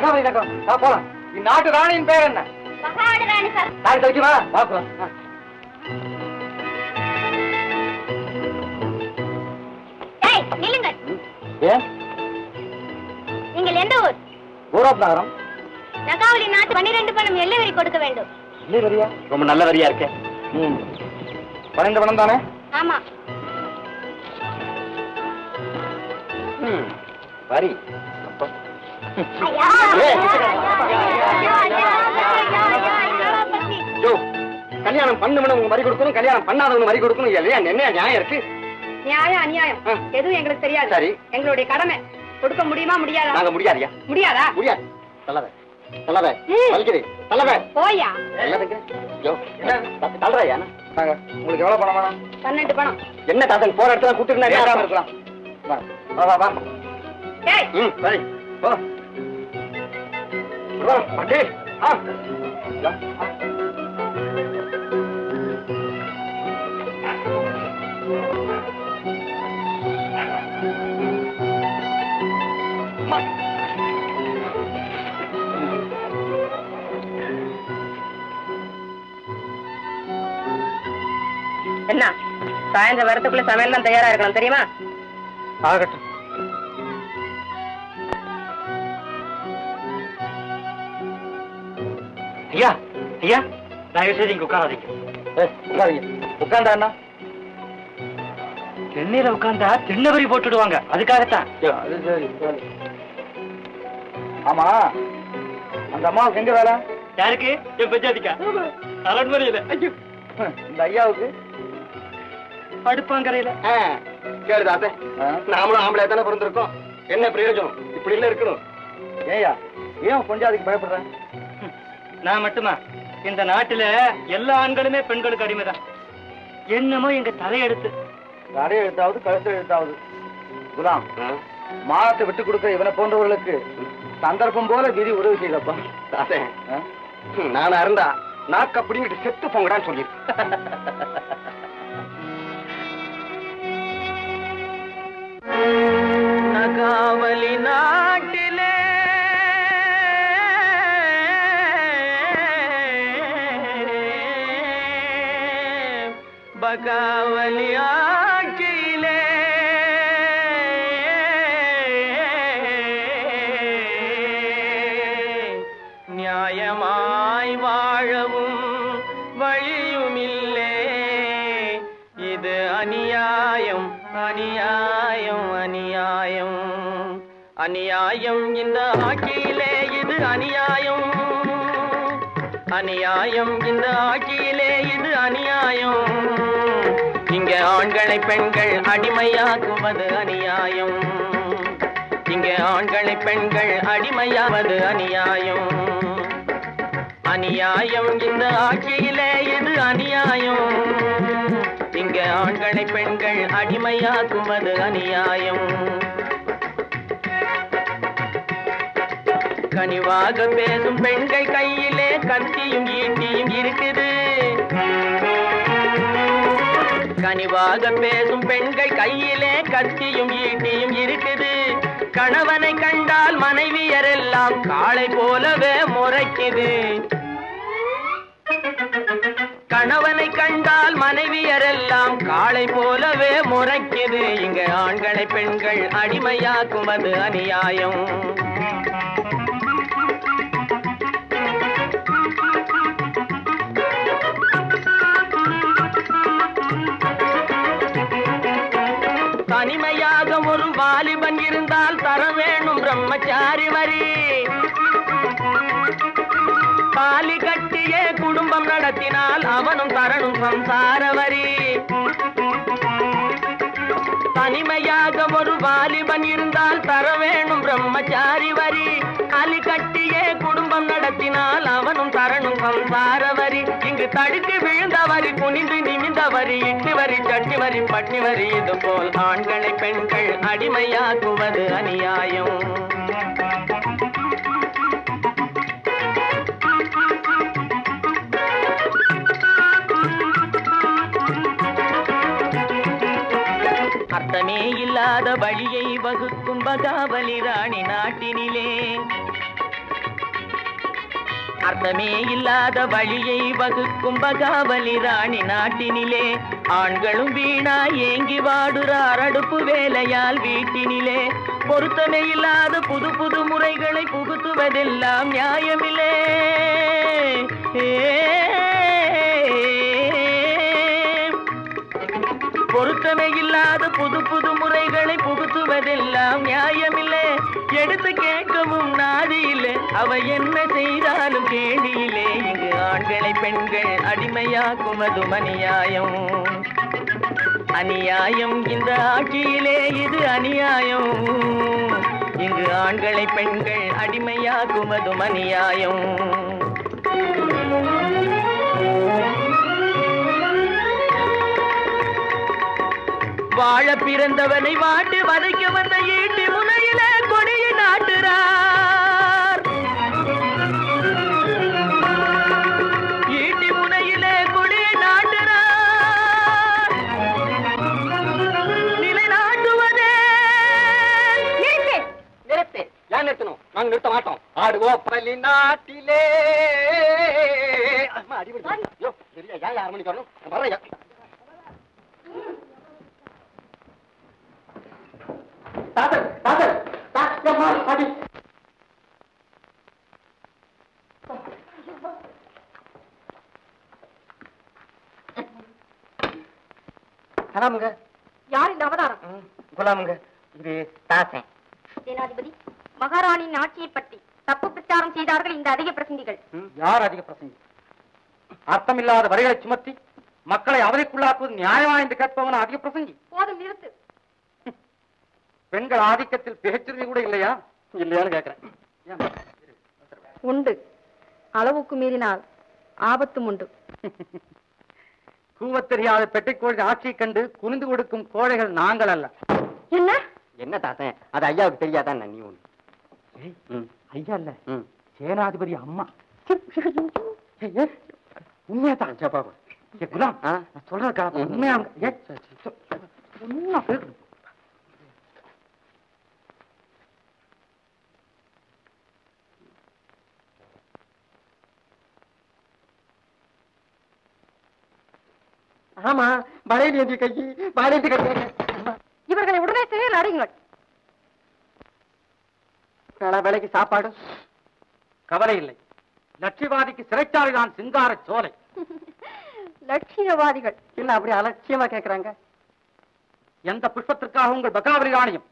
நகாவலி போலாம். இந்நாட்டு ராணியின் பேர் என்ன? மகாடு ராணி சார் நில்லுங்கள். ஏன்? நீங்கள் எந்த ஊர்? ஊரோப் நகரம். நகாவளி நாட்டு பன்னிரண்டு பணம் எல்லை வரி கொடுக்க வேண்டும். இல்லை வரியா ரொம்ப நல்ல வரியா இருக்கே. பன்னெண்டு பணம் தானே? ஆமா. வரி. கல்யாணம் பண்ணவனுக்கு மறி கொடுக்கணும் கல்யாணம் பண்ணாதவங்க மறி கொடுக்கணும் இல்லையா என்ன நியாயம் இருக்கு? நியாயம் அநியாயம். எதுவும் எங்களுக்கு தெரியாது. சரி. எங்களுடைய கடமை. கொடுக்க முடியுமா முடியாதா? நாங்க முடியாதியா? முடியாதா? முடியாது. தள்ளத தள்ளத வலிக்குது. தள்ளத போயா? தள்ளுறையா உங்களுக்கு எவ்வளவு பணம் வேணும்? பன்னெண்டு பணம். என்ன தாத்தன் போற இடத்துல கூட்டிட்டு இருக்கலாம்? வா வா, வா வா. ஏய். ம் சரி. வா வா ஆ. என்ன? சாயந்தரம் வரத்துக்குள்ள சமையல்லாம் தயாரா இருக்கணும் தெரியுமா? ஆகட்டும். ஐயா ஐயா தயவு செய்து இங்க உட்காராதீங்க உட்காருங்க உட்கார்ந்தா என்ன? தென்னையில உட்கார்ந்தா தென்னவரி போட்டுடுவாங்க. அதுக்காகத்தான். அது சரி சரி. ஆமா அந்த அம்மாவுக்கு எங்க வேலை? யாருக்கு? என் பஞ்சாதிக்கா அலன் மறியல ஐயோ. இந்த ஐயாவுக்கு? அடுப்பாங்கரையில. கேளுதா அத்தை நாமளும் ஆம்பளை தானே பிறந்திருக்கோம். என்ன பிரயோஜனம்? இப்படி இல்ல இருக்கணும். ஏயா ஏன் கொஞ்சம் அதுக்கு பயப்படுறேன் நான் மட்டுமா? இந்த நாட்டுல எல்லா ஆண்களுமே பெண்களுக்கு அடிமைதான். என்னமோ எங்க தலையெடுத்து தடை எழுத்தாவது கழுத்து எழுத்தாவது குலாம் மானத்தை விட்டு கொடுக்க இவனை போன்றவர்களுக்கு சந்தர்ப்பம் போல விதி உதவி செய்தப்பா. தாத்தே நானா இருந்தா நாக்கு அப்படிங்கிட்டு செத்து போங்கடான்னு சொல்லி நகாவலி நாட்டிலே பகாவலி நியாயமாய் வாழவும் வழியுமில்லே. இது அநியாயம் அநியாயம் அநியாயம். அநியாயம் இந்த ஆக்கியிலே இது அநியாயம். அநியாயம் இந்த ஆக்கியிலே இங்க ஆண்களை பெண்கள் அடிமையாக்குவது அநியாயம். இங்க ஆண்களை பெண்கள் அடிமையாவது அநியாயம். அநியாயம் இந்த ஆட்சியிலே இது அநியாயம். இங்க ஆண்களை பெண்கள் அடிமையாக்குவது அநியாயம். கனிவாக பேசும் பெண்கள் கையிலே கத்தியும் ஈட்டியும் இருக்குது. கனிவாக பேசும் பெண்கள் கையிலே கத்தியும் ஈட்டியும் இருக்குது. கணவனை கண்டால் மனைவியரெல்லாம் காளை போலவே முறைக்குது. கணவனை கண்டால் மனைவியரெல்லாம் காளை போலவே முறைக்குது. இங்க ஆண்களை பெண்கள் அடிமையாக்குவது அநியாயம். வேணும் வரி தாலி கட்டியே குடும்பம் நடத்தினால் அவனும் தரணும் சம்சார வரி தனிமையாக ஒரு வாலிபன் இருந்தால் தர வேணும் பிரம்மச்சாரி வரி அலி கட்டியே குடும்பம் நடத்தினால் அவனும் தரணும் சம்சார வரி இங்கு தடுத்து விழுந்த வரி குனிந்து நிமிந்த வரி இட்டு வரி சட்டி வரி பட்டி வரி இது போல் ஆண்களை பெண்கள் அடிமையாக்குவது அநியாயம். அர்த்தமே இல்லாத வழியை வகுக்கும் பகாவலி ராணி நாட்டினிலே. அர்த்தமே இல்லாத வழியை வகுக்கும் பகாவலி ராணி நாட்டினிலே. ஆண்களும் வீணா ஏங்கி வாடுறார் அடுப்பு வேலையால் வீட்டினிலே. பொருத்தமே இல்லாத புது புது முறைகளை புகுத்துவதெல்லாம் நியாயமில்லே. பொருத்தமே இல்லாத எடுத்து கேட்கவும் நாடியிலே. அவ என்ன செய்தாலும் கேடியிலே இங்கு ஆண்களை பெண்கள் அடிமையாக்கும் அது அநியாயம் அநியாயம் இந்த ஆட்சியிலே இது அநியாயம். இங்கு ஆண்களை பெண்கள் அடிமையாக்கும் அது அநியாயம் வாழ பிறந்தவனை வாட்டு வதைக்க வந்த ஈட்டு நாங்க நிறுத்த மாட்டோம். ஆடுவோம் பள்ளி நாட்டிலே சரியா, ஏன் ஆறு மணிக்கு வரணும்? வர்றேன். தாத்தர், தாத்தர், தா- அம்மா, அடி. சலாமுங்க யார் இந்த அவதாரம்? குலாமுங்க. இது தாசன் சேனாதிபதி. மகாராணியின் ஆட்சியை பற்றி தப்பு பிரச்சாரம் செய்தார்கள் இந்த அதிக பிரசங்கிகள். யார் அதிக பிரசங்கி? அர்த்தமில்லாத வரிகளை சுமத்தி மக்களை அவதிக்குள்ளாக்குவது நியாயமா என்று கேட்பவன் அதிக பிரசங்கி? போதும் நிறுத்து. பெண்கள் ஆதிக்கத்தில் பேச்சுரிமை கூட இல்லையா? இல்லையான்னு கேட்கிறேன். உண்டு. அளவுக்கு மீறினால் ஆபத்தும் உண்டு. கூவத் தெரியாத பெட்டைக்கோழி ஆட்சியை கண்டு குனிந்து கொடுக்கும் கோழைகள் நாங்கள் அல்ல. என்ன? என்ன தாத்தன் அது ஐயாவுக்கு தெரியாதான் நீ ஒண்ணு ஐயா இல்ல. சேனாதிபதி அம்மா. உண்மையாதான் ஏ, குலாம் நான் சொல்றதுக்கா உண்மையா? ஏ. ஆமா வளையல் ஏந்தி கை வளையல் கை. இவர்களை உடனே சிறையில் அடையுங்கள். வேளா வேலைக்கு சாப்பாடு. கவலை இல்லை. லட்சியவாதிக்கு சிறைச்சாலை தான் சிங்கார சோலை. லட்சியவாதிகள். என்ன அப்படி அலட்சியமா கேக்குறாங்க? எந்த புஷ்பத்திற்காக உங்கள் பகாவலி ராணியும்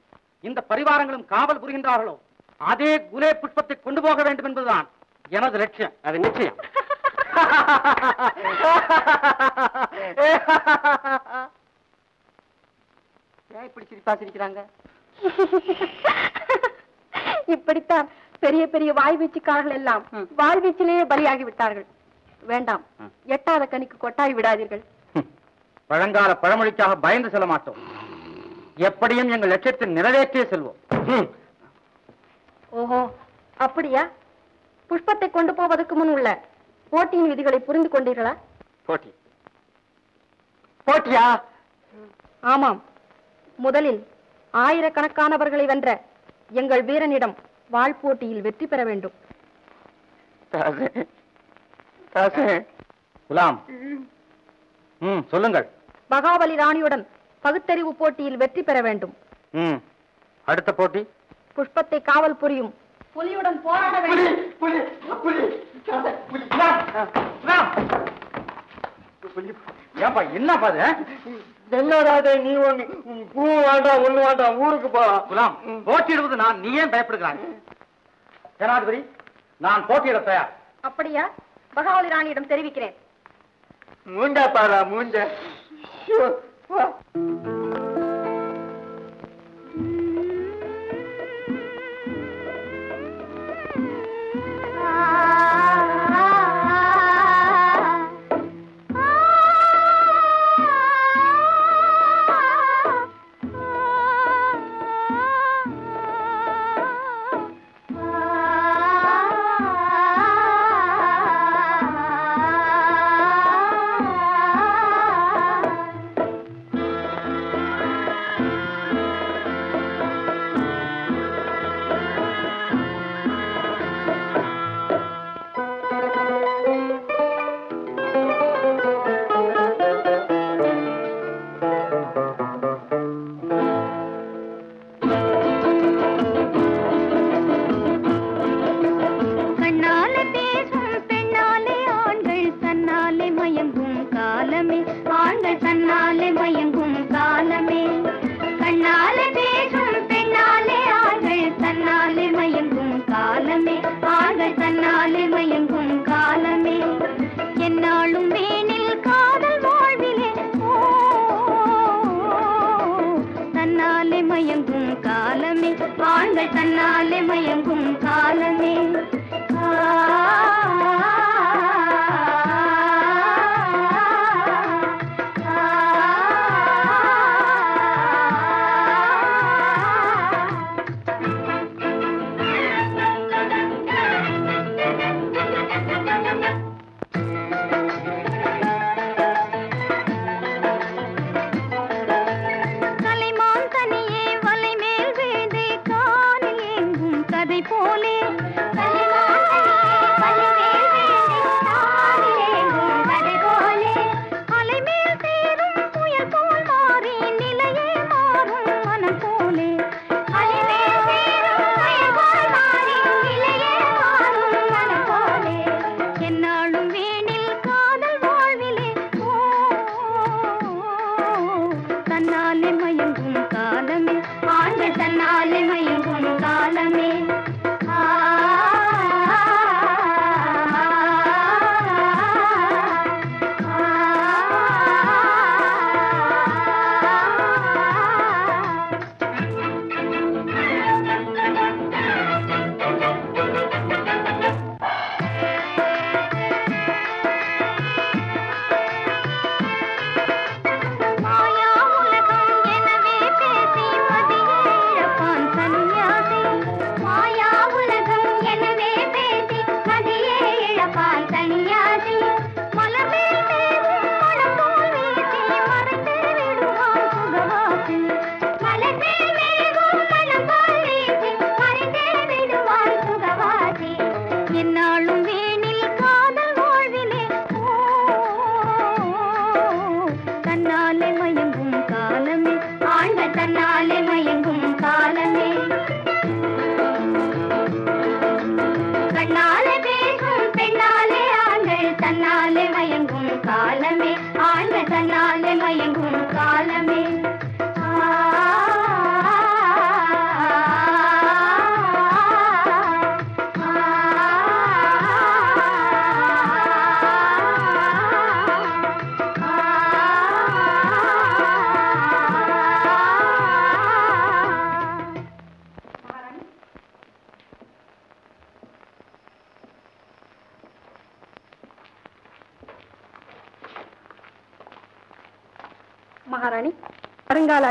இந்த பரிவாரங்களும் காவல் புரிகின்றார்களோ அதே குலே புஷ்பத்தை கொண்டு போக வேண்டும் என்பதுதான் எனது லட்சியம். அது நிச்சயம். ஏன் இப்படி சிரிப்பா சிரிக்கிறாங்க? இப்படித்தான் பெரிய பெரிய வாய்வீச்சுக்காரர்கள் எல்லாம் வாழ்வீச்சிலேயே பலியாகி விட்டார்கள் வேண்டாம். எட்டாத கனிக்கு கொட்டாய் விடாதீர்கள். பழங்கால பழமொழிக்காக பயந்து செல்ல மாட்டோம். எப்படியும் எங்கள் லட்சியத்தை நிறைவேற்றியே செல்வோம். ஓஹோ அப்படியா? புஷ்பத்தை கொண்டு போவதற்கு முன் உள்ள போட்டியின் விதிகளை புரிந்து கொண்டீர்களா? போட்டி. போட்டியா? ஆமாம். முதலில் ஆயிரக்கணக்கானவர்களை வென்ற எங்கள் வீரனிடம் வாழ் போட்டியில் வெற்றி பெற வேண்டும். குலாம். சொல்லுங்கள். பகாவலி ராணியுடன் பகுத்தறிவு போட்டியில் வெற்றி பெற வேண்டும். அடுத்த போட்டி? புஷ்பத்தை காவல் புரியும். புலியுடன் போராட வேண்டும். ஏன்பா என்னப்பா அது என்னடாதே நீ ஒண்ணு பூ வேண்டாம் ஒண்ணு வேண்டாம் ஊருக்கு போலாம் குலாம் போட்டியிடுவது நான் நீ ஏன் பயப்படுகிறாய்? ஜனாதிபதி நான் போட்டியிட தயார். அப்படியா? பகாவலி ராணியிடம் தெரிவிக்கிறேன். மூண்டா பாரா மூண்ட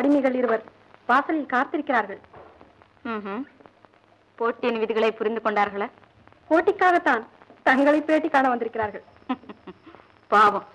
அடிமைகள் இருவர். வாசலில் காத்திருக்கிறார்கள். போட்டியின் விதிகளை புரிந்து கொண்டார்களா? போட்டிக்காகத்தான் தங்களை பேட்டி காண வந்திருக்கிறார்கள். பாவம்.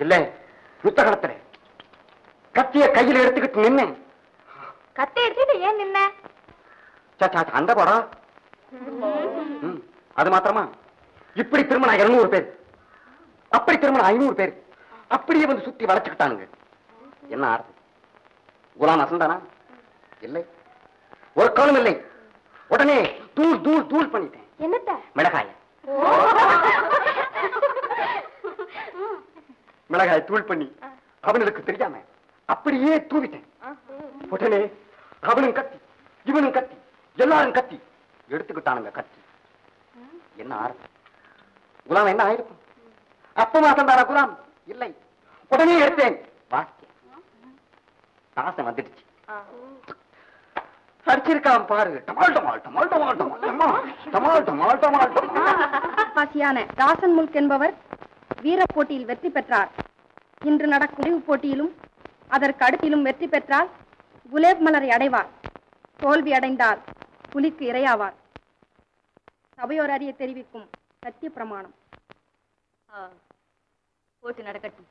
யுத்த களத்துல கத்திய கையில எடுத்துக்கிட்டு நின்னு. கத்தை எடுத்துட்டு ஏன் நின்ன? அந்த படம் அது மாத்திரமா? இப்படி திருமணம் இருநூறு பேர். அப்படி திருமணம் ஐநூறு பேர். அப்படியே வந்து சுத்தி வளைச்சுக்கிட்டானுங்க என்ன ஆறுது குலாம் அசந்தானா? இல்லை. ஒரு காலம் இல்லை. உடனே தூள் தூள் தூள் பண்ணிட்டேன். என்னத்த? மிளகாய. மிளகாய் தூள் பண்ணி அவனுக்கு தெரியாம அப்படியே தூவிட்டேன். உடனே அவனும் கத்தி இவனும் கத்தி எல்லாரும் கத்தி. எடுத்துக்கிட்டானுங்க கத்தி. என்ன ஆறுது குலாம் என்ன ஆயிருக்கும்? அப்ப மாசம் தானா குலாம்? இல்லை. உடனே எடுத்தேன். வாக்கியம் தாசம் வந்துடுச்சு. அடிச்சிருக்கான் பாரு. டமால் டமால் டமால் டமால் டமால். டமால் டமால் டமால் டமால். டமால் முல்க் என்பவர் வீரப் போட்டியில் வெற்றி பெற்றார். இன்று நடக்கும் முடிவு போட்டியிலும் அதற்கு அடுத்திலும் வெற்றி பெற்றால் குலேப் மலரை அடைவார். தோல்வி அடைந்தால் புலிக்கு இரையாவார். சபையோர் அறிய தெரிவிக்கும் சத்திய பிரமாணம். போட்டு நடக்கட்டும்.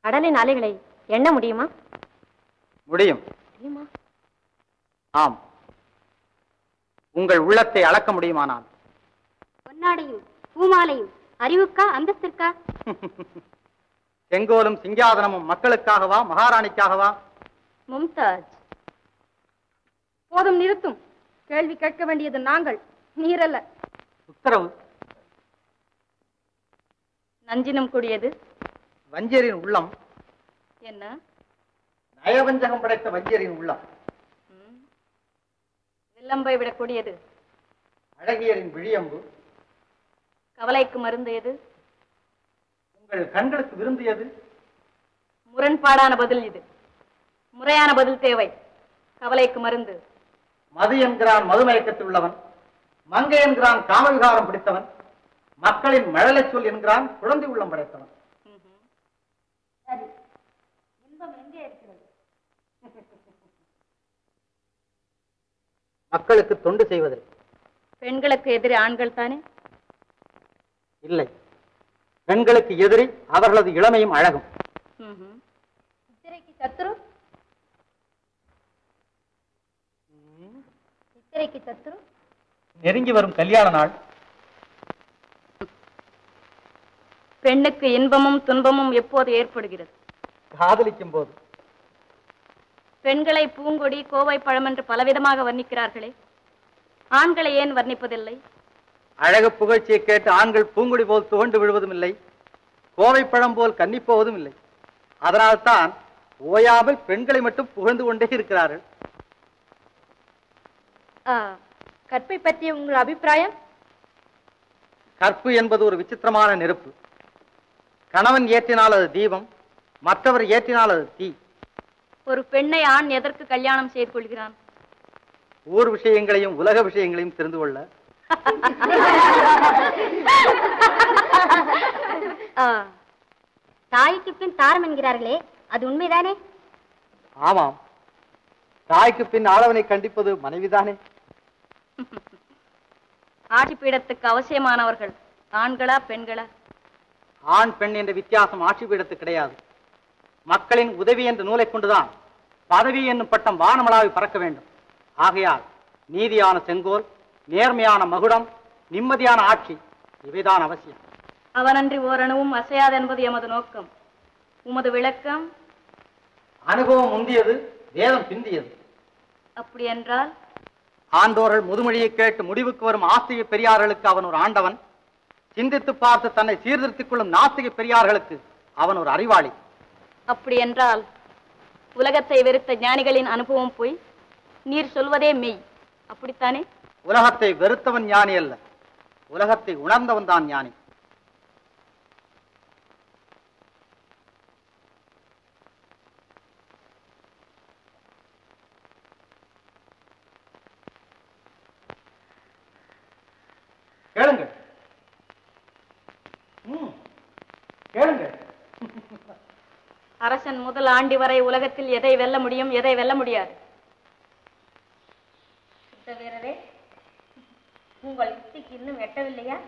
கடலின் அலைகளை எண்ண முடியுமா? முடியும். முடியுமா? ஆம். உங்கள் உள்ளத்தை அளக்க முடியுமானால்? பொன்னாடையும் பூமாலையும் அறிவுக்கா அந்தஸ்திற்கா? செங்கோலும் சிங்காதனமும் மக்களுக்காகவா மகாராணிக்காகவா? மும்தாஜ். போதும் நிறுத்தும். கேள்வி கேட்க வேண்டியது நாங்கள். நீரல்ல உத்தரவு. நஞ்சினம் கூடியது. வஞ்சரின் உள்ளம். என்ன? நயவஞ்சகம் படைத்த வஞ்சரின் உள்ளம். வில்லம்பை விடக்கூடியது. அழகியரின் விழியம்பு. கவலைக்கு மருந்து எது? உங்கள் கண்களுக்கு விருந்தியது முரண்பாடான பதில் இது. முறையான பதில் தேவை. கவலைக்கு மருந்து. மது என்கிறான் மதுமயக்கத்தில் உள்ளவன். மங்கை என்கிறான் காமவிகாரம் பிடித்தவன். மக்களின் மழலைச் சொல் என்கிறான் குழந்தை உள்ளம் படைத்தவன் இன்பம் எங்கே இருக்கிறது மக்களுக்கு தொண்டு செய்வதில் பெண்களுக்கு எதிரே ஆண்கள் தானே? இல்லை. பெண்களுக்கு எதிரி அவர்களது இளமையும் அழகும். சித்திரைக்கு சத்துரு? சித்திரைக்கு சத்துரு? நெருங்கி வரும் கல்யாண நாள். பெண்ணுக்கு இன்பமும் துன்பமும் எப்போது ஏற்படுகிறது? காதலிக்கும் போது பெண்களை பூங்கொடி கோவை பழம் என்று பலவிதமாக வர்ணிக்கிறார்களே. ஆண்களை ஏன் வர்ணிப்பதில்லை? அழகு புகழ்ச்சியை கேட்டு ஆண்கள் பூங்குடி போல் துவண்டு விழுவதும் இல்லை கோவை பழம் போல் கன்னிப்போவதும் இல்லை அதனால்தான் ஓயாமல் பெண்களை மட்டும் புகழ்ந்து கொண்டே இருக்கிறார்கள். கற்பை பற்றிய உங்கள் அபிப்பிராயம்? கற்பு என்பது ஒரு விசித்திரமான நெருப்பு. கணவன் ஏற்றினால் அது தீபம் மற்றவர் ஏற்றினால் அது தீ. ஒரு பெண்ணை ஆண் எதற்கு கல்யாணம் செய்து கொள்கிறான் ஊர் விஷயங்களையும் உலக விஷயங்களையும் தெரிந்து கொள்ள. தாய்க்கு பின் தாரம் என்கிறார்களே அது உண்மைதானே? ஆமாம். தாய்க்கு பின் ஆளவனை கண்டிப்பது மனைவிதானே? ஆட்சி பீடத்துக்கு அவசியமானவர்கள் ஆண்களா பெண்களா? ஆண் பெண் என்ற வித்தியாசம் ஆட்சி பீடத்து கிடையாது. மக்களின் உதவி என்ற நூலை கொண்டுதான் பதவி என்னும் பட்டம் வானமளாவி பறக்க வேண்டும். ஆகையால் நீதியான செங்கோல் நேர்மையான மகுடம் நிம்மதியான ஆட்சி இவைதான் அவசியம். அவனன்றி ஓரணுவும் அசையாது என்பது எமது நோக்கம். உமது விளக்கம்? அனுபவம் முந்தியது வேதம் பிந்தியது. அப்படி என்றால்? ஆண்டோர்கள் முதுமொழியை கேட்டு முடிவுக்கு வரும் ஆஸ்திக பெரியார்களுக்கு அவன் ஒரு ஆண்டவன். சிந்தித்து பார்த்து தன்னை சீர்திருத்திக் கொள்ளும் நாஸ்திக பெரியார்களுக்கு அவன் ஒரு அறிவாளி. அப்படி என்றால் உலகத்தை வெறுத்த ஞானிகளின் அனுபவம் போய் நீர் சொல்வதே மெய். அப்படித்தானே? உலகத்தை வெறுத்தவன் ஞானி அல்ல. உலகத்தை உணர்ந்தவன் தான் ஞானி. கேளுங்கள். கேளுங்கள். அரசன் முதல் ஆண்டி வரை உலகத்தில் எதை வெல்ல முடியும் எதை வெல்ல முடியாது. சித்த வீரரே உங்கள் யுக்திக்கு இன்னும் எட்டவில்லையா?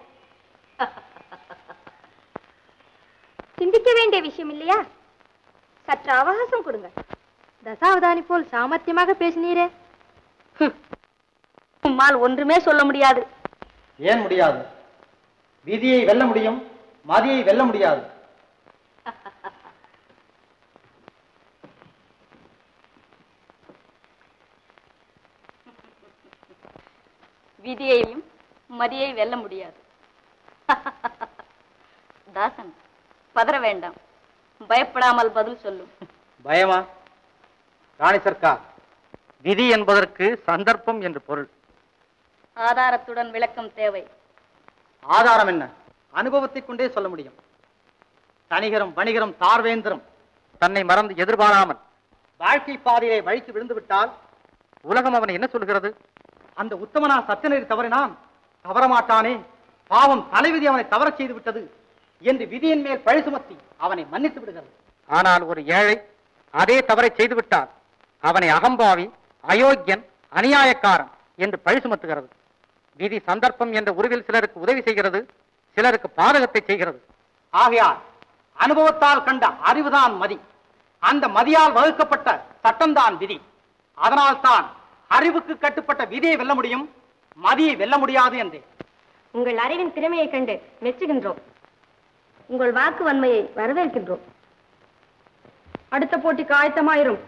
சிந்திக்க வேண்டிய விஷயம் இல்லையா? சற்று அவகாசம் கொடுங்க. தசாவதானி போல் சாமர்த்தியமாக பேசினீரே. உம்மால் ஒன்றுமே சொல்ல முடியாது. ஏன் முடியாது? விதியை வெல்ல முடியும் மதியை வெல்ல முடியாது. விதியையும் மதியை வெல்ல முடியாது. தாசன் பதற வேண்டாம். பயப்படாமல் பதில் சொல்லும் பயமா? ராணி சர்க்கார் விதி என்பதற்கு சந்தர்ப்பம் என்று பொருள். ஆதாரத்துடன் விளக்கம் தேவை. ஆதாரம் என்ன? அனுபவத்தை கொண்டே சொல்ல முடியும். தனிகரம் வணிகரம் தார்வேந்திரம் தன்னை மறந்து எதிர்பாராமல் வாழ்க்கை பாதையை வழிக்கு விழுந்து விட்டால் உலகம் அவனை என்ன சொல்கிறது? அந்த உத்தமனா சத்தியநெறி தவறினான். தவறமாட்டானே. பாவம் தலைவிதி அவனை தவறச் செய்து விட்டது என்று விதியின் மேல் பழி சுமத்தி அவனை மன்னித்து விடுகிறது. ஆனால் ஒரு ஏழை அதே தவறை செய்து விட்டால் அவனை அகம்பாவி அயோக்கியன் அநியாயக்காரன் என்று பழி சுமத்துகிறது. விதி சந்தர்ப்பம் என்ற உருவில் சிலருக்கு உதவி செய்கிறது சிலருக்கு பாதகத்தை செய்கிறது. ஆகையால் அனுபவத்தால் கண்ட அறிவுதான் மதி. அந்த மதியால் வகுக்கப்பட்ட சட்டம்தான் விதி. அதனால்தான் அறிவுக்கு கட்டுப்பட்ட விதியை வெல்ல முடியும்? மதியை வெல்ல முடியாது என்றே. உங்கள் அறிவின் திறமையை கண்டு மெச்சுகின்றோம். உங்கள் வாக்கு வன்மையை வரவேற்கின்றோம். அடுத்த போட்டிக்கு ஆயத்தமாயிரும்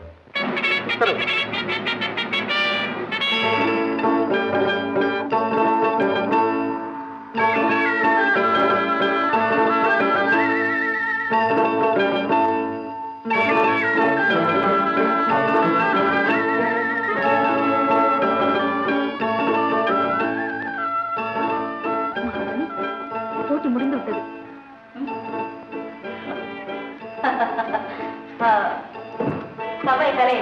சபை கலை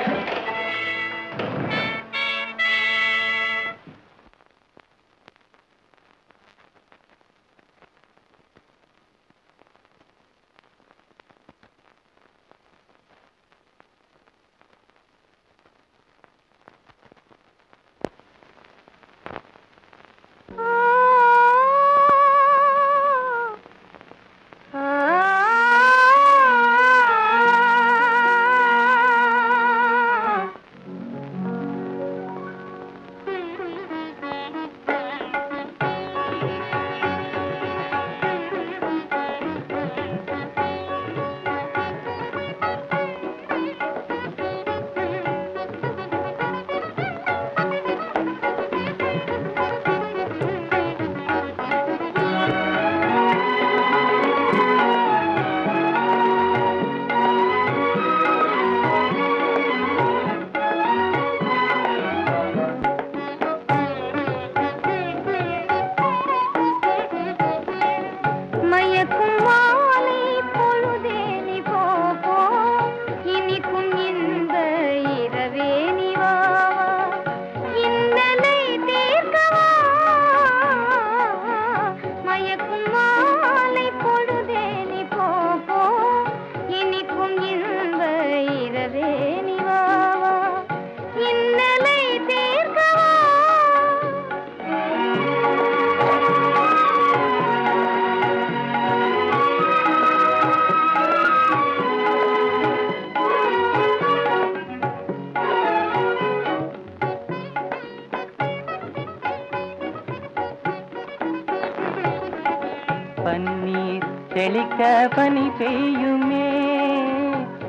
பனி பெய்யுமே.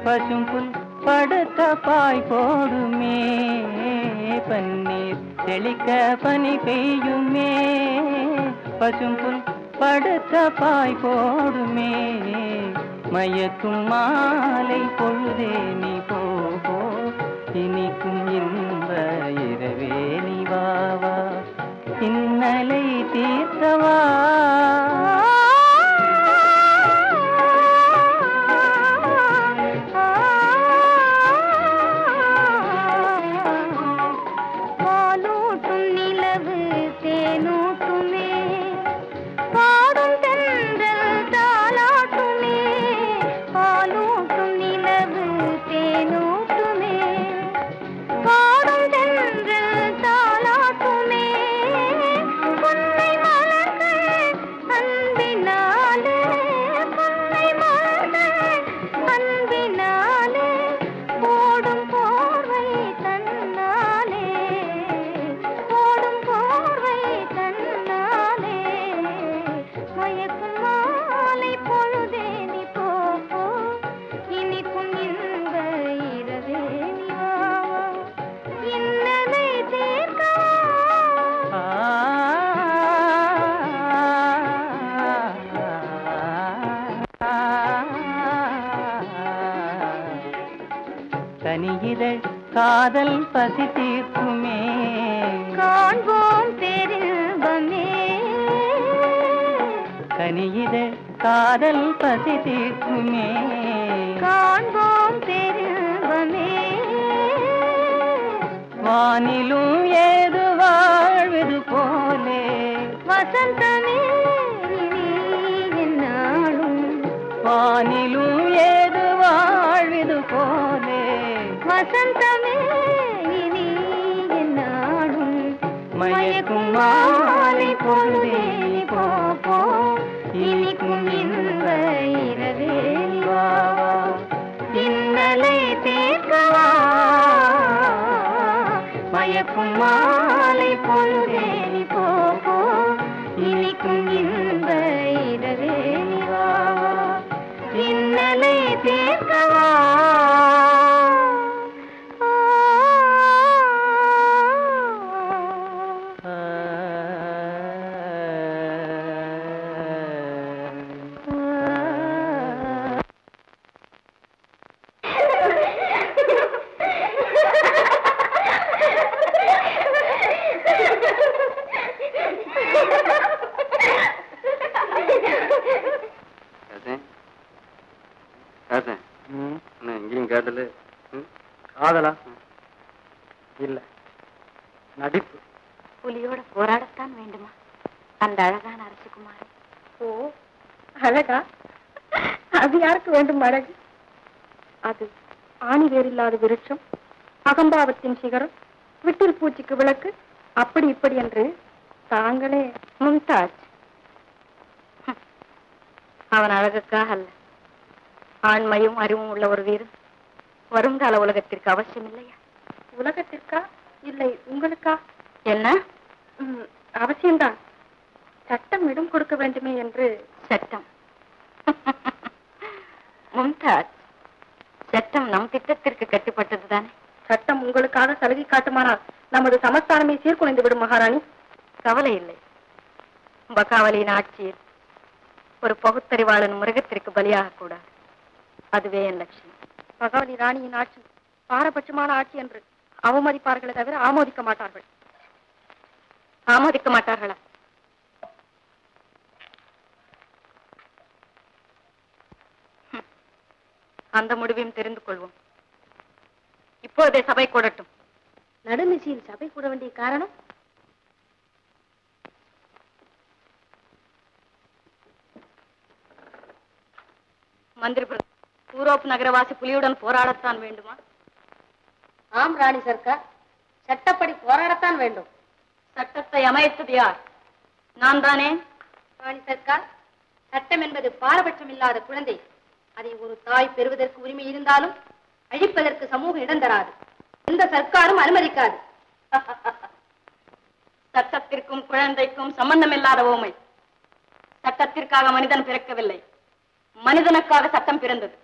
பசும்புல் படுத்த பாய் போடுமே. பன்னீர் தெளிக்க பனி பெய்யுமே. பசும்புல் படுத்த பாய் போடுமே. மயக்கும் மாலை பொழுதேனே உலகத்திற்கு அவசியம் இல்லையா உலகத்திற்கா? இல்லை உங்களுக்கா? என்ன? அவசியம்தான். சட்டம் இடம் கொடுக்க வேண்டுமே என்று. சட்டம். மும்தாஜ் சட்டம் நம் திட்டத்திற்கு கட்டுப்பட்டதுதானே சட்டம் உங்களுக்காக சலுகை காட்டுமானால் நமது சமஸ்தானமே சீர்குலைந்து விடும் மகாராணி. கவலை இல்லை. பகாவலியின் ஆட்சியில் ஒரு பகுத்தறிவாளன் மிருகத்திற்கு பலியாக கூடாது அதுவே என் லட்சியம். பகவதி ராணியின் ஆட்சி பாரபட்சமான ஆட்சி என்று அவமதிப்பார்களே தவிர ஆமோதிக்க மாட்டார்கள். ஆமோதிக்க மாட்டார்களா. அந்த முடிவையும் தெரிந்து கொள்வோம். இப்போதே சபை கூடட்டும். நடுநிசையில் சபை கூட வேண்டிய காரணம்? மந்திரி யூரோப் நகரவாசி புலியுடன் போராடத்தான் வேண்டுமா? ஆம் ராணி சர்க்கார் சட்டப்படி போராடத்தான் வேண்டும். சட்டத்தை அமைத்தது யார்? நான் தானே? ராணி சர்க்கார் சட்டம் என்பது பாரபட்சம் இல்லாத குழந்தை. அதை ஒரு தாய் பெறுவதற்கு உரிமை இருந்தாலும் அழிப்பதற்கு சமூகம் இடம் தராது. எந்த சர்க்காரும் அனுமதிக்காது. சட்டத்திற்கும் குழந்தைக்கும் சம்பந்தமில்லாத ஓமை. சட்டத்திற்காக மனிதன் பிறக்கவில்லை. மனிதனுக்காக சட்டம் பிறந்தது.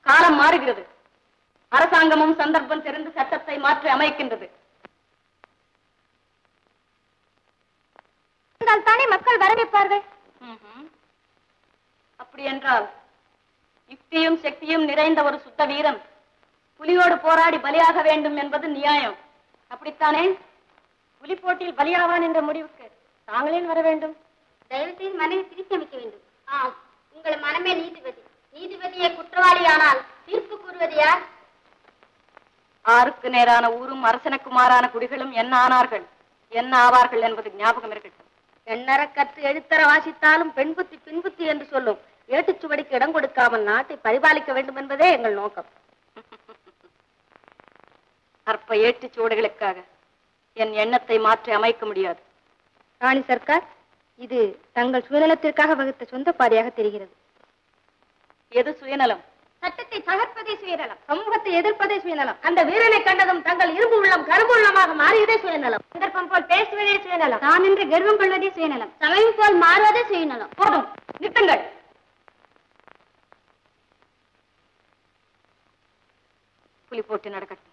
காலம் மாறுகிறது. அரசாங்கமும் சந்தர்ப்பம் தெரிந்து சட்டத்தை மாற்றி அமைக்கின்றது. தானே மக்கள் வரவேற்பார்கள். அப்படி என்றால் யுக்தியும் சக்தியும் நிறைந்த ஒரு சுத்த வீரன் புலியோடு போராடி பலியாக வேண்டும் என்பது நியாயம். அப்படித்தானே? புலி போட்டியில் பலியாவான் என்ற முடிவுக்கு தாங்களேன் வர வேண்டும்? தயவு செய்து மனைவி திருப்பி அமைக்க வேண்டும். ஆம் உங்கள் மனமே நீதிபதி. நீதிபதியை குற்றவாளியானால் தீர்ப்பு கூறுவது யார்? ஆருக்கு நேரான ஊரும் அரசனுக்கு மாறான குடிகளும் என்ன ஆனார்கள்? என்ன ஆவார்கள் என்பது ஞாபகம் இருக்கட்டும். எண்ணற கற்று எழுத்தர வாசித்தாலும் பெண் புத்தி பின் புத்தி என்று சொல்லும். ஏட்டுச்சுவடிக்கு இடம் கொடுக்காமல் நாட்டை பரிபாலிக்க வேண்டும் என்பதே எங்கள் நோக்கம். அற்ப ஏட்டுச் சுவடுகளுக்காக என் எண்ணத்தை மாற்றி அமைக்க முடியாது. ராணி சர்க்கார் இது தங்கள் சுயநலத்திற்காக வகுத்த சொந்த பாதையாக தெரிகிறது. எது சுயநலம்? சட்டத்தை தகர்ப்பதே சுயநலம் சமூகத்தை எதிர்ப்பதே சுயநலம். அந்த வீரனை கண்டதும் தங்கள் இரும்பு உள்ளம் கரும்பு உள்ளமாக மாறியதே சுயநலம். சந்தர்ப்பம் போல் பேசுவதே சுயநலம். தான் என்று கர்வம் கொள்வதே சுயநலம். சமயம் போல் மாறுவதே சுயநலம். போதும். நிறுத்துங்கள். புலி போட்டு நடக்கட்டும்.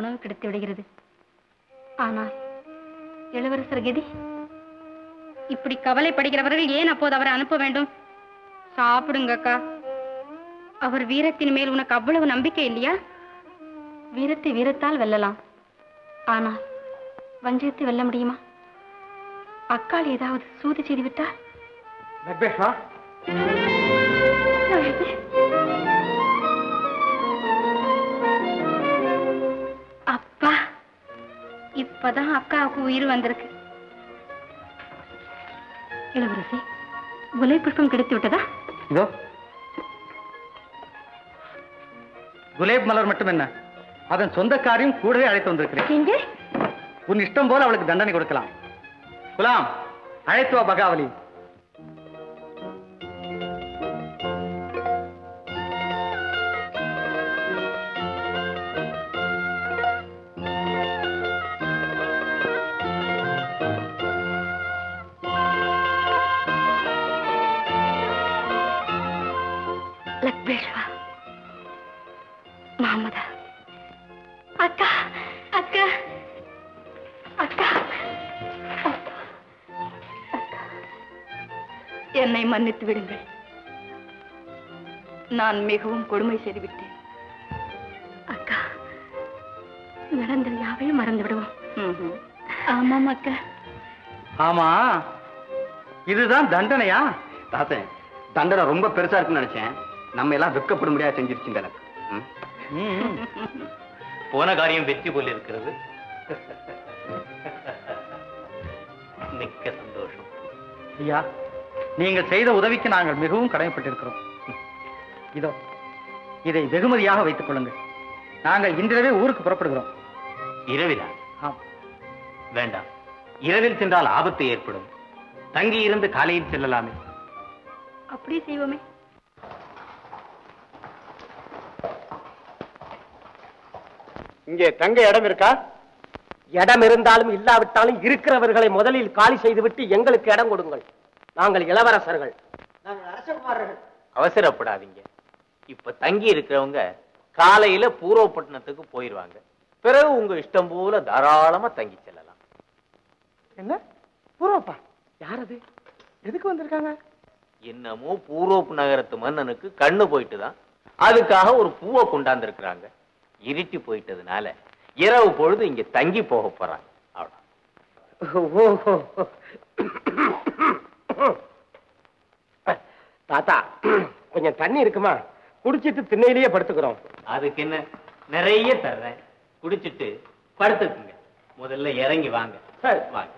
உணவு கிடைத்து விடுகிறது. ஆனால் இளவரசர் கதி இப்படி கவலைப்படுகிறவர்கள் ஏன் அப்போது அவரை அனுப்ப வேண்டும்? சாப்பிடுங்க அக்கா. அவர் வீரத்தின் மேல் உனக்கு அவ்வளவு நம்பிக்கை இல்லையா? வீரத்தை வீரத்தால் வெல்லலாம். ஆனால் வஞ்சகத்தை வெல்ல முடியுமா? அக்கால் ஏதாவது சூது செய்து இப்பதான் அக்காவுக்கு உயிர் வந்திருக்கு. இளவரசி குலை புஷ்பம் கிடைத்து விட்டதா? இதோ. குலேப் மலர் மட்டும் என்ன? அதன் சொந்தக்காரையும் கூடவே அழைத்து வந்திருக்கிறேன். உன் இஷ்டம் போல அவளுக்கு தண்டனை கொடுக்கலாம். குலாம் அழைத்து வா பகாவலி. மன்னித்து விடுங்கள். நான் மிகவும் கொடுமை செய்துவிட்டேன். அக்கா நடந்தது யாவையும் மறந்து விடுவோம். ஆமாம் அக்கா. ஆமா இதுதான் தண்டனையா? தாத்தன் தண்டனை ரொம்ப பெருசா இருக்குன்னு நினைச்சேன். நம்ம எல்லாம் வெட்கப்பட முடியாது செஞ்சிருச்சு எனக்கு ம். போன காரியம் வெற்றி போல் இருக்கிறது. மிக்க சந்தோஷம். ஐயா நீங்கள் செய்த உதவிக்கு நாங்கள் மிகவும் கடமைப்பட்டிருக்கிறோம். இதோ இதை வெகுமதியாக வைத்துக் கொள்ளுங்கள். நாங்கள் இன்றிரவே ஊருக்கு புறப்படுகிறோம். இரவிலா? ஆம். வேண்டாம். இரவில் சென்றால் ஆபத்து ஏற்படும். தங்கி இருந்து காலையில் செல்லலாமே. அப்படியே செய்வோமே. இங்கே தங்க இடம் இருக்கா? இடம் இருந்தாலும் இல்லாவிட்டாலும் இருக்கிறவர்களை முதலில் காலி செய்துவிட்டு எங்களுக்கு இடம் கொடுங்கள். நாங்கள் இளவரசர்கள். நாங்கள் அரசகுமாரர்கள். அவசரப்படாதீங்க. இப்ப தங்கி இருக்கிறவங்க காலையில பூர்வப்பட்டினத்துக்கு போயிருவாங்க. பிறகு உங்க இஷ்டம் போல தாராளமா தங்கி செல்லலாம். என்ன? பூர்வப்பா? யார் அது எதுக்கு வந்திருக்காங்க? என்னமோ பூரோப்பு நகரத்து மன்னனுக்கு கண்ணு போயிட்டு தான் அதுக்காக ஒரு பூவை கொண்டாந்து இருக்கிறாங்க இருட்டி போயிட்டதுனால இரவு பொழுது இங்க தங்கி போக போறாங்க. அவ்வளவு ஓஹோ. தாத்தா கொஞ்சம் தண்ணி இருக்குமா? குடிச்சிட்டு திண்ணையிலேயே படுத்துக்கிறோம். அதுக்கு என்ன நிறைய தர்றேன். குடிச்சிட்டு படுத்துக்குங்க. முதல்ல இறங்கி வாங்க. சரி. வாங்க.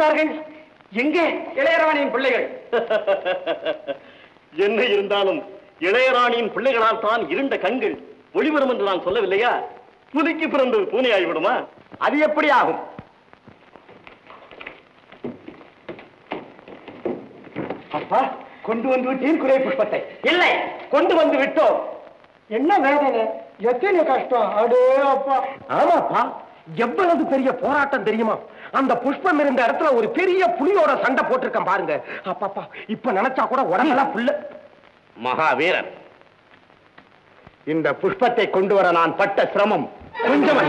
வந்தார்கள் எங்கே? இளையராணியின் பிள்ளைகள். என்ன இருந்தாலும் இளையராணியின் பிள்ளைகளால் தான் இருண்ட கண்கள் ஒளிவரும் என்று நான் சொல்லவில்லையா? புலிக்கு பிறந்தது பூனை ஆகிவிடுமா அது எப்படி ஆகும்? அப்பா கொண்டு வந்து விட்டீர் குறை புஷ்பத்தை. இல்லை கொண்டு வந்து விட்டோம். என்ன வேதனை? எத்தனை கஷ்டம். அடே அப்பா. ஆமாப்பா எவ்வளவு பெரிய போராட்டம் தெரியுமா? அந்த புஷ்பம் இருந்த இடத்துல ஒரு பெரிய புலியோட சண்டை போட்டிருக்கேன் பாருங்க. அப்பாப்பா இப்ப நினைச்சா கூட உடம்பெல்லாம் புல்ல மகாவீரன். இந்த புஷ்பத்தை கொண்டு வர நான் பட்ட சிரமம் கொஞ்சம்.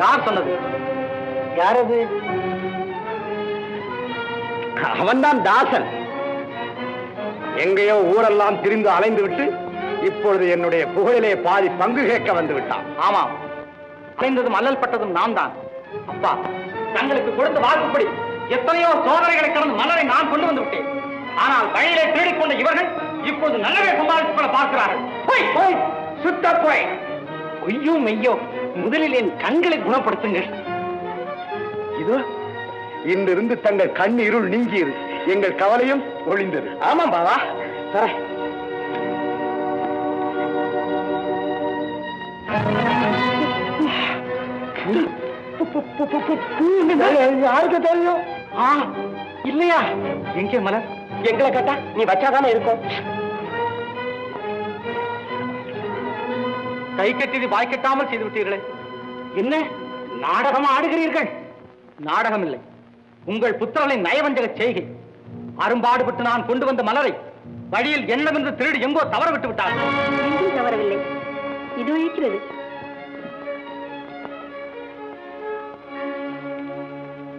யார் சொன்னது? யாரது? அவன்தான் தாசன். எங்கேயோ ஊரெல்லாம் திரிந்து அலைந்து விட்டு இப்பொழுது என்னுடைய புகழிலே பாதி பங்கு கேட்க வந்து விட்டான். ஆமாம். அலைந்ததும் அல்லல் பட்டதும் நான் தான் அப்பா தங்களுக்கு கொடுத்த வாக்குப்படி எத்தனையோ சோதனைகளை கடந்து மலரை நான் கொண்டு வந்து விட்டேன் ஆனால் வழியிலே தேடிக்கொண்ட இவர்கள் இப்போது நல்லவே சம்பாதித்துக் கொள்ள பார்க்கிறார்கள். போய் போய் சுத்த போய். ஐயோ மெய்யோ முதலில் என் கண்களை குணப்படுத்துங்கள். இதோ இன்றிருந்து தங்கள் கண் இருள் நீங்கியது. எங்கள் கவலையும் ஒளிந்தது ஆமாம் பாவா தர யாருக்கு தெரியும் இல்லையா எங்கே மலர் எங்களை கேட்டா நீ வச்சாதானே இருக்கும் கை கட்டியது வாய் கட்டாமல் செய்து விட்டீர்களே என்ன நாடகம் ஆடுகிறீர்கள் நாடகம் இல்லை உங்கள் புத்திரர்களின் நயவஞ்சக செய்கை அரும்பாடுபட்டு நான் கொண்டு வந்த மலரை வழியில் என்னவென்று திருடி எங்கோ தவற விட்டு விட்டார் தவறவில்லை இது இருக்கிறது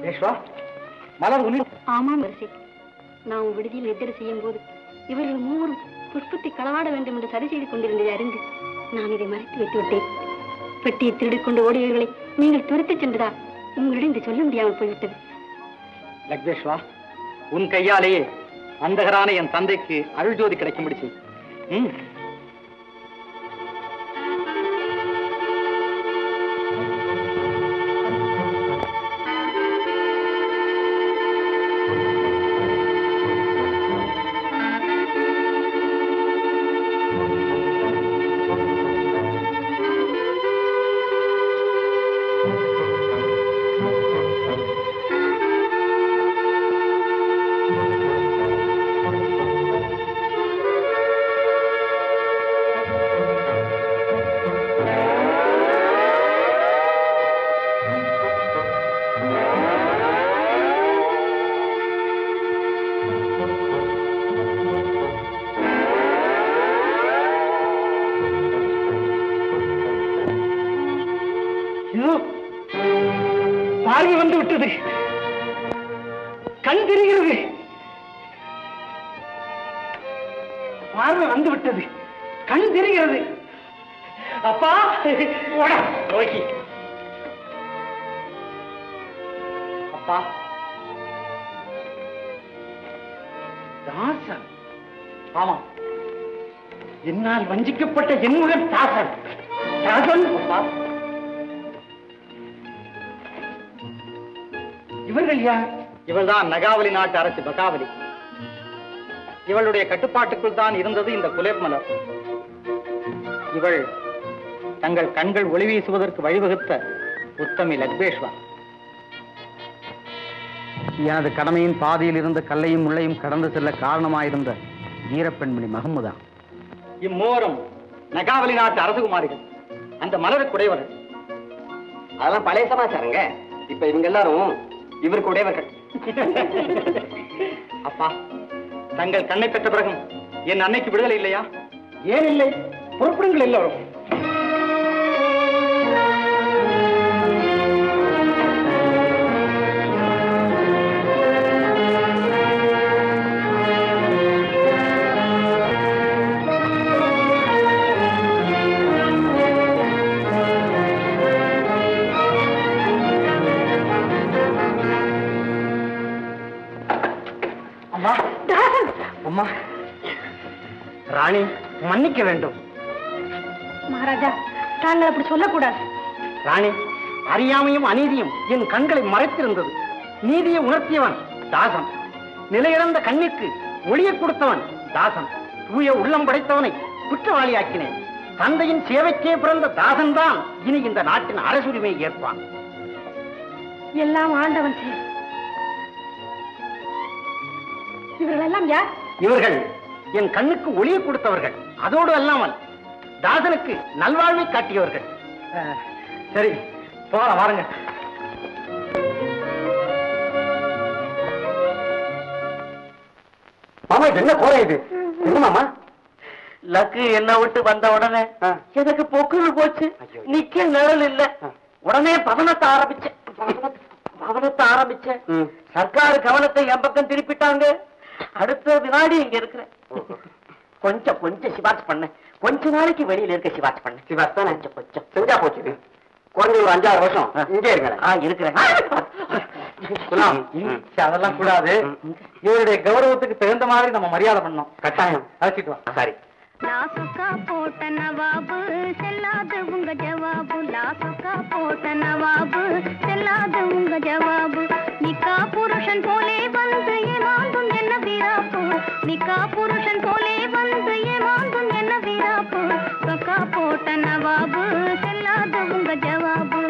யேஷ்வா மலர் உனி ஆமாம் வரிசை நான் உன் விடுதியில் எதிர செய்யும் போது இவர்கள் மூவரும் புஷ்பத்தை களவாட வேண்டும் என்று சரி செய்து கொண்டிருந்ததை அறிந்து நான் இதை மறைத்து வைத்து விட்டேன். பெட்டியை திருடிக் கொண்டு ஓடியவர்களை நீங்கள் துரத்திச் சென்றதா உங்களிடம் இதை சொல்ல முடியாமல் போய்விட்டது. லக்ஷ்வேஷ்வா உன் கையாலேயே அந்தகரான என் தந்தைக்கு அருள் ஜோதி கிடைக்கும்படி செய். ம். என்னால் வஞ்சிக்கப்பட்ட என் மகன் தாசன் அப்பா. இவர்கள் யார்? இவள்தான் நகாவலி நாட்டு அரசு பகாவலி இவளுடைய கட்டுப்பாட்டுக்குள் தான் இருந்தது இந்த குலேப் மலர். இவள் தங்கள் கண்கள் ஒளி வீசுவதற்கு வழிவகுத்த உத்தமி லக்பேஷ்வா. எனது கடமையின் பாதையில் இருந்த கல்லையும் முள்ளையும் கடந்து செல்ல காரணமாயிருந்த வீரப்பெண்மணி மகமுதா. இம்மூவரும் நகாவலி நாட்டு அரசகுமாரிகள். அந்த மலருக்குடையவர்கள் அதெல்லாம் பழைய சமாச்சாரங்க. இப்ப இவங்க எல்லாரும் இவருக்கு உடையவர்கள். அப்பா தங்கள் கண்ணை பெற்ற பிறகும் என் அன்னைக்கு விடுதலை இல்லையா? ஏன் இல்லை? பொறுப்பிடுங்கள் எல்லாரும். கவனிக்க வேண்டும். மகாராஜா தாங்கள் அப்படி சொல்லக்கூடாது. ராணி அறியாமையும் அநீதியும் என் கண்களை மறைத்திருந்தது. நீதியை உணர்த்தியவன் தாசன். நிலையிழந்த கண்ணிற்கு ஒளியை கொடுத்தவன் தாசன். தூய உள்ளம் படைத்தவனை குற்றவாளியாக்கினேன். தந்தையின் சேவைக்கே பிறந்த தாசன் தான் இனி இந்த நாட்டின் அரசுரிமையை ஏற்பான். எல்லாம் ஆண்டவன் இவர்கள் எல்லாம் யார்? இவர்கள் என் கண்ணுக்கு ஒளியை கொடுத்தவர்கள். அதோடு அல்லாமல் தாசனுக்கு நல்வாழ்வை காட்டியவர்கள். சரி போகலாம் வாருங்க. மாமா இது என்ன கோரை இது? என்ன மாமா? லக்கு என்ன விட்டு வந்த உடனே எனக்கு பொக்குள் போச்சு. நிக்க நிழல் இல்ல. உடனே பவனத்தை ஆரம்பிச்சேன். பவனத்தை ஆரம்பிச்சேன். சர்க்கார் கவனத்தை என் பக்கம் திருப்பிட்டாங்க. அடுத்த வினாடி இங்க இருக்கிறேன். கொஞ்சம் கொஞ்சம் சிபாரிசு பண்ண. கொஞ்ச நாளைக்கு வெளியில இருக்க சிபாரிசு பண்ண. சிபாரிசு தான்? கொஞ்சம் செஞ்சா போச்சு. குழந்தை ஒரு அஞ்சாறு வருஷம். இங்கே இருக்கிறேன். அதெல்லாம் கூடாது. இவருடைய கௌரவத்துக்கு தகுந்த மாதிரி நம்ம மரியாதை பண்ணோம் கட்டாயம். அழைச்சிட்டு வா. சரி. போட்ட நவாபு நிக்கா புருஷன் போலே வந்து என்ன வீராப்பு நிக்கா புருஷன் போலே ಕಿನ್ನಾಪು ಸೊಕ್ಕ ಪೋಟ ನವಾಬು ಸೆಲ್ಲಾದ ಉಂಗ ಜವಾಬು